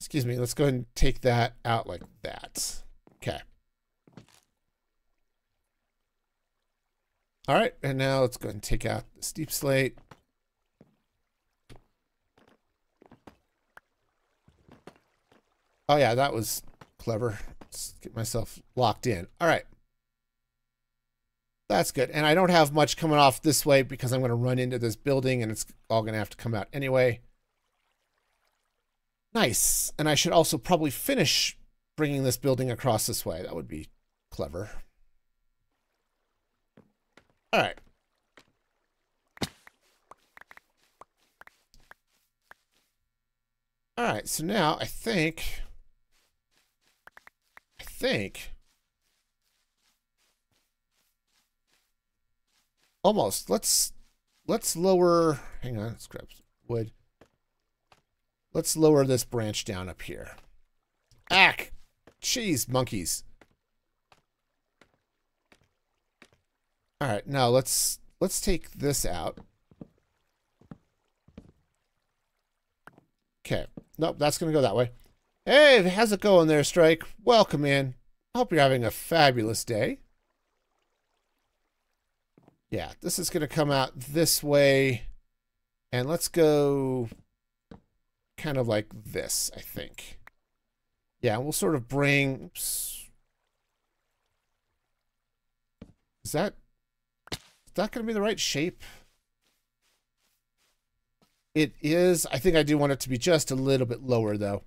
excuse me, let's go and take that out like that. Okay. All right, and now let's go and take out the steep slate. Oh yeah, that was clever. Let's get myself locked in. All right. That's good. And I don't have much coming off this way because I'm going to run into this building and it's all going to have to come out anyway. Nice. And I should also probably finish bringing this building across this way. That would be clever. All right. All right, so now I think, think, almost, let's, let's lower, hang on, let's grab wood. Let's lower this branch down up here. Ack! Jeez, monkeys. Alright, now let's let's take this out. Okay. Nope, that's gonna go that way. Hey, how's it going there, Strike? Welcome in. Hope you're having a fabulous day. Yeah, this is gonna come out this way. And let's go kind of like this, I think. Yeah, we'll sort of bring... Oops. Is that... Is that going to be the right shape? It is. I think I do want it to be just a little bit lower, though.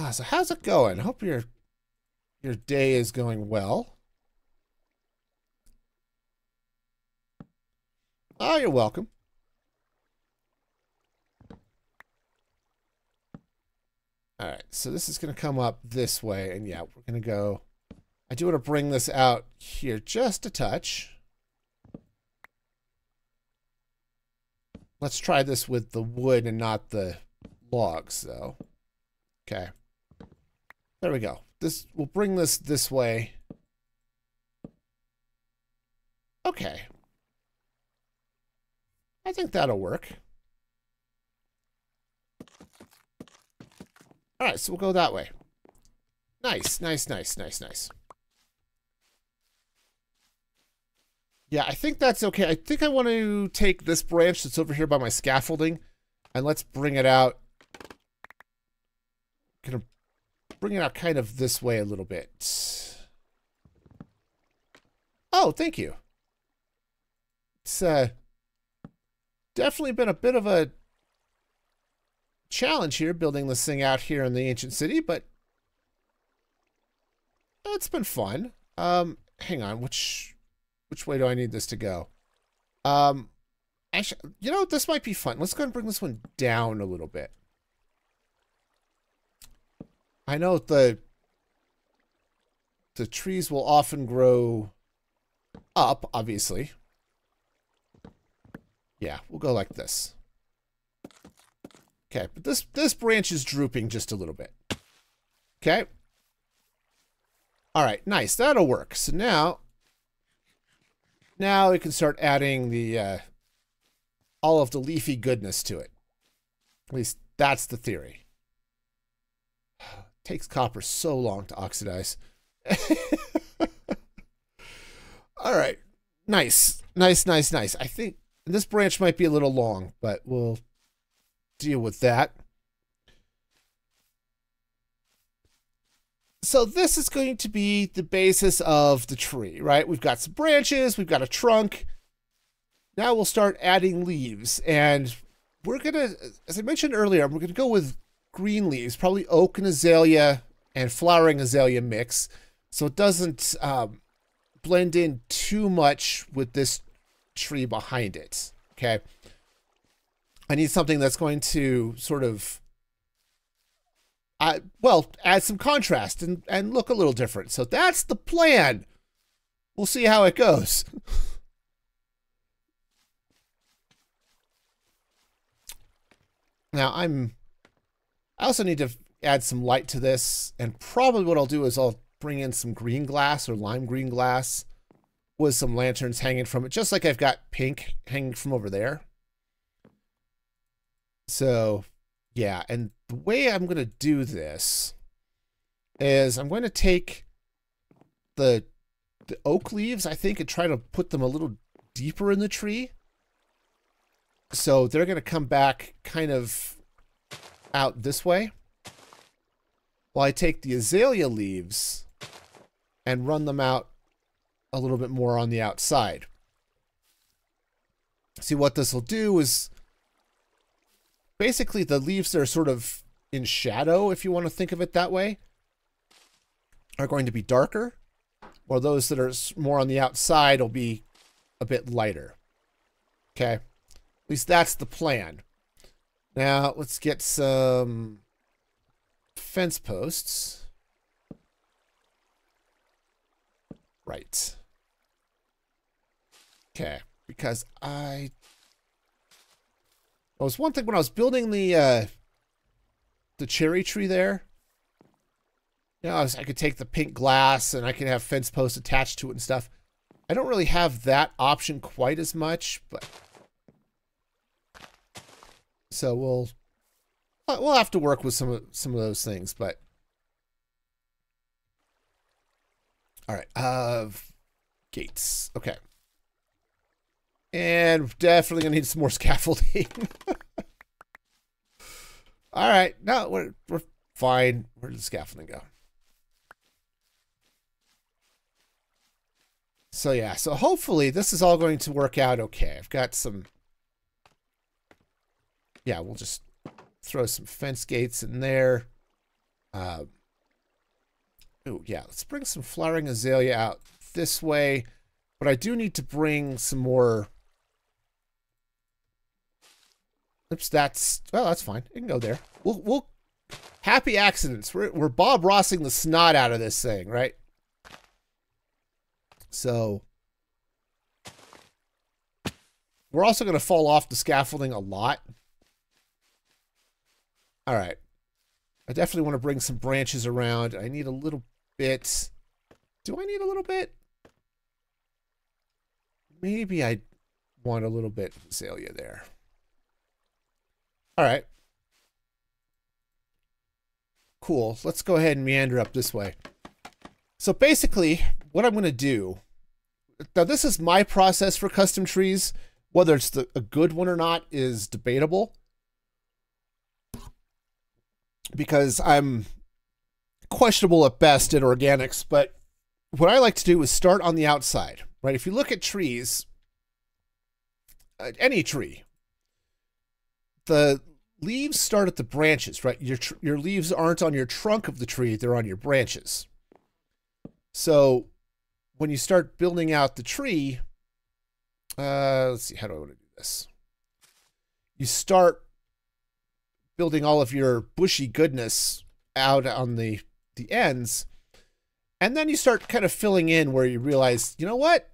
Ah, so how's it going? Hope your your day is going well. Oh, you're welcome. All right, so this is going to come up this way, and yeah, we're going to go... I do want to bring this out here just a touch. Let's try this with the wood and not the logs, though. Okay. There we go. This We'll bring this this way. Okay. I think that'll work. All right, so we'll go that way. Nice, nice, nice, nice, nice. Yeah, I think that's okay. I think I want to take this branch that's over here by my scaffolding and let's bring it out. Gonna bring it out kind of this way a little bit. Oh, thank you. It's uh, definitely been a bit of a challenge here building this thing out here in the ancient city, but it's been fun. Um, hang on, which which way do I need this to go? Um, actually, you know, this might be fun. Let's go and bring this one down a little bit. I know the the trees will often grow up, obviously. Yeah, we'll go like this. Okay, but this this branch is drooping just a little bit. Okay. All right, nice. That'll work. So now, now we can start adding the uh, all of the leafy goodness to it. At least that's the theory. Takes copper so long to oxidize. all right, nice, nice, nice, nice. I think this branch might be a little long, but we'll deal with that. so this is going to be the basis of the tree, right? We've got some branches, we've got a trunk. Now we'll start adding leaves. And we're going to, as I mentioned earlier, we're going to go with green leaves, probably oak and azalea and flowering azalea mix. So it doesn't um, blend in too much with this tree behind it. Okay. I need something that's going to sort of I well, add some contrast and, and look a little different. So that's the plan. We'll see how it goes. now I'm, I also need to add some light to this. And probably what I'll do is I'll bring in some green glass or lime green glass with some lanterns hanging from it, just like I've got pink hanging from over there. So yeah, and the way I'm going to do this is I'm going to take the the oak leaves, I think, and try to put them a little deeper in the tree. So they're going to come back kind of out this way. While I take the azalea leaves and run them out a little bit more on the outside. See, what this will do is basically the leaves that are sort of in shadow, if you want to think of it that way, are going to be darker, while those that are more on the outside will be a bit lighter. Okay, at least that's the plan. Now let's get some fence posts. Right. Okay, because I it was one thing when I was building the uh, the cherry tree there. You know, I, was, I could take the pink glass and I could have fence posts attached to it and stuff. I don't really have that option quite as much, but so we'll we'll have to work with some of some of those things, but all right. Uh, gates. Okay. And definitely gonna need some more scaffolding. All right, no, we're we're fine. Where did the scaffolding go? So yeah, so hopefully this is all going to work out okay. I've got some. Yeah, we'll just throw some fence gates in there. Uh, oh yeah, let's bring some flowering azalea out this way. But I do need to bring some more Oops, that's well, that's fine. It can go there. We'll we'll happy accidents. We're we're Bob Rossing the snot out of this thing, right? So we're also going to fall off the scaffolding a lot. All right. I definitely want to bring some branches around. I need a little bit. Do I need a little bit? Maybe I want a little bit of azalea there. All right. Cool. Let's go ahead and meander up this way. So basically, what I'm going to do, now this is my process for custom trees. Whether it's the, a good one or not is debatable. Because I'm questionable at best in organics, but what I like to do is start on the outside, right? If you look at trees, uh, any tree, the leaves start at the branches, right? Your your leaves aren't on your trunk of the tree; they're on your branches. So when you start building out the tree, uh, let's see, how do I want to do this? You start building all of your bushy goodness out on the the ends, and then you start kind of filling in where you realize, you know what?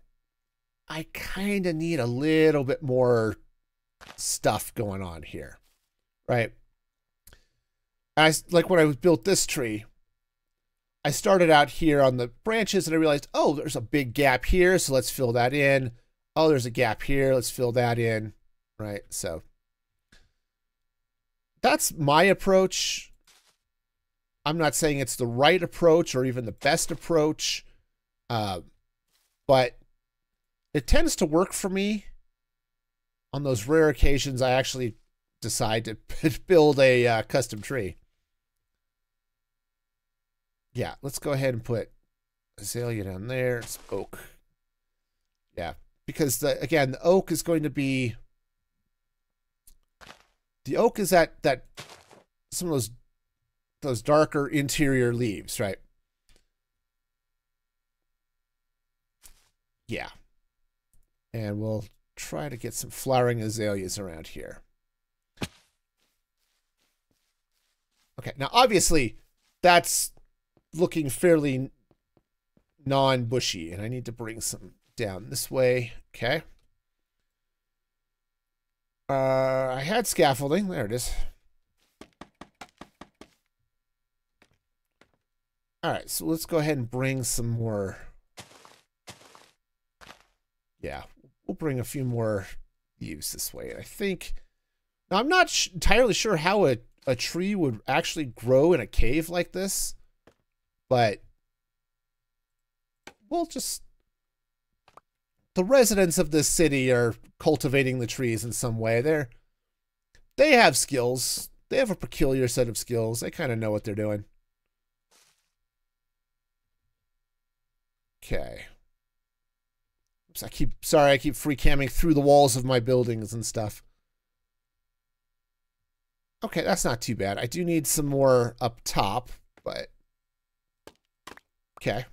I kind of need a little bit more stuff going on here right? I like when I built this tree, I started out here on the branches and I realized, oh, there's a big gap here, so let's fill that in. Oh, there's a gap here, let's fill that in, right? So that's my approach. I'm not saying it's the right approach or even the best approach, uh, but it tends to work for me on those rare occasions I actually decide to build a uh, custom tree. yeah, let's go ahead and put azalea down there. It's oak. Yeah, because the again, the oak is going to be the oak is that that some of those those darker interior leaves, right? Yeah. And we'll try to get some flowering azaleas around here. Okay, now obviously that's looking fairly non-bushy, and I need to bring some down this way. Okay. Uh, I had scaffolding. There it is. All right, so let's go ahead and bring some more. Yeah, we'll bring a few more views this way. I think. Now, I'm not entirely sure how a, a tree would actually grow in a cave like this, but we'll just. The residents of this city are cultivating the trees in some way. They're they have skills. They have a peculiar set of skills. They kind of know what they're doing. Okay. Oops, I keep sorry, I keep free camming through the walls of my buildings and stuff. Okay, that's not too bad. I do need some more up top, but okay.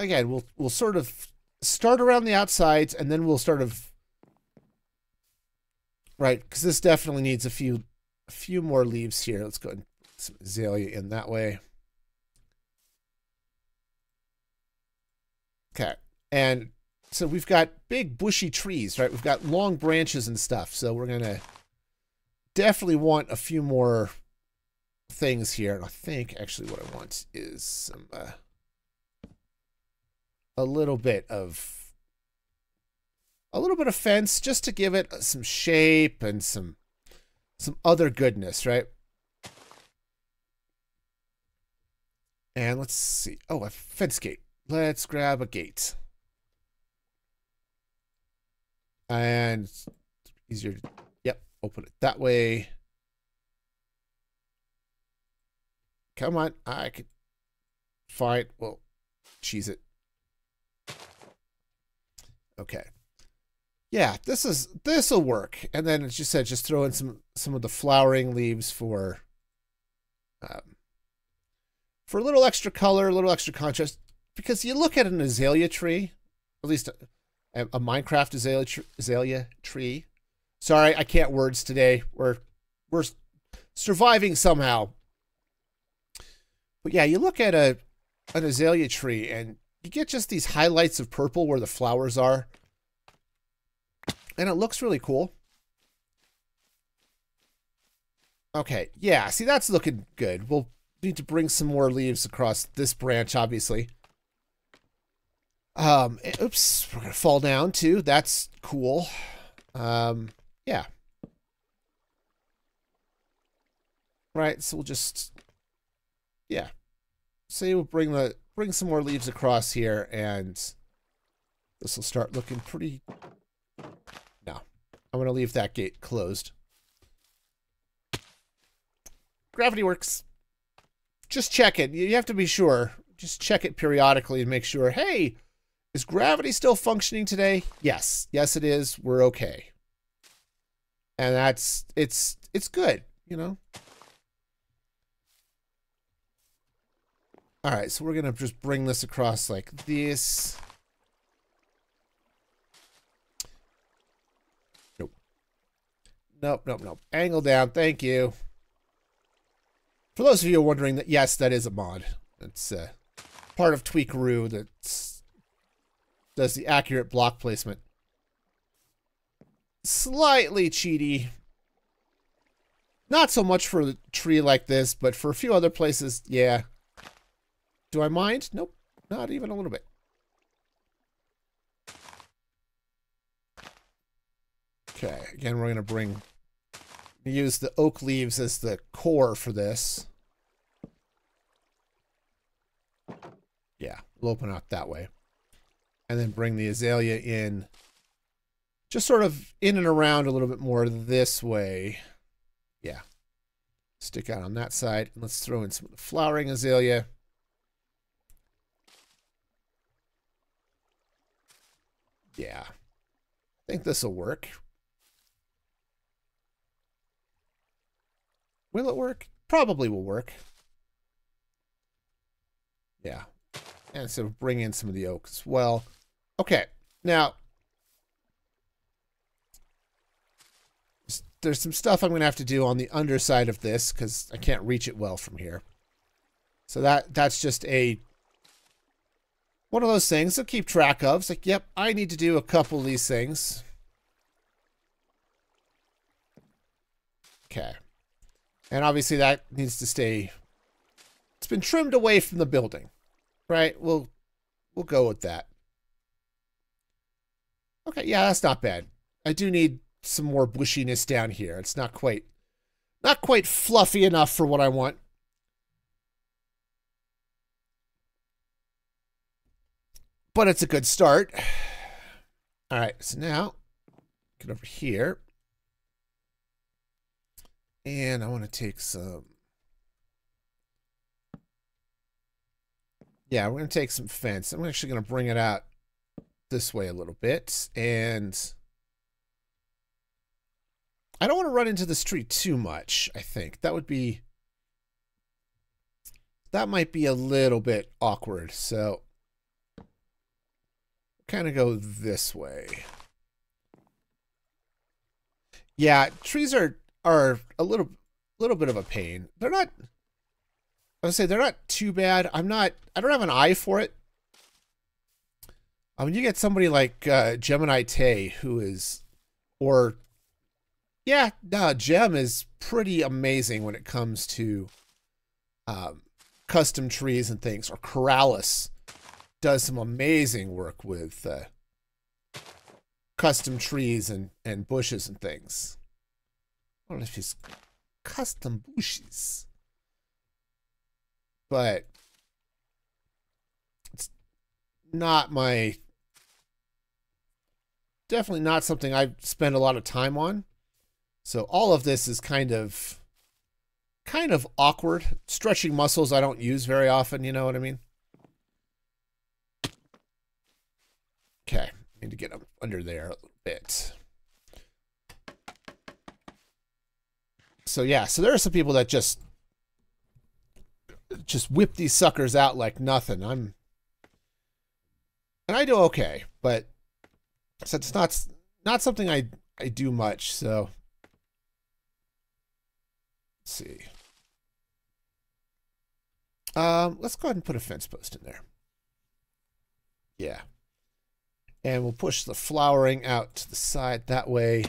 Again, we'll we'll sort of start around the outsides and then we'll sort of right because this definitely needs a few a few more leaves here. Let's go and some azalea in that way. Okay. And so we've got big bushy trees, right? We've got long branches and stuff. So we're to definitely want a few more things here. And I think actually what I want is some, uh, a little bit of, a little bit of fence just to give it some shape and some, some other goodness, right? And let's see. Oh, a fence gate. Let's grab a gate. And easier to, yep, open it that way. Come on, I could, fine, well, cheese it. Okay. Yeah, this is, this'll work. And then, as you said, just throw in some, some of the flowering leaves for, um, for a little extra color, a little extra contrast because you look at an azalea tree, at least a, a Minecraft azalea, tr azalea tree. Sorry, I can't words today. We're we're surviving somehow. But yeah, you look at a an azalea tree and you get just these highlights of purple where the flowers are. And it looks really cool. Okay, yeah, see that's looking good. We'll need to bring some more leaves across this branch, obviously. Um, eh, oops, we're gonna fall down too. That's cool. Um, yeah. Right, so we'll just, yeah. Say we'll bring the bring some more leaves across here, and this will start looking pretty. No, I'm gonna leave that gate closed. Gravity works. Just check it. You have to be sure. Just check it periodically and make sure. Hey, is gravity still functioning today? Yes. Yes, it is. We're okay. And that's, it's, it's good, you know? All right, so we're going to just bring this across like this. Nope. Nope, nope, nope. Angle down. Thank you. For those of you wondering that, yes, that is a mod. It's uh, part of Tweakeroo that does the accurate block placement. Slightly cheaty. Not so much for a tree like this, but for a few other places, yeah. Do I mind? Nope, not even a little bit. Okay, again, we're going to bring, use the oak leaves as the core for this. Yeah, we'll open up that way and then bring the azalea in just sort of in and around a little bit more this way. Yeah. stick out on that side. And let's throw in some flowering azalea. Yeah. I think this will work. Will it work? Probably will work. Yeah. And so bring in some of the oak as well. Okay. Now, there's some stuff I'm going to have to do on the underside of this because I can't reach it well from here. So that that's just a one of those things to keep track of. It's like, yep, I need to do a couple of these things. Okay. And obviously that needs to stay... It's been trimmed away from the building. Right? We'll, we'll go with that. Okay, yeah, that's not bad. I do need some more bushiness down here. It's not quite... Not quite fluffy enough for what I want. But it's a good start. All right, so now get over here. And I want to take some... Yeah, we're going to take some fence. I'm actually going to bring it out this way a little bit. And I don't want to run into the street too much, I think. That would be... That might be a little bit awkward. So kind of go this way. Yeah, trees are are a little little bit of a pain. They're not I would say they're not too bad. I'm not I don't have an eye for it. I mean you get somebody like uh, Gemini Tay who is or yeah, no, Gem is pretty amazing when it comes to um, custom trees and things. Or Keralis does some amazing work with uh, custom trees and, and bushes and things. I don't know if he's custom bushes. But it's not my definitely not something I spend a lot of time on. So all of this is kind of kind of awkward. Stretching muscles I don't use very often, you know what I mean? Okay, need to get them under there a little bit. So yeah, so there are some people that just just whip these suckers out like nothing. I'm and I do okay, but so it's not not something I I do much. So let's see. Um, let's go ahead and put a fence post in there. Yeah. And we'll push the flowering out to the side that way.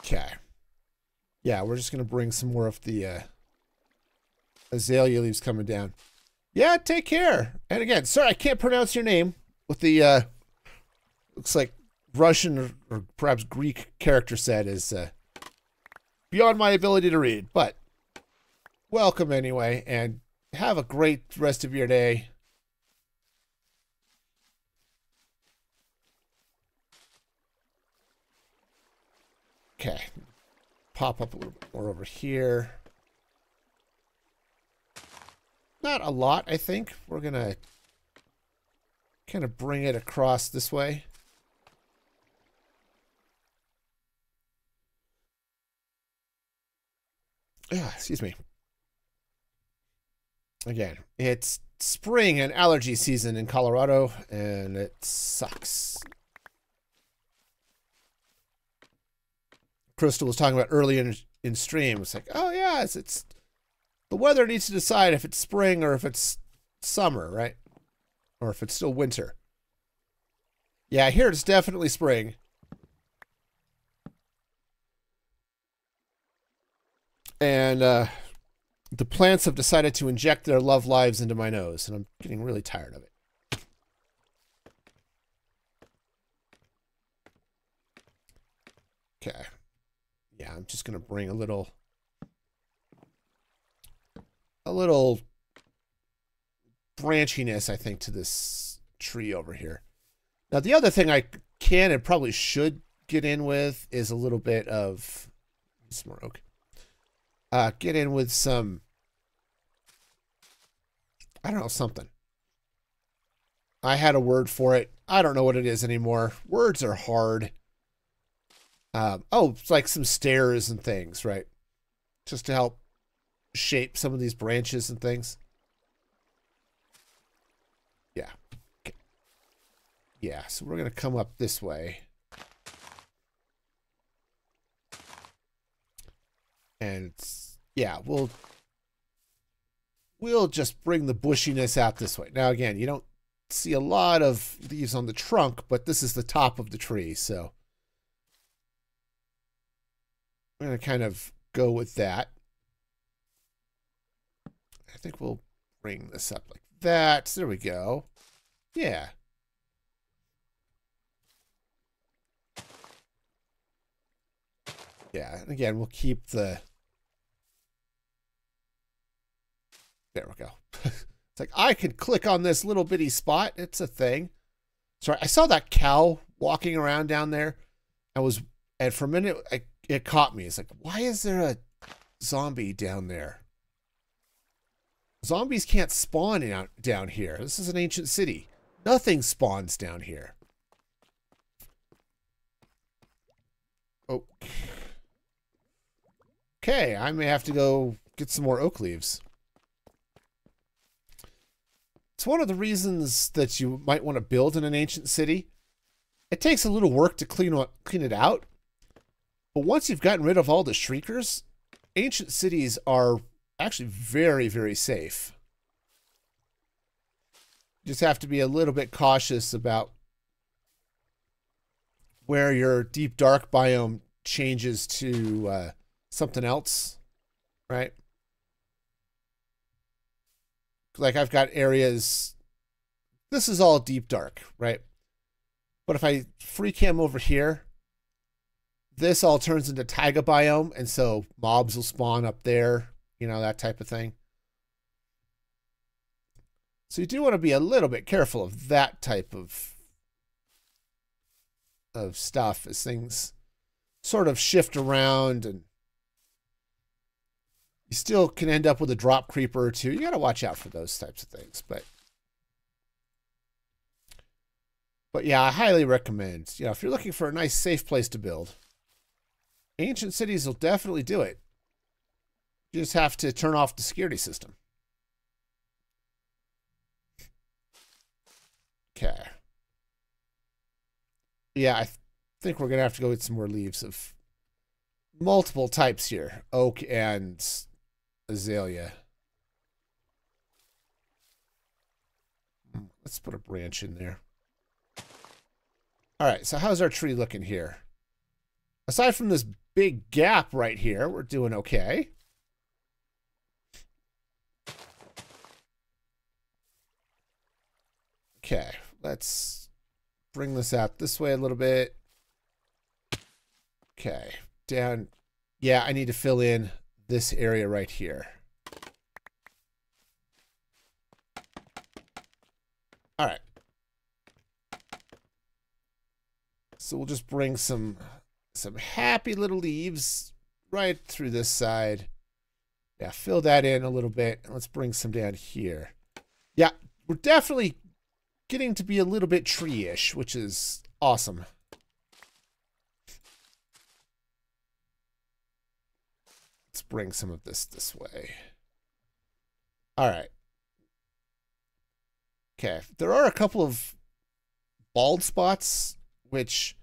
Okay. Yeah, we're just going to bring some more of the uh, azalea leaves coming down. Yeah, take care. And again, sorry, I can't pronounce your name with the, uh, looks like Russian or, or perhaps Greek character set is uh, beyond my ability to read. But welcome anyway, and have a great rest of your day. Okay. Pop up a little bit more over here. Not a lot, I think. We're going to kind of bring it across this way. Ah, excuse me. Again, it's spring and allergy season in Colorado, and it sucks. Crystal was talking about early in, in stream. It's like, oh yeah, it's, it's the weather needs to decide if it's spring or if it's summer, right? Or if it's still winter. Yeah, here it's definitely spring. And uh, the plants have decided to inject their love lives into my nose, and I'm getting really tired of it. Okay. Yeah, I'm just going to bring a little... A little branchiness, I think, to this tree over here. Now, the other thing I can and probably should get in with is a little bit of some oak. Uh, get in with some, I don't know, something. I had a word for it. I don't know what it is anymore. Words are hard. Um, oh, it's like some stairs and things, right? Just to help shape some of these branches and things. Yeah. Okay. Yeah, so we're going to come up this way. And yeah, we'll we'll just bring the bushiness out this way. Now again, you don't see a lot of leaves on the trunk, but this is the top of the tree, so I'm going to kind of go with that. I think we'll bring this up like that. There we go. Yeah. Yeah, and again, we'll keep the... There we go. it's like, I can click on this little bitty spot. It's a thing. Sorry, I saw that cow walking around down there. I was, and for a minute, I, it caught me. It's like, why is there a zombie down there? Zombies can't spawn out down here. This is an ancient city. Nothing spawns down here. Oh. Okay, I may have to go get some more oak leaves. It's one of the reasons that you might want to build in an ancient city. It takes a little work to clean, clean it out. But once you've gotten rid of all the shriekers, ancient cities are actually very, very safe. You just have to be a little bit cautious about where your deep dark biome changes to uh, something else, right? Like I've got areas, this is all deep dark, right? But if I free cam over here, this all turns into taiga biome, and so mobs will spawn up there you know, that type of thing. So you do want to be a little bit careful of that type of of stuff as things sort of shift around and you still can end up with a drop creeper or two. You got to watch out for those types of things, but but yeah, I highly recommend. You know, if you're looking for a nice safe place to build, ancient cities will definitely do it. You just have to turn off the security system. Okay. Yeah, I th think we're to have to go get some more leaves of multiple types here. Oak and azalea. Let's put a branch in there. All right, so how's our tree looking here? Aside from this big gap right here, we're doing okay. Okay, let's bring this out this way a little bit. Okay, down. Yeah, I need to fill in this area right here. All right. So we'll just bring some some happy little leaves right through this side. Yeah, fill that in a little bit. And let's bring some down here. Yeah, we're definitely getting to be a little bit tree-ish, which is awesome. Let's bring some of this this way. All right. Okay, there are a couple of bald spots, which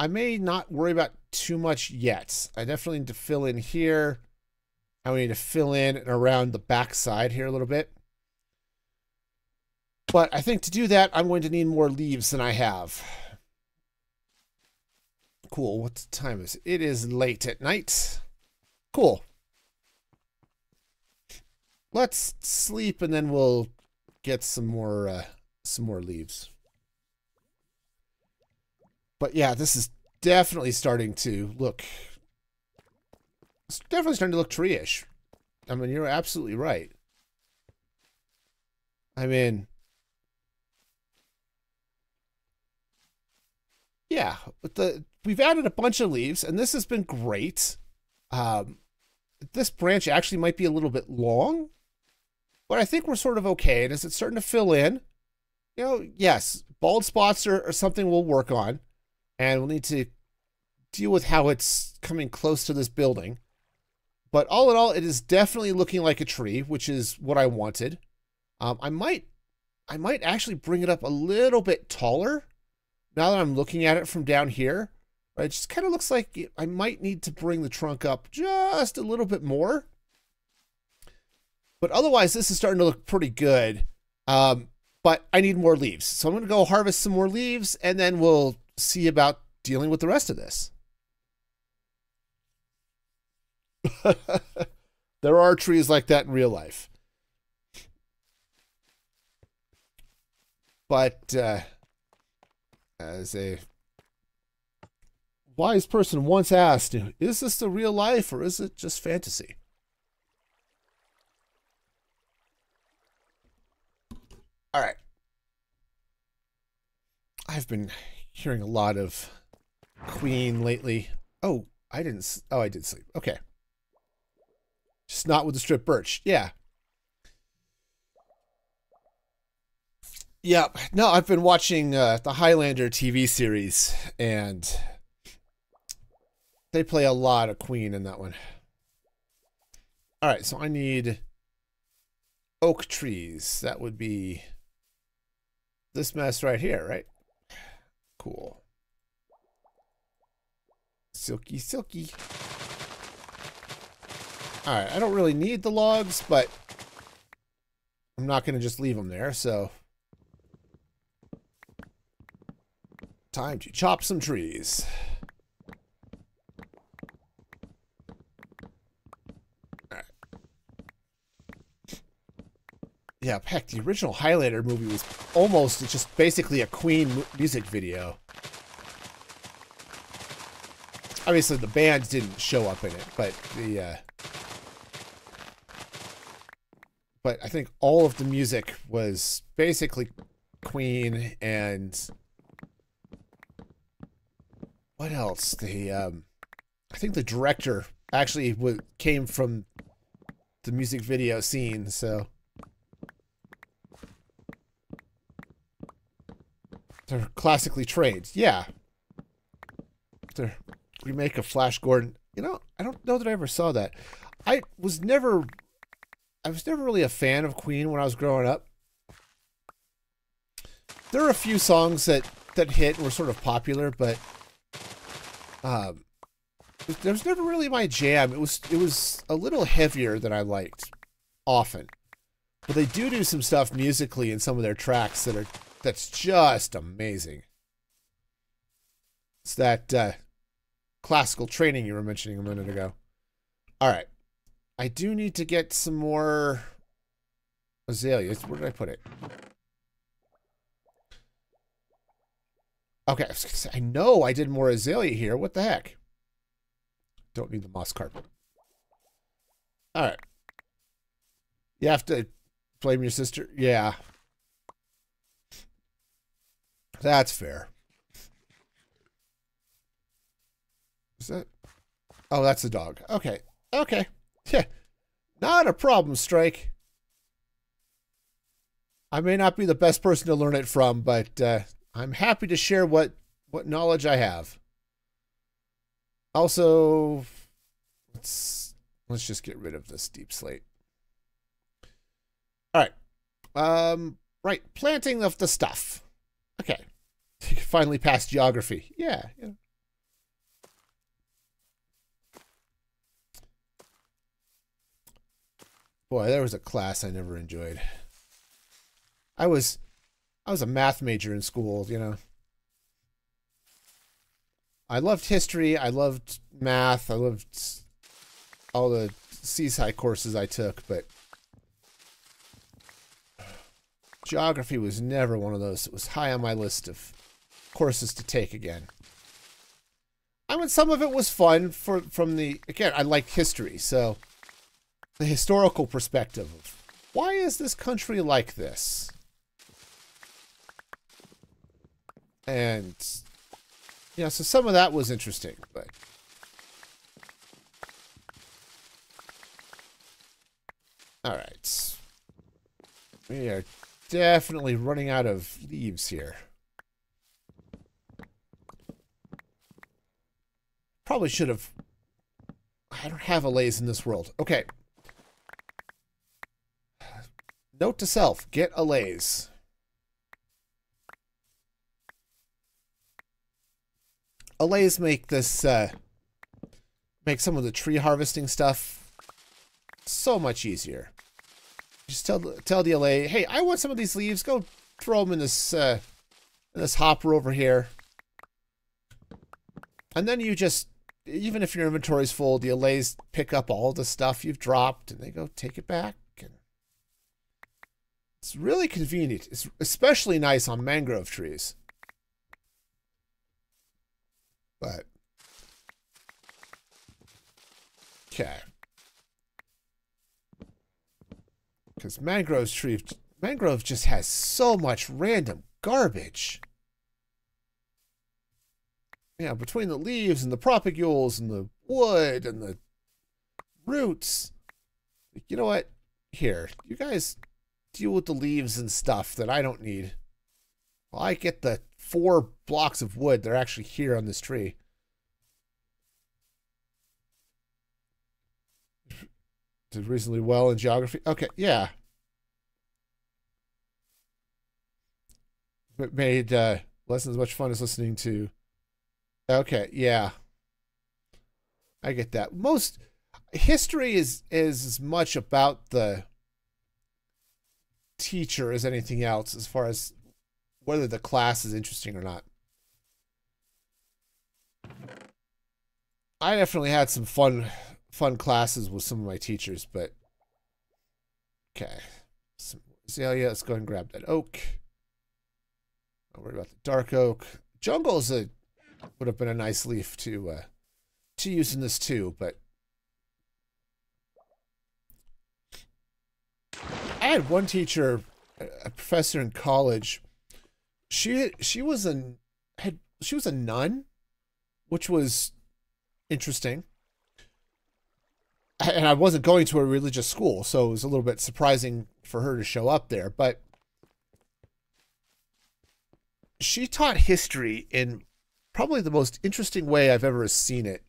I may not worry about too much yet. I definitely need to fill in here. I need to fill in and around the back side here a little bit. But I think to do that, I'm going to need more leaves than I have. Cool. What time is it? It is late at night. Cool. Let's sleep and then we'll get some more uh, some more leaves. But yeah, this is definitely starting to look it's definitely starting to look tree-ish. I mean, you're absolutely right. I mean, yeah, but the we've added a bunch of leaves, and this has been great. Um, this branch actually might be a little bit long, but I think we're sort of okay. And as it's starting to fill in, you know, yes, bald spots are, are something we'll work on, and we'll need to deal with how it's coming close to this building. But all in all, it is definitely looking like a tree, which is what I wanted. Um, I might, I might actually bring it up a little bit taller now that I'm looking at it from down here. It just kind of looks like I might need to bring the trunk up just a little bit more. But otherwise, this is starting to look pretty good. Um, but I need more leaves. So I'm going to go harvest some more leaves, and then we'll see about dealing with the rest of this. there are trees like that in real life. But uh, as a wise person once asked, is this the real life or is it just fantasy? All right. I've been hearing a lot of Queen lately. Oh, I didn't. Oh, I did sleep. Okay. Just not with the strip birch. Yeah. Yeah. No, I've been watching uh, the Highlander TV series, and they play a lot of Queen in that one. All right, so I need oak trees. That would be this mess right here, right? Cool. Silky, silky. All right, I don't really need the logs, but I'm not going to just leave them there, so... Time to chop some trees. Yeah, heck, the original Highlander movie was almost just basically a Queen music video. Obviously, the band didn't show up in it, but the uh, but I think all of the music was basically Queen and what else? The um, I think the director actually came from the music video scene, so they're classically trained. Yeah, the remake of Flash Gordon. You know, I don't know that I ever saw that. I was never, I was never really a fan of Queen when I was growing up. There are a few songs that that hit and were sort of popular, but um, it was never really my jam. It was it was a little heavier than I liked, often. But they do do some stuff musically in some of their tracks that are that's just amazing. It's that uh, classical training you were mentioning a minute ago. All right. I do need to get some more azaleas. Where did I put it? Okay, I, say, I know I did more azalea here. What the heck? Don't need the moss carpet. All right. You have to blame your sister? Yeah. That's fair. Is that? Oh, that's the dog. Okay. Okay. Yeah. Not a problem, Strike. I may not be the best person to learn it from, but uh, I'm happy to share what what knowledge I have. Also, let's let's just get rid of this deepslate. All right. Um, right, planting of the stuff. Okay. Finally passed geography. Yeah, yeah. Boy, there was a class I never enjoyed. I was I was a math major in school, you know. I loved history, I loved math, I loved all the seaside courses I took, but geography was never one of those. that was high on my list of courses to take again. I mean, some of it was fun for from the again. I like history, so the historical perspective of why is this country like this, and Yeah, so some of that was interesting, but All right. We are definitely running out of leaves here. Probably should have... I don't have allays in this world. Okay. Note to self, get allays. Allays make this, uh, make some of the tree harvesting stuff so much easier. Just tell tell the allay, hey, I want some of these leaves. Go throw them in this uh, in this hopper over here. And then you just, even if your inventory's full, the allays pick up all the stuff you've dropped and they go take it back. And it's really convenient. It's especially nice on mangrove trees. But okay. Because mangrove tree, mangrove just has so much random garbage. Yeah, between the leaves and the propagules and the wood and the roots. You know what? Here, you guys deal with the leaves and stuff that I don't need. Well, I get the four blocks of wood that are actually here on this tree. Did reasonably well in geography. Okay, yeah. But made uh, lessons as much fun as listening to. Okay, yeah. I get that. Most history is is as much about the teacher as anything else, as far as whether the class is interesting or not. I definitely had some fun fun classes with some of my teachers, but okay. Some, so yeah, let's go and grab that oak. Don't worry about the dark oak. Jungle is a would have been a nice leaf to uh, to use in this too, but I had one teacher, a professor in college. She she was a had she was a nun, which was interesting and I wasn't going to a religious school, so it was a little bit surprising for her to show up there. But she taught history in probably the most interesting way I've ever seen it.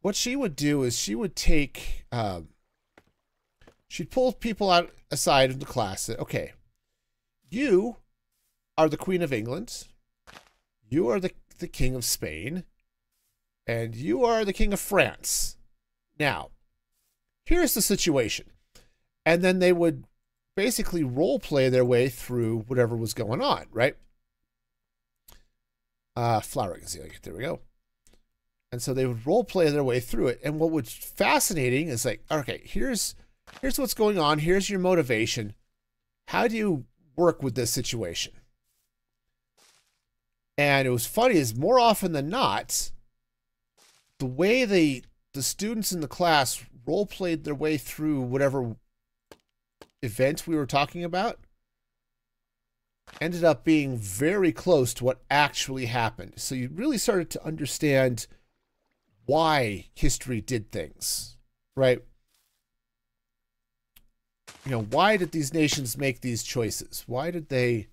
What she would do is she would take, um, she'd pull people out aside in the class. Say, okay, you are the Queen of England. You are the, the King of Spain. And you are the King of France now, here's the situation. And then they would basically role play their way through whatever was going on, right? Uh, flowering azalea. There we go. And so they would role play their way through it. And what was fascinating is like, okay, here's here's what's going on. Here's your motivation. How do you work with this situation? And it was funny is more often than not, the way they the students in the class role played their way through whatever event we were talking about ended up being very close to what actually happened. So you really started to understand why history did things, right? You know, why did these nations make these choices? Why did they?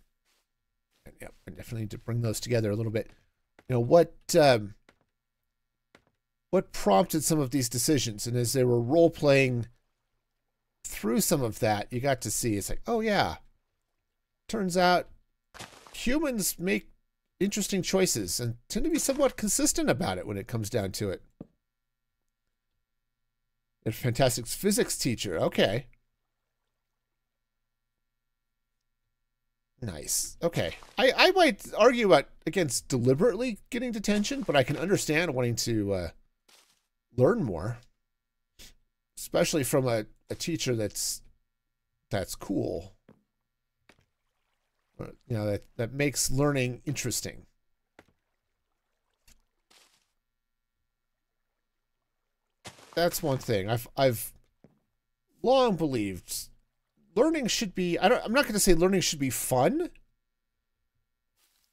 Yeah, I definitely need to bring those together a little bit. You know, what um, what prompted some of these decisions. And as they were role playing through some of that, you got to see it's like, oh, yeah, turns out humans make interesting choices and tend to be somewhat consistent about it when it comes down to it. A fantastic physics teacher. Okay. Nice. Okay. I, I might argue about against deliberately getting detention, but I can understand wanting to uh, learn more, especially from a, a teacher that's that's cool. Uh, you know that that makes learning interesting. That's one thing I've I've long believed learning should be I don't I'm not going to say learning should be fun,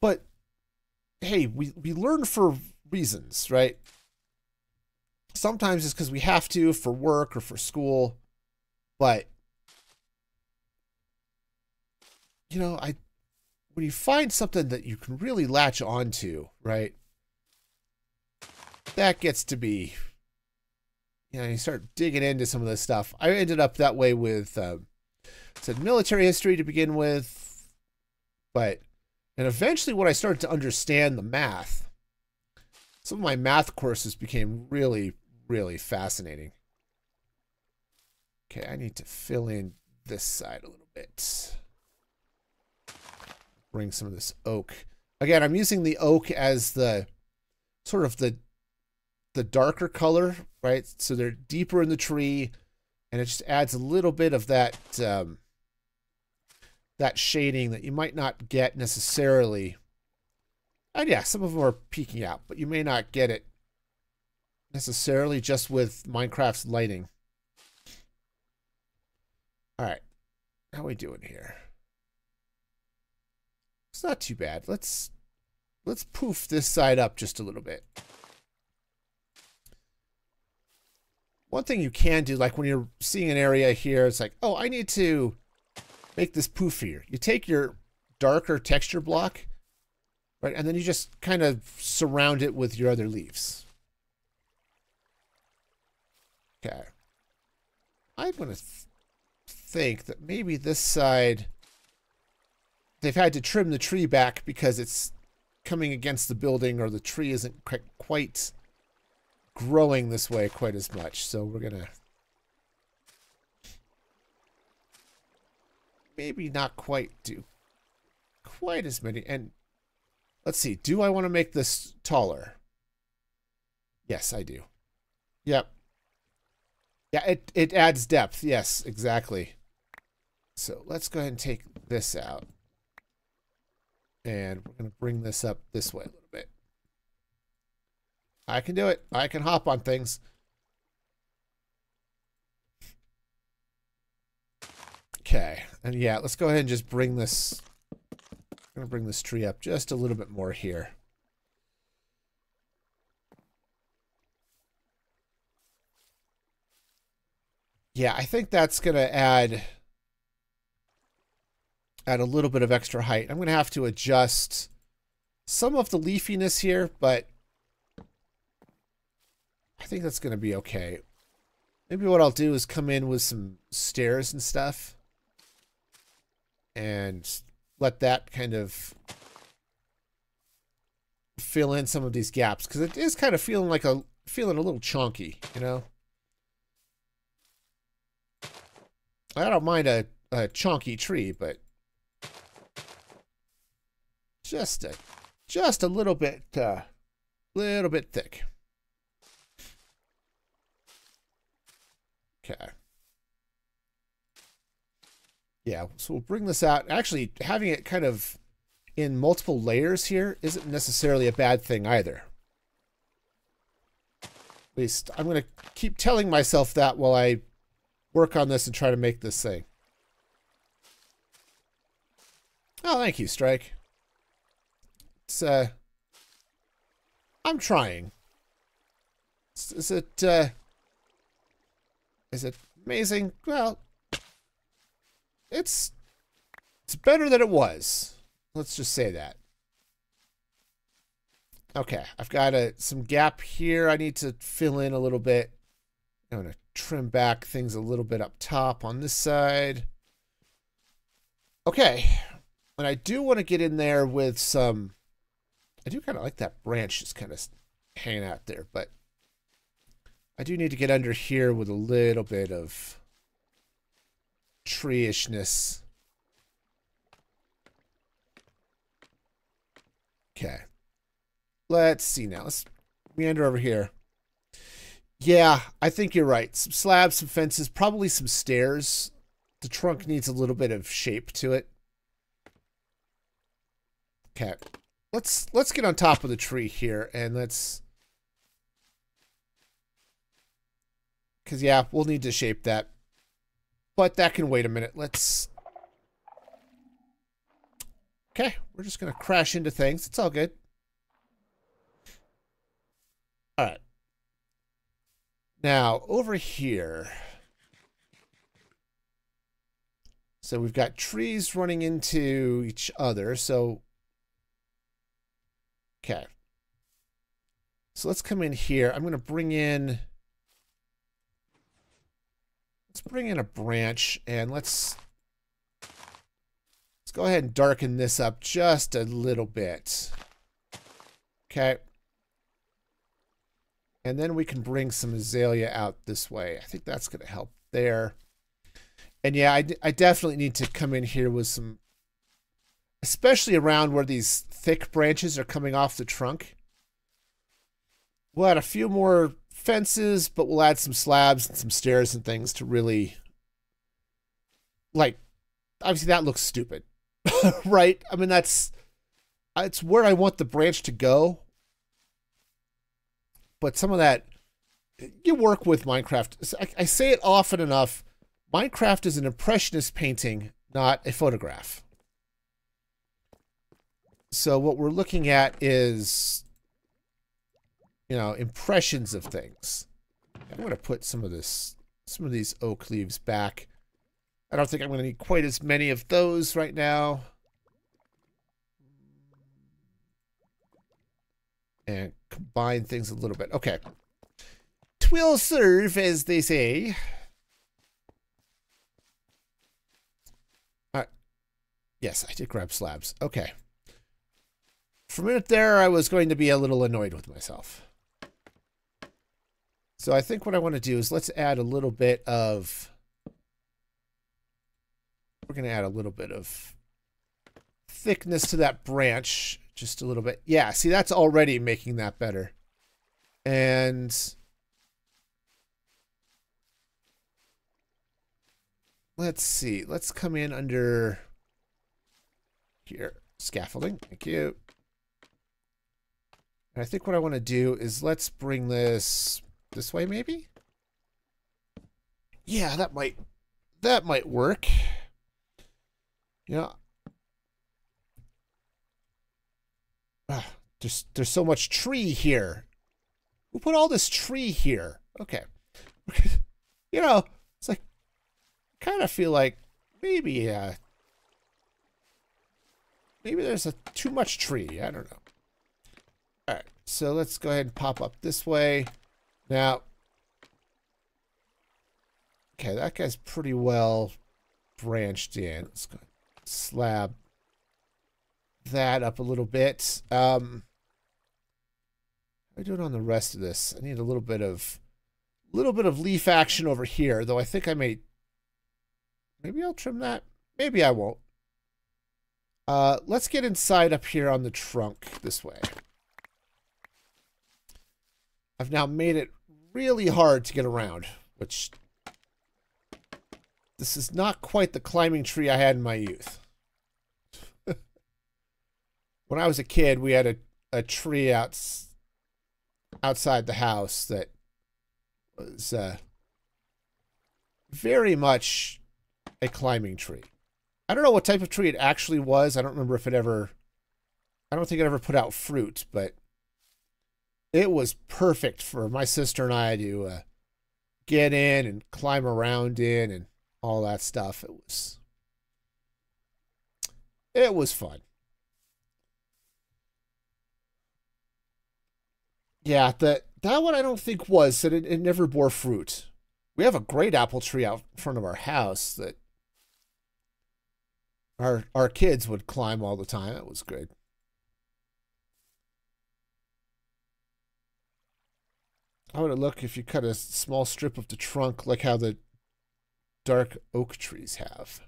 but hey, we, we learn for reasons, right? Sometimes it's because we have to for work or for school, but you know, I when you find something that you can really latch onto, right? That gets to be, you know, you start digging into some of this stuff. I ended up that way with, uh, said military history to begin with, but, and eventually when I started to understand the math, some of my math courses became really, really fascinating. Okay, I need to fill in this side a little bit bring some of this oak. Again, I'm using the oak as the sort of the the darker color, right? So they're deeper in the tree, and it just adds a little bit of that um, that shading that you might not get necessarily. And yeah, some of them are peeking out, but you may not get it necessarily just with Minecraft's lighting. All right, how we doing here? It's not too bad. Let's let's poof this side up just a little bit. One thing you can do, like when you're seeing an area here, it's like, oh, I need to make this poofier. You take your darker texture block, right, and then you just kind of surround it with your other leaves. Okay. I'm going to th think that maybe this side they've had to trim the tree back because it's coming against the building or the tree isn't quite growing this way quite as much. So we're going to maybe not quite do quite as many. And let's see, do I want to make this taller? Yes, I do. Yep. Yeah, it, it adds depth. Yes, exactly. So let's go ahead and take this out. And we're going to bring this up this way a little bit. I can do it. I can hop on things. Okay. And yeah, let's go ahead and just bring this. Going to bring this tree up just a little bit more here. Yeah, I think that's going to add add a little bit of extra height. I'm going to have to adjust some of the leafiness here, but I think that's going to be okay. Maybe what I'll do is come in with some stairs and stuff and let that kind of fill in some of these gaps because it is kind of feeling like a feeling a little chunky, you know. I don't mind a, a chunky tree, but just a, just a little bit, uh, little bit thick. Okay. Yeah, so we'll bring this out. Actually, having it kind of in multiple layers here isn't necessarily a bad thing either. At least I'm going to keep telling myself that while I work on this and try to make this thing. Oh, thank you, Strike. It's, uh, I'm trying. Is, it, uh, is it amazing? Well, it's, it's better than it was. Let's just say that. Okay, I've got a, some gap here I need to fill in a little bit. I'm going to trim back things a little bit up top on this side. Okay, and I do want to get in there with some I do kind of like that branch just kind of hanging out there, but I do need to get under here with a little bit of treeishness. Okay. Let's see now. Let's meander over here. Yeah, I think you're right. Some slabs, some fences, probably some stairs. The trunk needs a little bit of shape to it. Okay let's let's get on top of the tree here and let's because yeah we'll need to shape that but that can wait a minute let's okay we're just gonna crash into things it's all good All right. Now, over here. So we've got trees running into each other. So, okay. So let's come in here. I'm going to bring in, let's bring in a branch and let's, let's go ahead and darken this up just a little bit. Okay. And then we can bring some azalea out this way. I think that's going to help there. And yeah, I, I definitely need to come in here with some, especially around where these thick branches are coming off the trunk. We'll add a few more fences, but we'll add some slabs and some stairs and things to really, like, obviously that looks stupid, right? I mean, that's, it's where I want the branch to go. But some of that, you work with Minecraft. I, I say it often enough Minecraft is an impressionist painting, not a photograph. So what we're looking at is, you know, impressions of things. I'm going to put some of this, some of these oak leaves back. I don't think I'm going to need quite as many of those right now. And combine things a little bit. Okay. Twill serve, as they say. Uh, yes, I did grab slabs. Okay. For a minute there, I was going to be a little annoyed with myself. So I think what I want to do is let's add a little bit of... We're going to add a little bit of thickness to that branch. Just a little bit. Yeah, see, that's already making that better. And... Let's see. Let's come in under here. Scaffolding. Thank you. And I think what I want to do is let's bring this this way, maybe? Yeah, that might that might work. Yeah. Ah, there's there's so much tree here. Who put all this tree here? Okay. you know, it's like kind of feel like maybe uh Maybe there's a too much tree. I don't know. All right, so let's go ahead and pop up this way. Now, okay, that guy's pretty well branched in. Let's go slab that up a little bit. Um, I do it on the rest of this. I need a little bit of, little bit of leaf action over here, though I think I may, maybe I'll trim that. Maybe I won't. Uh, let's get inside up here on the trunk this way. I've now made it really hard to get around, which this is not quite the climbing tree I had in my youth. when I was a kid, we had a, a tree out, outside the house that was uh, very much a climbing tree. I don't know what type of tree it actually was. I don't remember if it ever, I don't think it ever put out fruit, but it was perfect for my sister and I to uh, get in and climb around in and all that stuff. It was, it was fun. Yeah, that that one I don't think was that it, it never bore fruit. We have a great apple tree out in front of our house that our our kids would climb all the time. It was good. How would it look if you cut a small strip of the trunk like how the dark oak trees have?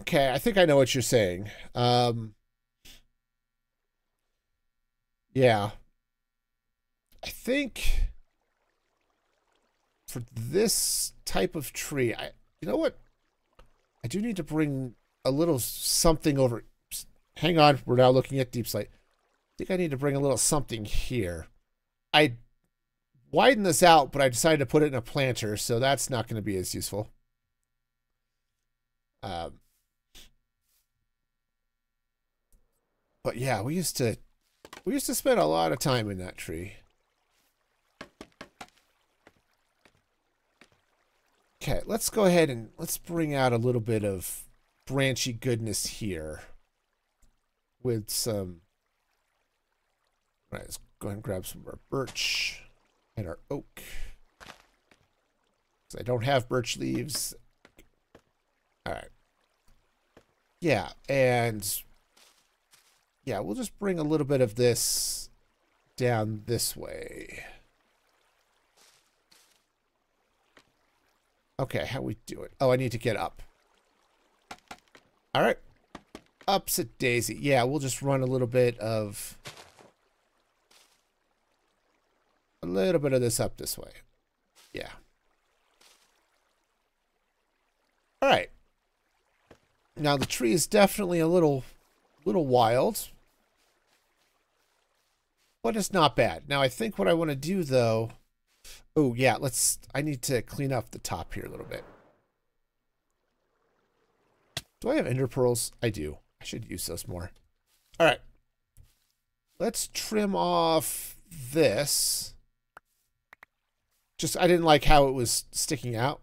Okay, I think I know what you're saying. Um, yeah. I think for this type of tree, I you know what? I do need to bring a little something over. Hang on, we're now looking at deepslate. I think I need to bring a little something here. I widen this out, but I decided to put it in a planter, so that's not going to be as useful. Um, But yeah, we used to we used to spend a lot of time in that tree. Okay, let's go ahead and let's bring out a little bit of branchy goodness here with some. All right, let's go ahead and grab some of our birch and our oak. I don't have birch leaves. All right. Yeah, and yeah, we'll just bring a little bit of this down this way. Okay, how we do it? Oh, I need to get up. All right. Ups at Daisy. Yeah, we'll just run a little bit of... A little bit of this up this way. Yeah. All right. Now the tree is definitely a little, little wild. But it's not bad. Now I think what I want to do though... Oh yeah, let's... I need to clean up the top here a little bit. Do I have ender pearls? I do. I should use those more. All right. Let's trim off this. Just, I didn't like how it was sticking out.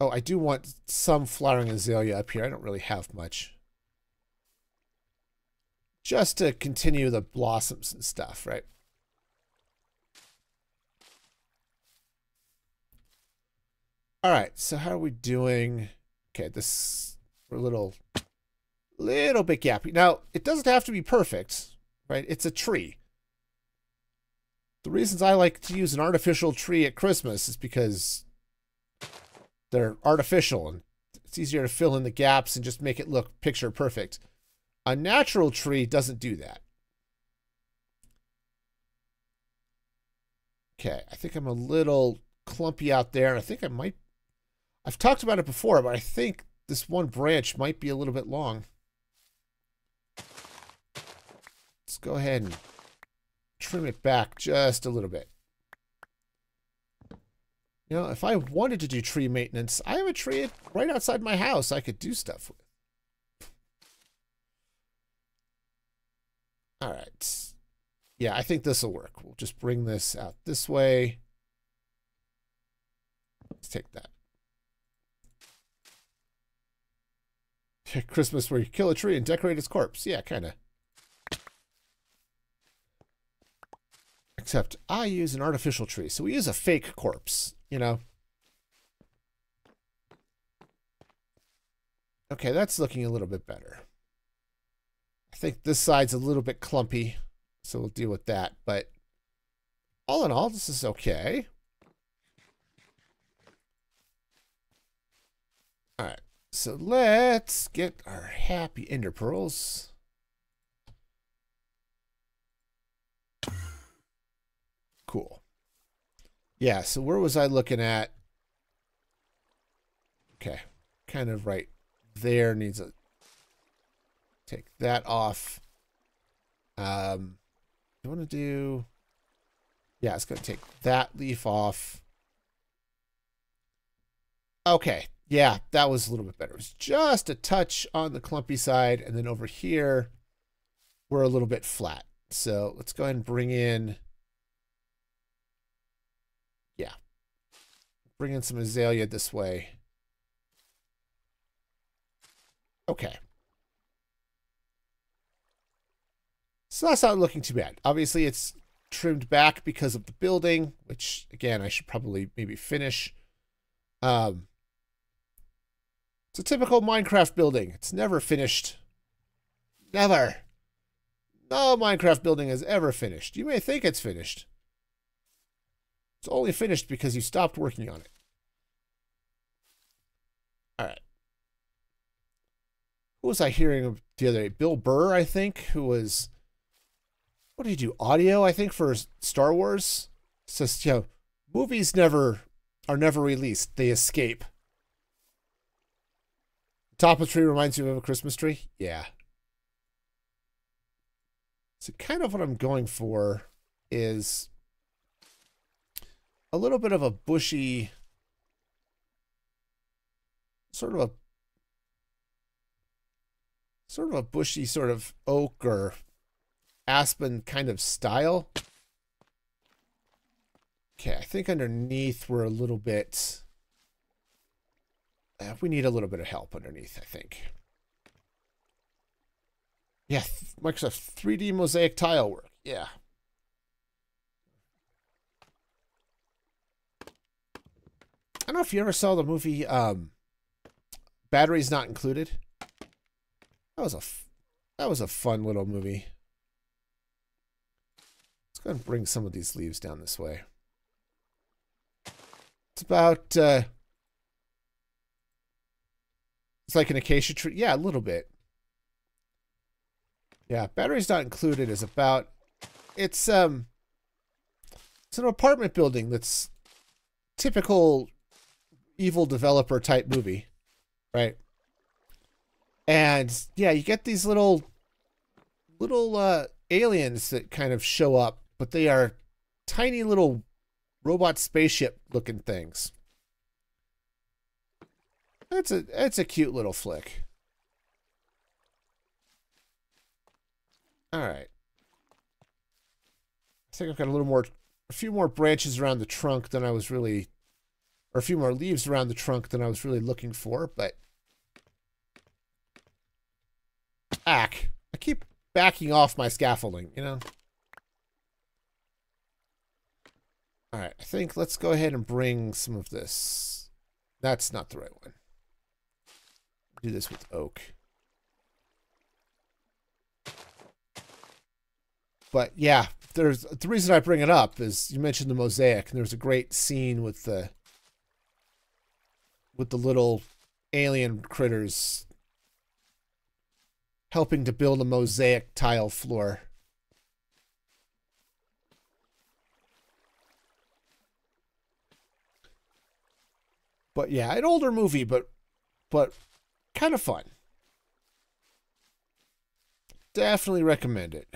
Oh, I do want some flowering azalea up here. I don't really have much. Just to continue the blossoms and stuff, right? All right, so how are we doing? Okay, this we're a little, little bit gappy. Now, it doesn't have to be perfect, right? It's a tree. The reasons I like to use an artificial tree at Christmas is because they're artificial and it's easier to fill in the gaps and just make it look picture perfect. A natural tree doesn't do that. Okay, I think I'm a little clumpy out there. I think I might I've talked about it before, but I think this one branch might be a little bit long. Let's go ahead and trim it back just a little bit. You know, if I wanted to do tree maintenance, I have a tree right outside my house I could do stuff with. All right. Yeah, I think this will work. We'll just bring this out this way. Let's take that. Christmas where you kill a tree and decorate its corpse. Yeah, kind of. Except I use an artificial tree, so we use a fake corpse, you know? Okay, that's looking a little bit better. I think this side's a little bit clumpy, so we'll deal with that. But all in all, this is okay. All right. So let's get our happy ender pearls. Cool. Yeah, so where was I looking at? Okay, kind of right there needs a take that off. Um, you want to do? Yeah, it's going to take that leaf off. Okay, yeah, that was a little bit better. It was just a touch on the clumpy side, and then over here, we're a little bit flat. So let's go ahead and bring in, yeah, bring in some azalea this way. Okay. So that's not looking too bad. Obviously, it's trimmed back because of the building, which, again, I should probably maybe finish. Um, it's a typical Minecraft building. It's never finished. Never. No Minecraft building is ever finished. You may think it's finished. It's only finished because you stopped working on it. Alright. Who was I hearing the other day? Ben Burtt, I think, who was... What did he do? Audio, I think, for Star Wars? Says, you know, movies never are never released. They escape. Top of tree reminds you of a Christmas tree? Yeah. So kind of what I'm going for is a little bit of a bushy, sort of a sort of a bushy sort of oak or aspen kind of style. Okay, I think underneath we're a little bit... Uh, we need a little bit of help underneath, I think. Yeah, Microsoft 3D mosaic tile work. Yeah. I don't know if you ever saw the movie um, Batteries Not Included. That was a that was a fun little movie. Let's go and bring some of these leaves down this way. It's about uh, it's like an acacia tree. Yeah, a little bit. Yeah, batteries not included is about it's um it's an apartment building that's typical evil developer type movie, right? And yeah, you get these little little uh aliens that kind of show up, but they are tiny little robot spaceship looking things. That's a that's a cute little flick. All right. I think I've got a little more, a few more branches around the trunk than I was really, or a few more leaves around the trunk than I was really looking for, but. Ack. I keep backing off my scaffolding, you know? All right, I think let's go ahead and bring some of this. That's not the right one. Do this with oak. But yeah, there's the reason I bring it up is you mentioned the mosaic, and there's a great scene with the with the little alien critters helping to build a mosaic tile floor. But yeah, an older movie, but but kind of fun. Definitely recommend it.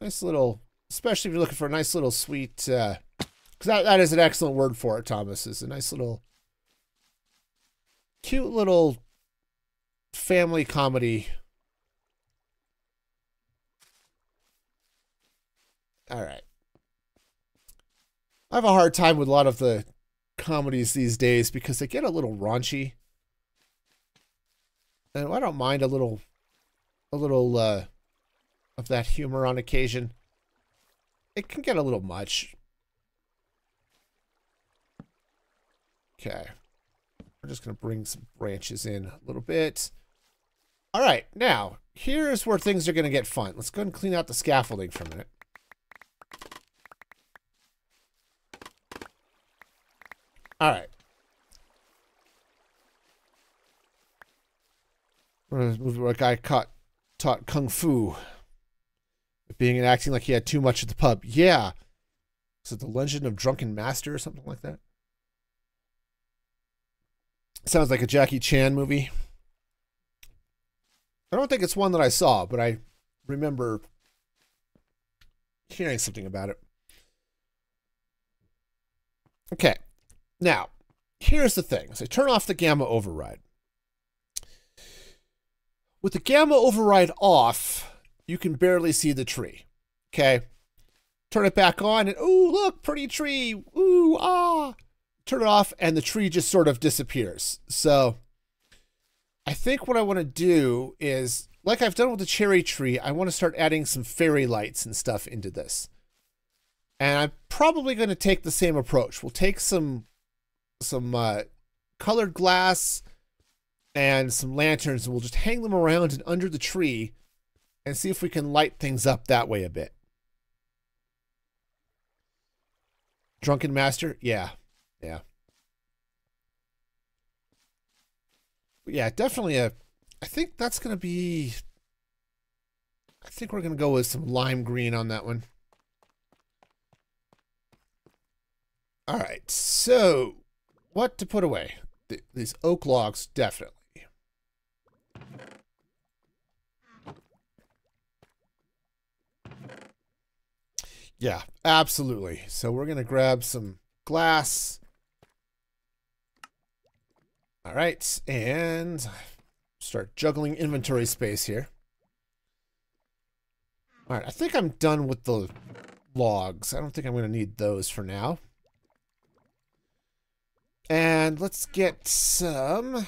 Nice little, especially if you're looking for a nice little sweet, because uh, that, that is an excellent word for it, Thomas, is a nice little, cute little family comedy. All right. I have a hard time with a lot of the comedies these days because they get a little raunchy. And I don't mind a little, a little, uh, of that humor on occasion. It can get a little much. Okay. We're just going to bring some branches in a little bit. All right, now, here's where things are going to get fun. Let's go and clean out the scaffolding for a minute. All right. Where a guy caught taught kung fu being and acting like he had too much at the pub. Yeah. Is it the Legend of Drunken Master or something like that? Sounds like a Jackie Chan movie. I don't think it's one that I saw, but I remember hearing something about it. Okay. Now, here's the thing. So turn off the gamma override. With the gamma override off, you can barely see the tree. Okay. Turn it back on and, ooh, look, pretty tree. Ooh, ah. Turn it off and the tree just sort of disappears. So I think what I want to do is, like I've done with the cherry tree, I want to start adding some fairy lights and stuff into this. And I'm probably going to take the same approach. We'll take some some uh, colored glass and some lanterns and we'll just hang them around and under the tree and see if we can light things up that way a bit. Drunken Master? Yeah. Yeah. Yeah, definitely a I think that's going to be I think we're going to go with some lime green on that one. All right. So, what to put away? Th these oak logs definitely. Yeah, absolutely. So we're going to grab some glass. All right, and start juggling inventory space here. All right, I think I'm done with the logs. I don't think I'm going to need those for now. And let's get some...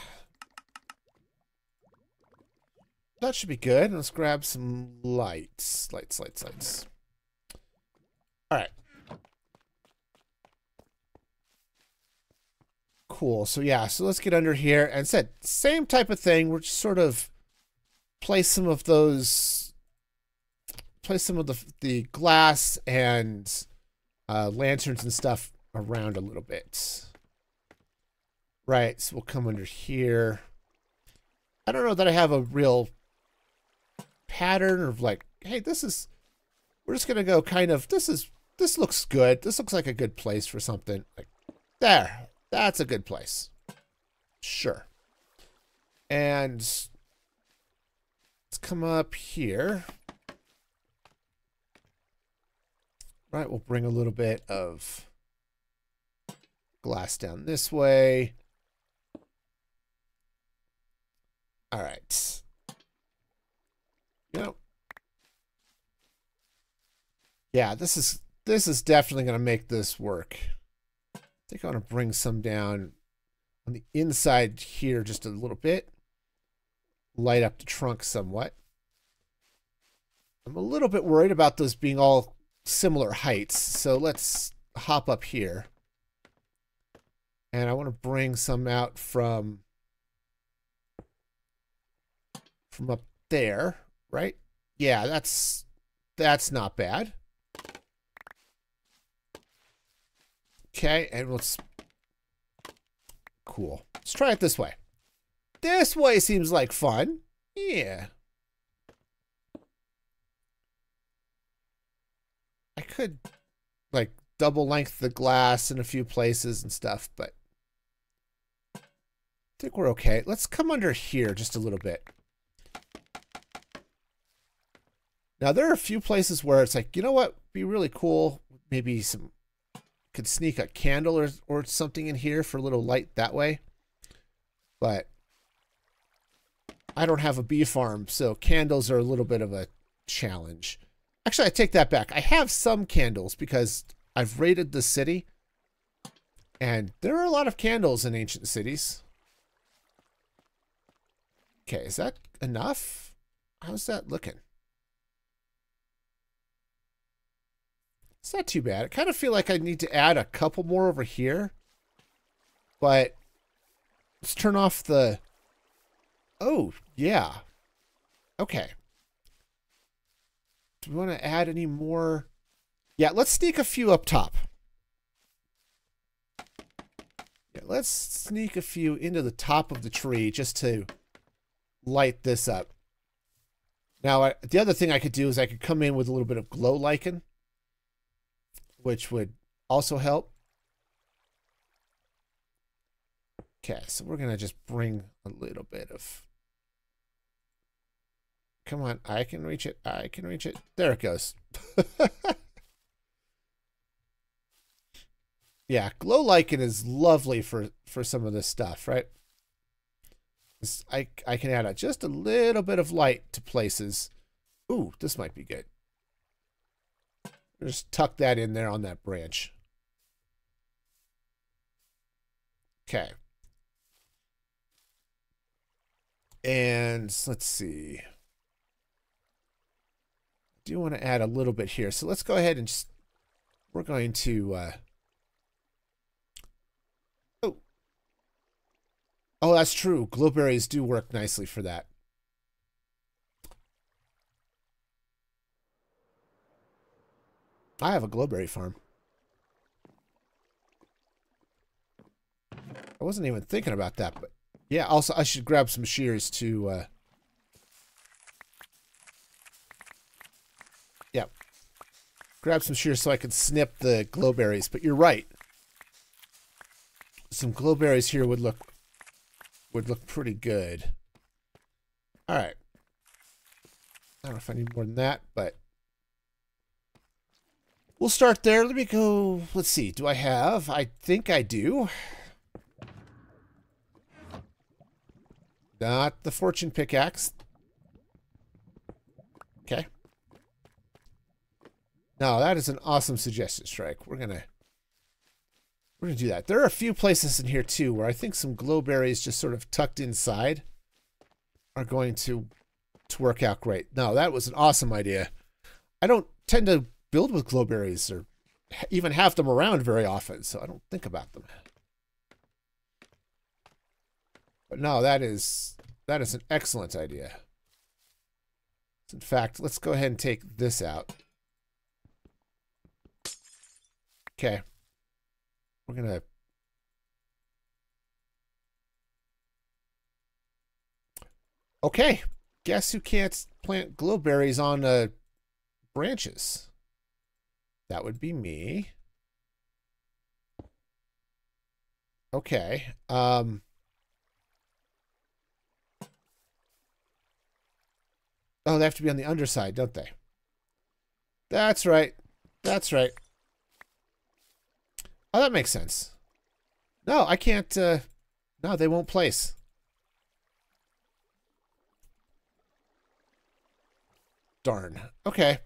That should be good. Let's grab some lights. Lights, lights, lights. All right. Cool. So yeah, so let's get under here. And said, same type of thing. We're just sort of place some of those, place some of the, the glass and uh, lanterns and stuff around a little bit. Right, so we'll come under here. I don't know that I have a real pattern of like, hey, this is, we're just going to go kind of, this is, this looks good. This looks like a good place for something. Like, there, that's a good place. Sure. And let's come up here. Right, we'll bring a little bit of glass down this way. All right. Yep. Yeah, this is this is definitely going to make this work. I think I want to bring some down on the inside here just a little bit. Light up the trunk somewhat. I'm a little bit worried about those being all similar heights, so let's hop up here. And I want to bring some out from from up there, right? Yeah, that's that's not bad. Okay, and let's cool. Let's try it this way. This way seems like fun. Yeah. I could like double length the glass in a few places and stuff, but I think we're okay. Let's come under here just a little bit. Now, there are a few places where it's like, you know what, be really cool. Maybe some, could sneak a candle or, or something in here for a little light that way. But I don't have a bee farm, so candles are a little bit of a challenge. Actually, I take that back. I have some candles because I've raided the city. And there are a lot of candles in ancient cities. Okay, is that enough? How's that looking? It's not too bad. I kind of feel like I need to add a couple more over here. But let's turn off the... Oh, yeah. Okay. Do we want to add any more? Yeah, let's sneak a few up top. Yeah, let's sneak a few into the top of the tree just to light this up. Now, I, the other thing I could do is I could come in with a little bit of glow lichen which would also help. Okay, so we're going to just bring a little bit of... Come on, I can reach it. I can reach it. There it goes. yeah, glow lichen is lovely for, for some of this stuff, right? I, I can add just a little bit of light to places. Ooh, this might be good. Just tuck that in there on that branch. Okay. And let's see. I do want to add a little bit here. So let's go ahead and just, we're going to, uh, oh, oh, that's true. Glowberries do work nicely for that. I have a glowberry farm. I wasn't even thinking about that, but yeah, also I should grab some shears to uh Yeah. Grab some shears so I can snip the glowberries, but you're right. Some glowberries here would look would look pretty good. All right. I don't know if I need more than that, but We'll start there. Let me go. Let's see. Do I have? I think I do. Not the fortune pickaxe. Okay. No, that is an awesome suggestion, Strike. We're gonna we're gonna do that. There are a few places in here too where I think some glowberries just sort of tucked inside are going to to work out great. No, that was an awesome idea. I don't tend to build with glowberries or even have them around very often, so I don't think about them. But no, that is that is an excellent idea. In fact, let's go ahead and take this out. Okay. We're going to Okay. Guess who can't plant glowberries on uh, branches? That would be me. Okay. Um Oh, they have to be on the underside, don't they? That's right. That's right. Oh, that makes sense. No, I can't. Uh, no, they won't place. Darn. Okay.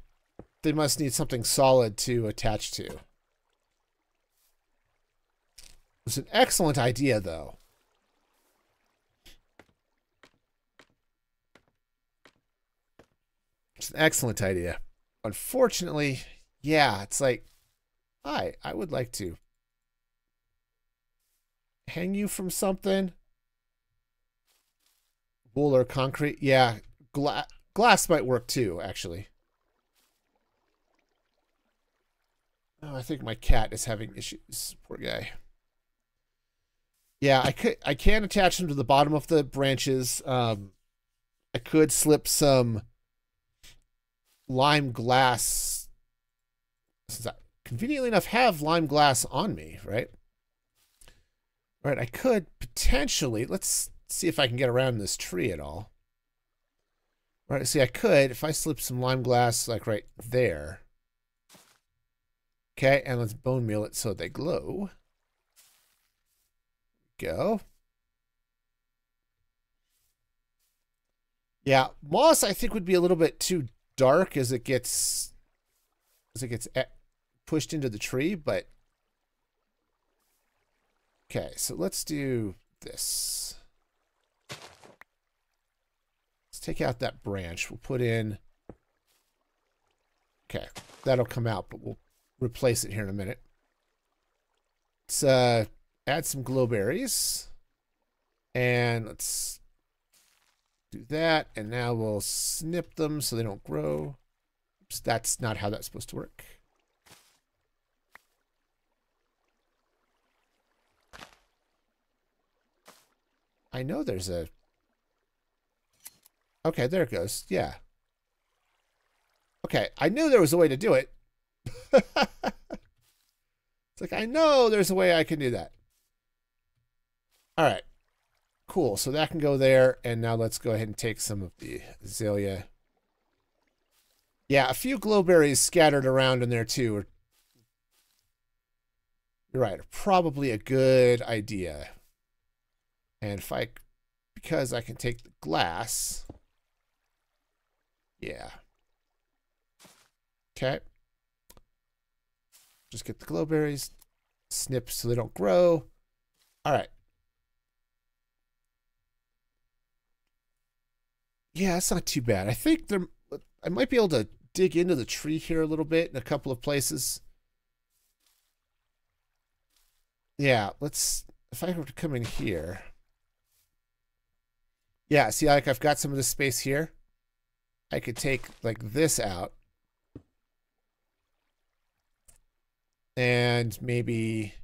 They must need something solid to attach to. It's an excellent idea, though. It's an excellent idea. Unfortunately, yeah, it's like, hi, I would like to hang you from something. Wool or concrete. Yeah, gla glass might work too, actually. Oh, I think my cat is having issues. Poor guy. Yeah, I could I can attach them to the bottom of the branches. Um, I could slip some lime glass. Since I conveniently enough have lime glass on me, right? All right, I could potentially, let's see if I can get around this tree at all. All right, see, I could, if I slip some lime glass, like right there. Okay, and let's bone meal it so they glow. Go. Yeah, moss I think would be a little bit too dark as it gets as it gets pushed into the tree, but okay, so let's do this. Let's take out that branch. We'll put in Okay, that'll come out, but we'll replace it here in a minute. Let's uh, add some glowberries. And let's do that, and now we'll snip them so they don't grow. Oops, that's not how that's supposed to work. I know there's a... Okay, there it goes. Yeah. Okay, I knew there was a way to do it. it's like, I know there's a way I can do that. All right. Cool, so that can go there, and now let's go ahead and take some of the azalea. Yeah, a few glowberries scattered around in there too. You're right, probably a good idea. And if I, because I can take the glass, yeah. Okay. Just get the glowberries, snip so they don't grow. All right. Yeah, it's not too bad. I think there, I might be able to dig into the tree here a little bit in a couple of places. Yeah, let's, if I were to come in here. Yeah, see, like I've got some of the space here. I could take like this out. And maybe,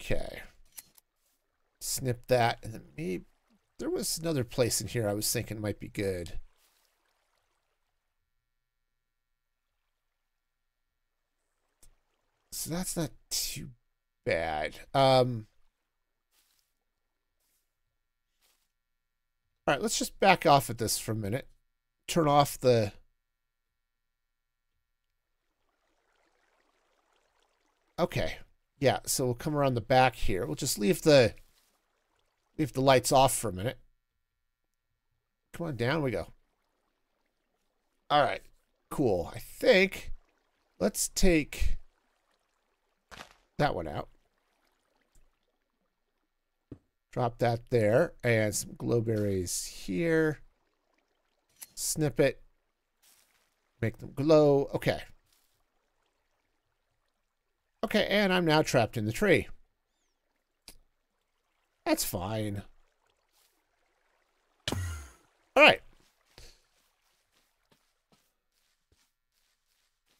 okay snip that, and then maybe there was another place in here I was thinking might be good. So that's not too bad. Um, all right, let's just back off at this for a minute. Turn off the... Okay. Yeah, so we'll come around the back here. We'll just leave the leave the lights off for a minute. Come on, down we go. All right, cool. I think let's take that one out. Drop that there. And some glowberries here. Snip it. Make them glow. Okay. Okay, and I'm now trapped in the tree. That's fine. All right.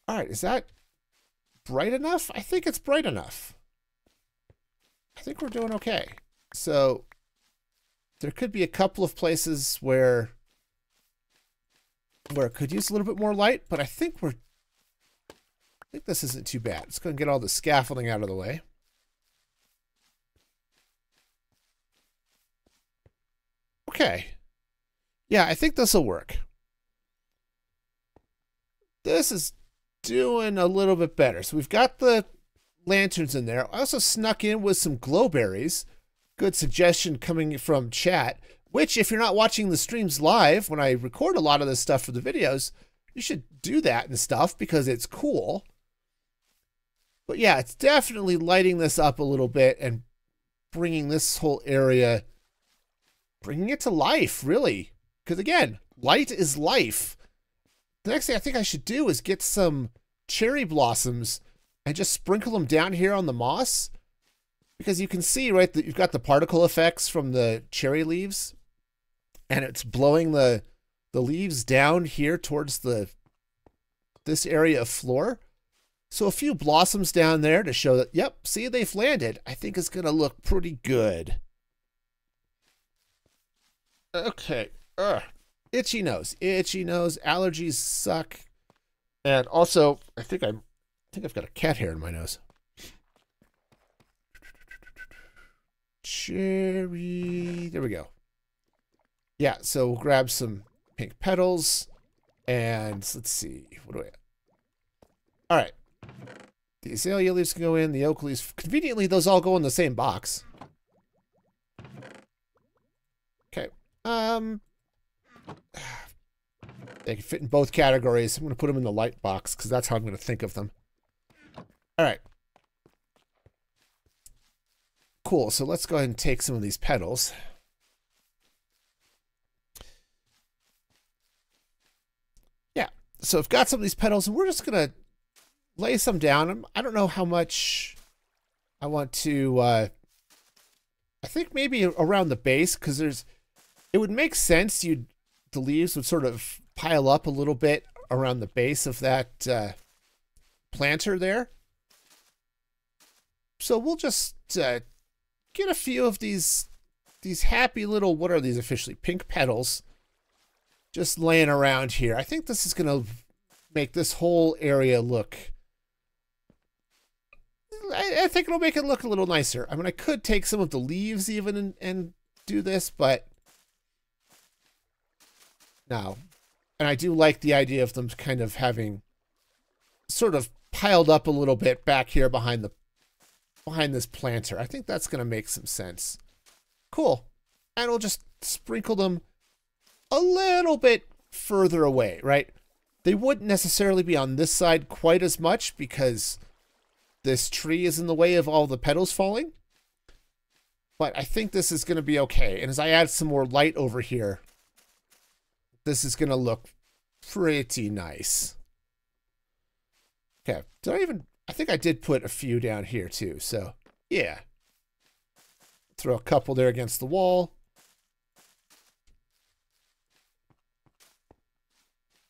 All right, is that bright enough? I think it's bright enough. I think we're doing okay. So there could be a couple of places where where it could use a little bit more light, but I think we're think this isn't too bad. Let's go and get all the scaffolding out of the way. Okay. Yeah, I think this will work. This is doing a little bit better. So we've got the lanterns in there. I also snuck in with some glowberries good suggestion coming from chat, which if you're not watching the streams live, when I record a lot of this stuff for the videos, you should do that and stuff because it's cool. But yeah, it's definitely lighting this up a little bit and bringing this whole area, bringing it to life, really. Because again, light is life. The next thing I think I should do is get some cherry blossoms and just sprinkle them down here on the moss because you can see right that you've got the particle effects from the cherry leaves and it's blowing the the leaves down here towards the this area of floor so a few blossoms down there to show that yep see they've landed i think it's gonna look pretty good okay Ugh. itchy nose itchy nose allergies suck and also i think i'm i think i've got a cat hair in my nose cherry. There we go. Yeah, so we'll grab some pink petals. And let's see. What do I... All right. The azalea leaves can go in. The oak leaves... Conveniently, those all go in the same box. Okay. Um... They can fit in both categories. I'm going to put them in the light box because that's how I'm going to think of them. All right. Cool, so let's go ahead and take some of these petals. Yeah, so I've got some of these petals, and we're just going to lay some down. I don't know how much I want to... Uh, I think maybe around the base, because there's... It would make sense you'd the leaves would sort of pile up a little bit around the base of that uh, planter there. So we'll just uh, get a few of these these happy little what are these officially pink petals just laying around here. I think this is going to make this whole area look I, I, think it'll make it look a little nicer. I mean, I could take some of the leaves even and, and do this, but no. And I do like the idea of them kind of having sort of piled up a little bit back here behind the behind this planter. I think that's going to make some sense. Cool. And we'll just sprinkle them a little bit further away, right? They wouldn't necessarily be on this side quite as much because this tree is in the way of all the petals falling. But I think this is going to be okay. And as I add some more light over here, this is going to look pretty nice. Okay, did I even I think I did put a few down here too, so yeah. Throw a couple there against the wall.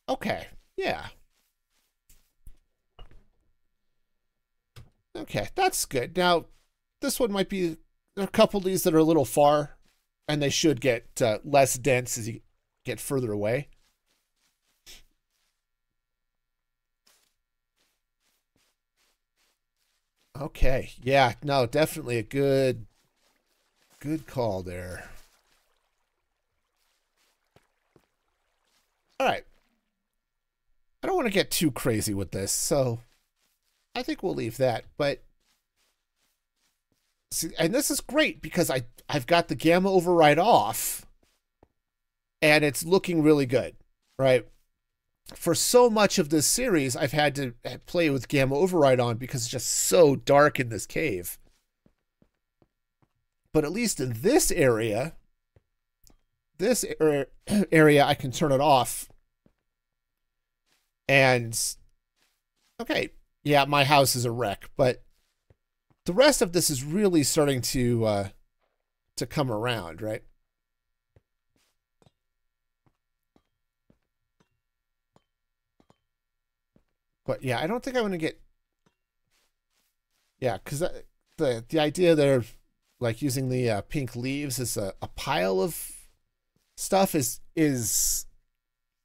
Okay, yeah. Okay, that's good. Now, this one might be a couple of these that are a little far, and they should get uh, less dense as you get further away. Okay. Yeah, no, definitely a good good call there. All right. I don't want to get too crazy with this, so I think we'll leave that, but See, and this is great because I I've got the gamma override off, and it's looking really good, right? For so much of this series, I've had to play with gamma override on because it's just so dark in this cave. But at least in this area, this area, I can turn it off. And okay, yeah, my house is a wreck, but the rest of this is really starting to uh, to come around, right? But yeah, I don't think I want to get. Yeah, because the the idea there, like using the uh, pink leaves as a, a pile of stuff is is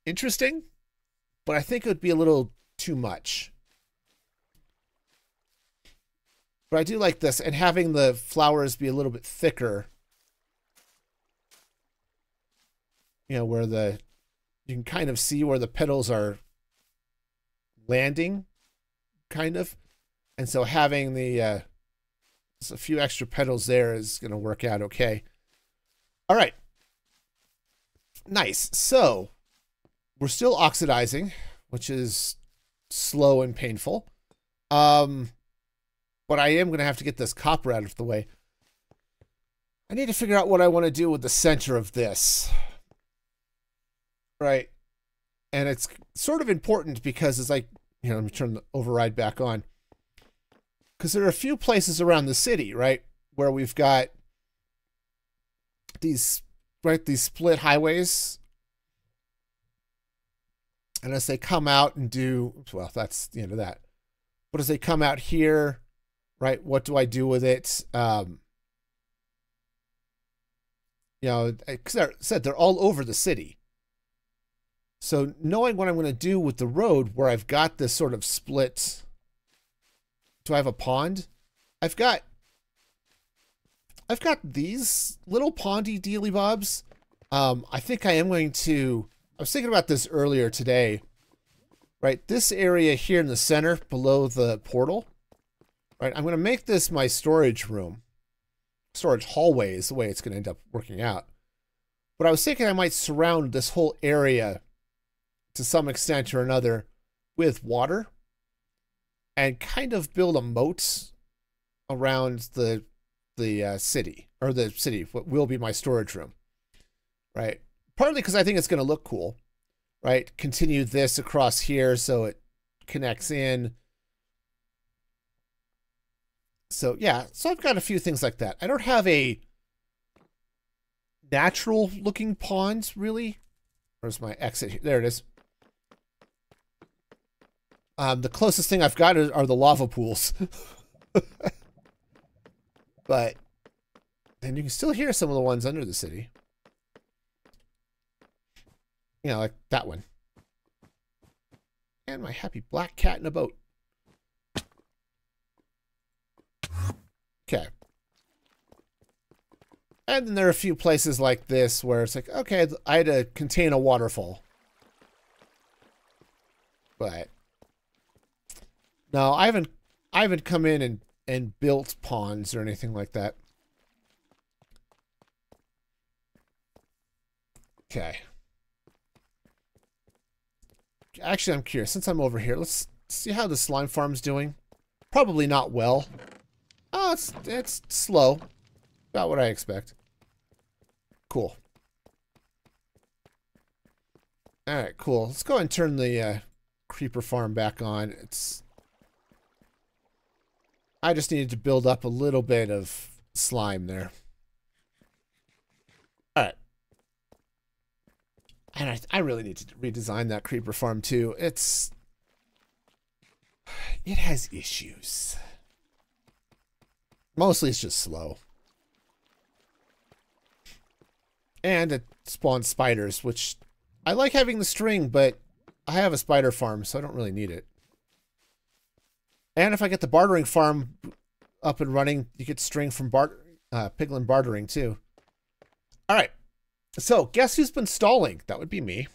interesting, but I think it would be a little too much. But I do like this, and having the flowers be a little bit thicker. You know, where the you can kind of see where the petals are landing, kind of. And so having the uh, a few extra petals there is going to work out okay. All right. Nice. So we're still oxidizing, which is slow and painful. Um, but I am going to have to get this copper out of the way. I need to figure out what I want to do with the center of this. Right. And it's sort of important because it's like, you know, let me turn the override back on. Because there are a few places around the city, right, where we've got these right? These split highways. And as they come out and do, well, that's the end of that. But as they come out here, right, what do I do with it? Um, you know, because I said they're all over the city. So knowing what I'm going to do with the road where I've got this sort of split. Do I have a pond? I've got I've got these little pondy dealy bobs. Um, I think I am going to. I was thinking about this earlier today. Right, this area here in the center, below the portal. Right, I'm going to make this my storage room. Storage hallway is the way it's going to end up working out. But I was thinking I might surround this whole area to some extent or another with water and kind of build a moat around the the uh, city or the city, what will be my storage room, right? Partly because I think it's going to look cool, right? Continue this across here so it connects in. So yeah, so I've got a few things like that. I don't have a natural looking pond really. Where's my exit? Here? There it is. Um, the closest thing I've got are the lava pools. But and you can still hear some of the ones under the city. You know, like that one. And my happy black cat in a boat. Okay. And then there are a few places like this where it's like, okay, I had to contain a waterfall. But no, I haven't I haven't come in and and built ponds or anything like that. Okay. Actually, I'm curious. Since I'm over here, let's see how the slime farm's doing. Probably not well. It's, it's slow. About what I expect. Cool. Alright, cool. Let's go and turn the uh, creeper farm back on. It's I just needed to build up a little bit of slime there. Alright. And I, I really need to redesign that creeper farm too. It's... It has issues. Mostly it's just slow. And it spawns spiders, which... I like having the string, but I have a spider farm, so I don't really need it. And if I get the bartering farm up and running, you get string from Bart uh, Piglin bartering too. All right. So guess who's been stalling? That would be me.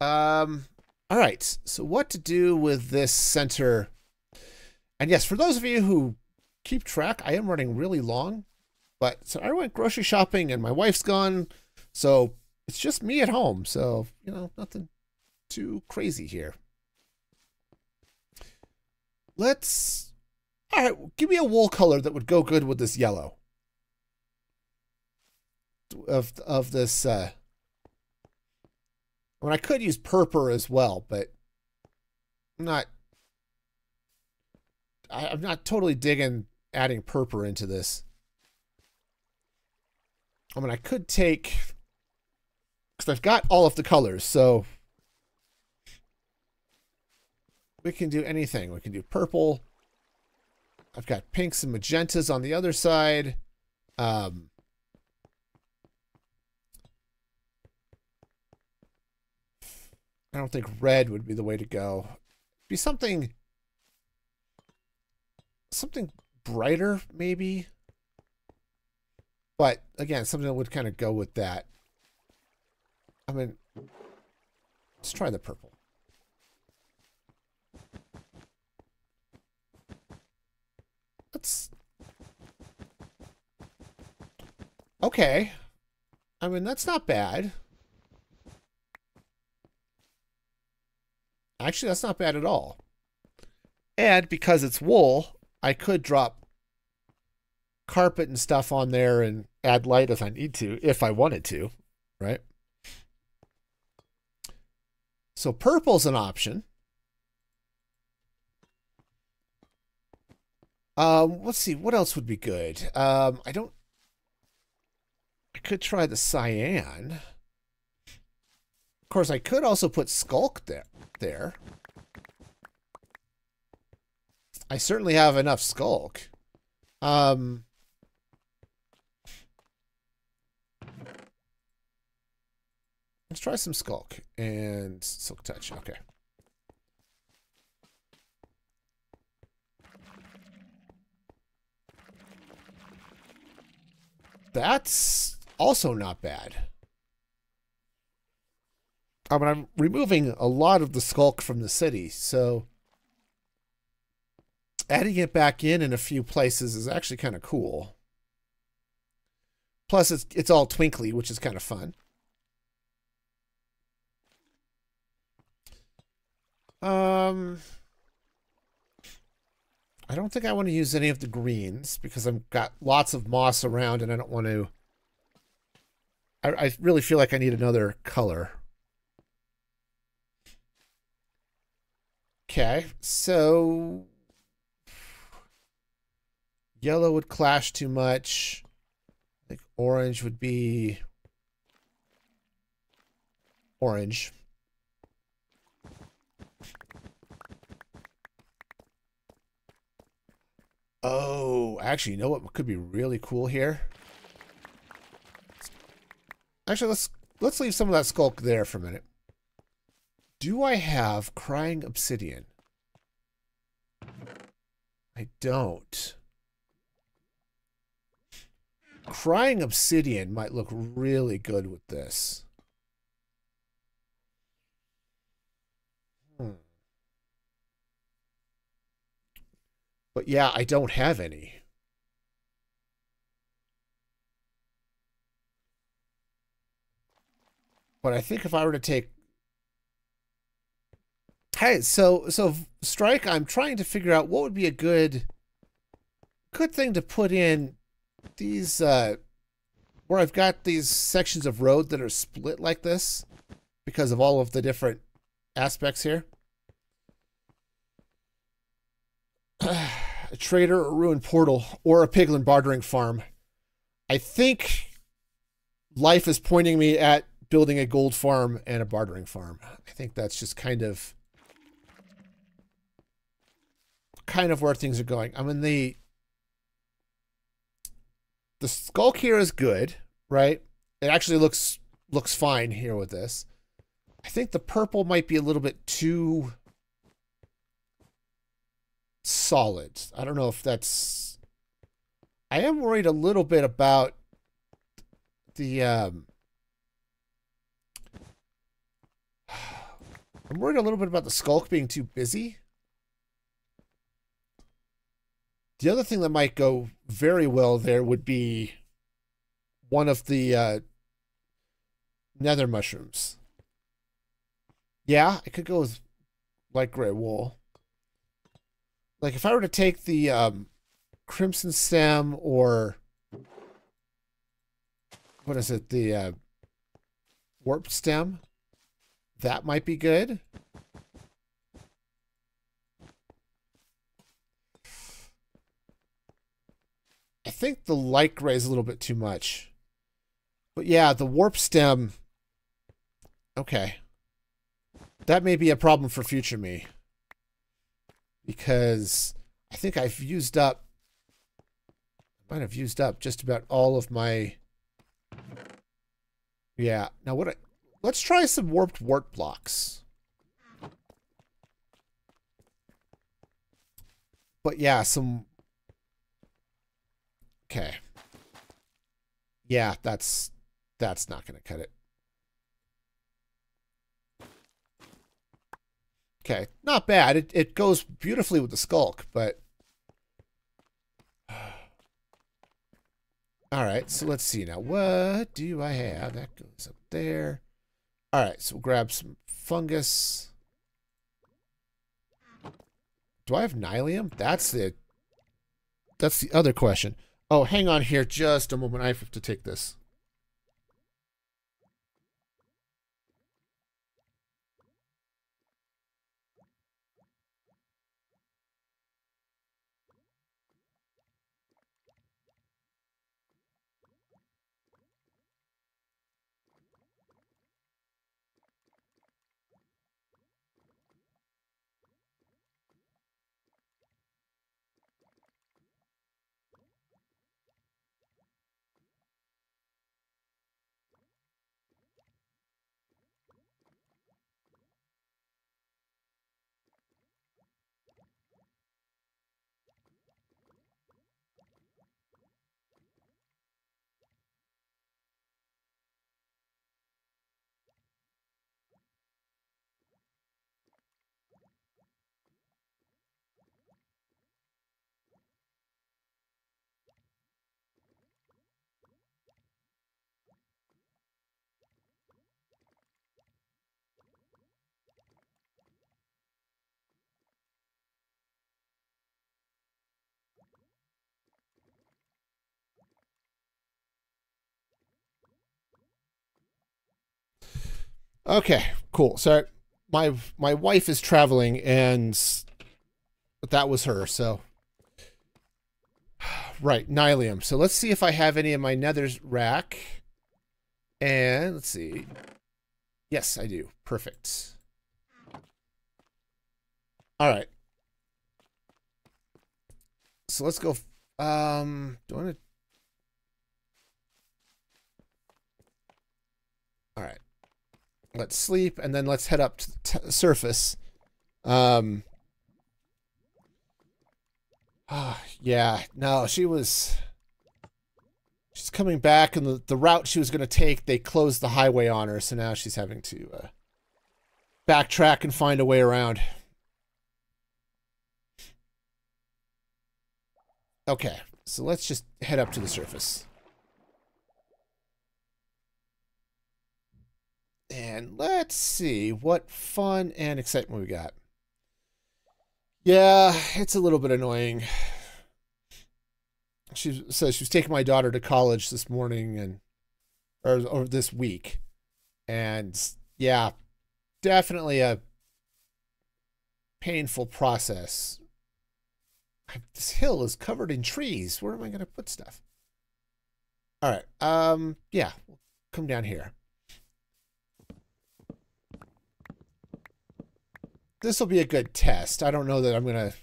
Um. All right. So what to do with this center? And yes, for those of you who keep track. I am running really long, but so I went grocery shopping and my wife's gone, so it's just me at home. So you know, nothing too crazy here. Let's. All right, give me a wool color that would go good with this yellow. Of of this. Uh, I mean, I could use purple as well, but I'm not. I, I'm not totally digging adding purple into this. I mean, I could take because I've got all of the colors, so we can do anything. We can do purple. I've got pinks and magentas on the other side. Um, I don't think red would be the way to go. Be something something brighter, maybe. But again, something that would kind of go with that. I mean, let's try the purple. Let's. Okay. I mean, that's not bad. Actually, that's not bad at all. And because it's wool, I could drop carpet and stuff on there and add light if I need to, if I wanted to, right? So purple's an option. Um, let's see, what else would be good? Um, I don't... I could try the cyan. Of course, I could also put sculk there. there. I certainly have enough sculk. Um, let's try some sculk and silk touch. Okay. That's also not bad. I mean, I'm removing a lot of the sculk from the city, so adding it back in in a few places is actually kind of cool. Plus, it's it's all twinkly, which is kind of fun. Um, I don't think I want to use any of the greens because I've got lots of moss around and I don't want to. I, I really feel like I need another color. Okay, so yellow would clash too much. Think orange would be orange. Oh, actually, you know what could be really cool here? Actually, let's let's leave some of that sculk there for a minute. Do I have crying obsidian? I don't. Crying obsidian might look really good with this. Hmm. But yeah, I don't have any. But I think if I were to take Hey, so so strike. I'm trying to figure out what would be a good good thing to put in these uh where I've got these sections of road that are split like this because of all of the different aspects here. a trader, a ruined portal, or a piglin bartering farm. I think life is pointing me at building a gold farm and a bartering farm. I think that's just kind of kind of where things are going. I mean, the the sculk here is good, right? It actually looks looks fine here with this. I think the purple might be a little bit too solid. I don't know if that's. I am worried a little bit about the. Um, I'm worried a little bit about the sculk being too busy. The other thing that might go very well there would be one of the uh, nether mushrooms. Yeah, I could go with light gray wool. Like if I were to take the um, crimson stem or what is it? The uh, warp stem. That might be good. I think the light gray is a little bit too much. But yeah, the warp stem. Okay. That may be a problem for future me. Because I think I've used up I might have used up just about all of my yeah now what I, let's try some warped wart blocks but yeah some okay yeah that's that's not gonna cut it okay not bad it, it goes beautifully with the sculk, but All right, so let's see now. What do I have? That goes up there. All right, so we'll grab some fungus. Do I have nylium? That's the that's the other question. Oh, hang on here just a moment. I have to take this. Okay, cool. So my my wife is traveling, and but that was her. So right, nylium. So let's see if I have any of my netherrack. And let's see. Yes, I do. Perfect. All right. So let's go. Um, do I want to? All right let's sleep, and then let's head up to the surface. Um, ah, yeah, no, she was. She's coming back, and the, the route she was going to take, they closed the highway on her, so now she's having to uh, backtrack and find a way around. Okay, so let's just head up to the surface. And let's see what fun and excitement we got. Yeah, it's a little bit annoying. She says she was taking my daughter to college this morning and or, or this week. And yeah, definitely a painful process. This hill is covered in trees. Where am I going to put stuff? All right. Um, yeah, come down here. This will be a good test. I don't know that I'm going to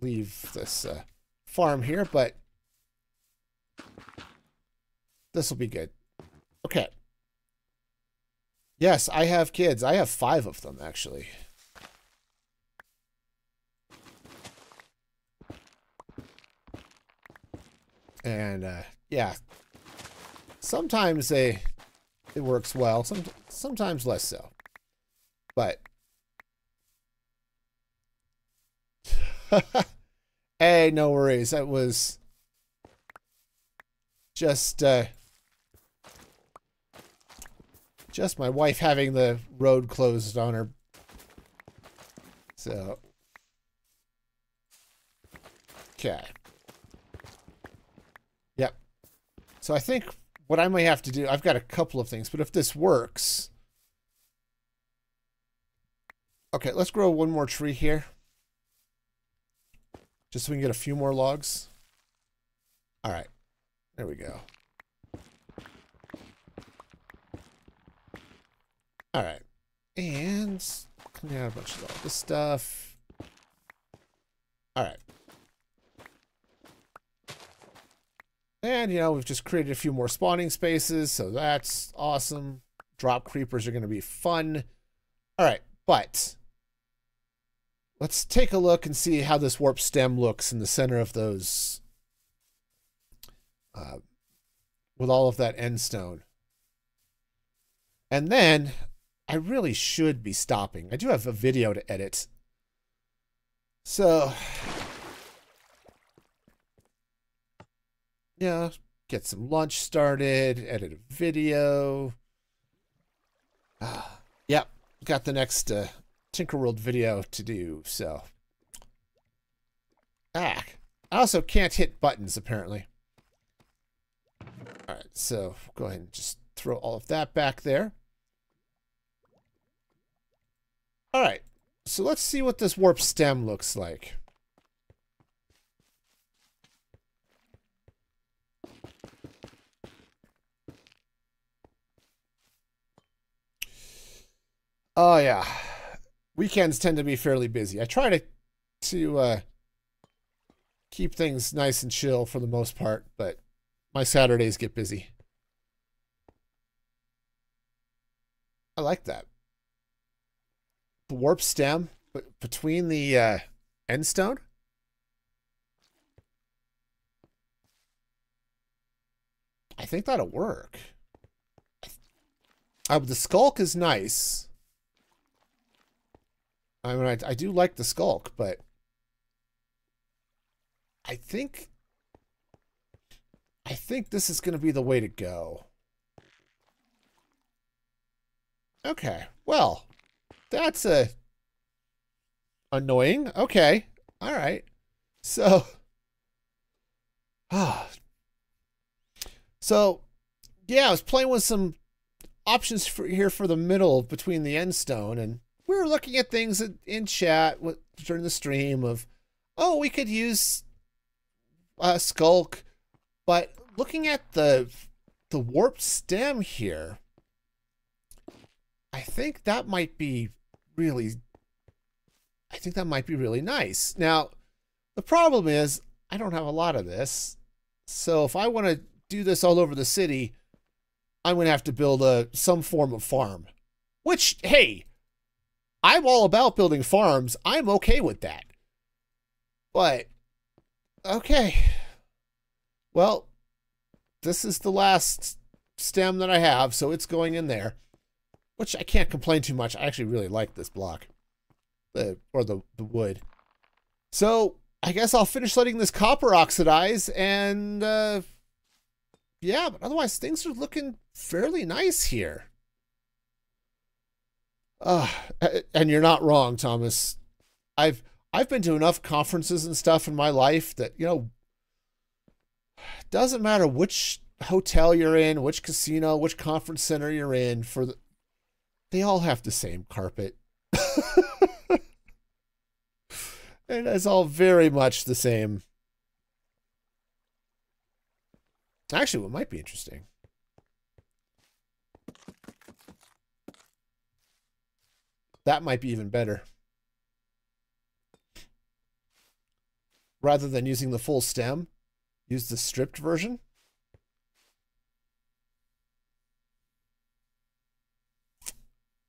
leave this uh, farm here, but this will be good. Okay. Yes, I have kids. I have five of them, actually. And, uh, yeah. Sometimes they, it works well. Some, sometimes less so. But Hey, no worries. That was just uh just my wife having the road closed on her. So Okay. Yep. So I think what I might have to do, I've got a couple of things, but if this works. Okay, let's grow one more tree here. Just so we can get a few more logs. All right. There we go. All right. And clean out a bunch of all this stuff. All right. And, you know, we've just created a few more spawning spaces, so that's awesome. Drop creepers are going to be fun. All right, but let's take a look and see how this warp stem looks in the center of those uh, with all of that end stone. And then I really should be stopping. I do have a video to edit. So, yeah, get some lunch started, edit a video. Uh, yep, got the next uh, Tinkerworld video to do, so. Ah, I also can't hit buttons, apparently. All right, so go ahead and just throw all of that back there. All right, so let's see what this warp stem looks like. Oh yeah, weekends tend to be fairly busy. I try to to uh, keep things nice and chill for the most part, but my Saturdays get busy. I like that. The warp stem between the uh, end stone. I think that'll work. The sculk is nice. I mean, I, I do like the Sculk, but I think I think this is going to be the way to go. Okay, well, that's a annoying. Okay, all right. So, ah, so yeah, I was playing with some options for here for the middle between the end stone, and we were looking at things in chat with, during the stream of, oh, we could use uh, Sculk, but looking at the the warp stem here, I think that might be really I think that might be really nice. Now, the problem is I don't have a lot of this. So if I want to do this all over the city, I'm going to have to build a some form of farm. Which hey, I'm all about building farms. I'm okay with that. But okay, well, this is the last stem that I have, so it's going in there. Which I can't complain too much. I actually really like this block. The or the, the wood. So I guess I'll finish letting this copper oxidize and uh yeah, but otherwise things are looking fairly nice here. Uh, and you're not wrong, Thomas. I've I've been to enough conferences and stuff in my life that, you know, doesn't matter which hotel you're in, which casino, which conference center you're in for the, they all have the same carpet. and it's all very much the same. Actually, what might be interesting. That might be even better. Rather than using the full stem, Use the stripped version.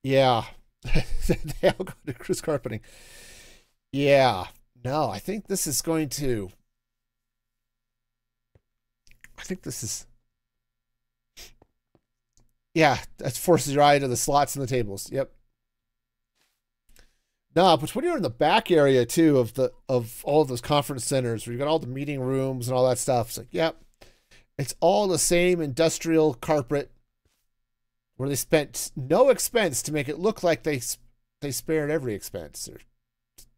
Yeah. they all go to Chris Carpeting. Yeah. No, I think this is going to. I think this is. Yeah, that forces your eye to the slots and the tables. Yep. No, but when you're in the back area too of the of all of those conference centers where you've got all the meeting rooms and all that stuff, it's like, yep, it's all the same industrial carpet where they spent no expense to make it look like they they spared every expense or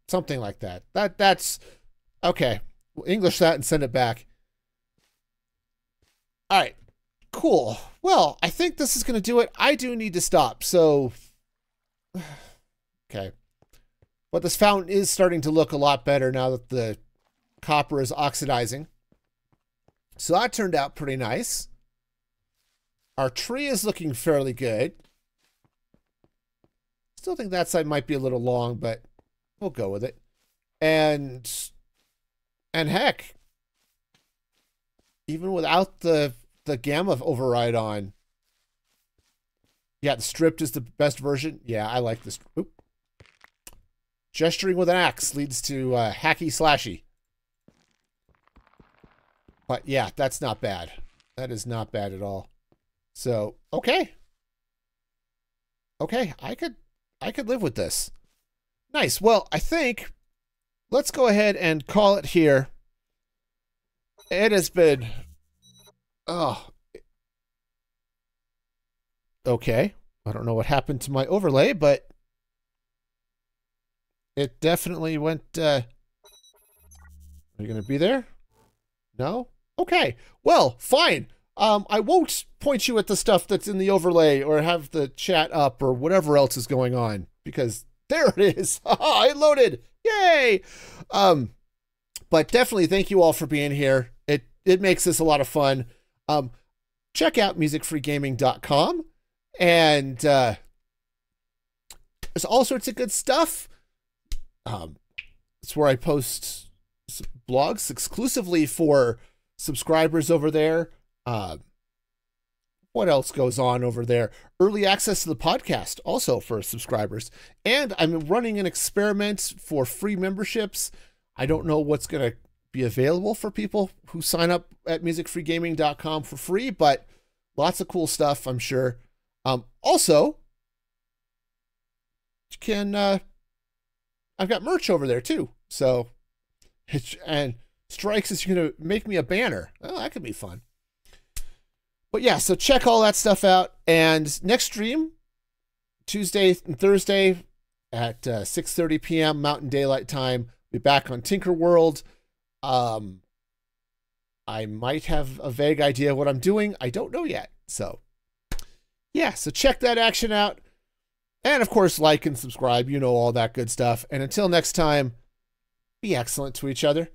something like that. That that's okay. We'll English that and send it back. All right, cool. Well, I think this is going to do it. I do need to stop. So, okay. But this fountain is starting to look a lot better now that the copper is oxidizing. So that turned out pretty nice. Our tree is looking fairly good. Still think that side might be a little long, but we'll go with it. And and heck, even without the the gamma override on, yeah, the stripped is the best version. Yeah, I like this. Oop. Gesturing with an axe leads to uh, hacky slashy. But yeah, that's not bad. That is not bad at all. So, okay. Okay, I could I could live with this. Nice. Well, I think let's go ahead and call it here. It has been oh okay. I don't know what happened to my overlay, but it definitely went uh Are you gonna be there? No? Okay. Well, fine. Um, I won't point you at the stuff that's in the overlay or have the chat up or whatever else is going on because there it is. it loaded. Yay. Um, but definitely thank you all for being here. It it makes this a lot of fun. Um, check out musicfreegaming.com and uh, there's all sorts of good stuff. Um, it's where I post blogs exclusively for subscribers over there. Uh, what else goes on over there? Early access to the podcast also for subscribers. And I'm running an experiment for free memberships. I don't know what's going to be available for people who sign up at musicfreegaming.com for free, but lots of cool stuff, I'm sure. Um, also, you can, uh, I've got merch over there too. So, and Strikes is going to make me a banner. Oh, that could be fun. But yeah, so check all that stuff out. And next stream, Tuesday and Thursday at uh, 6.30 p.m. Mountain Daylight Time. Be back on Tinker World. Um, I might have a vague idea what I'm doing. I don't know yet. So yeah, so check that action out. And of course, like and subscribe. You know all that good stuff. And until next time, be excellent to each other.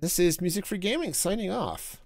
This is Music Free Gaming signing off.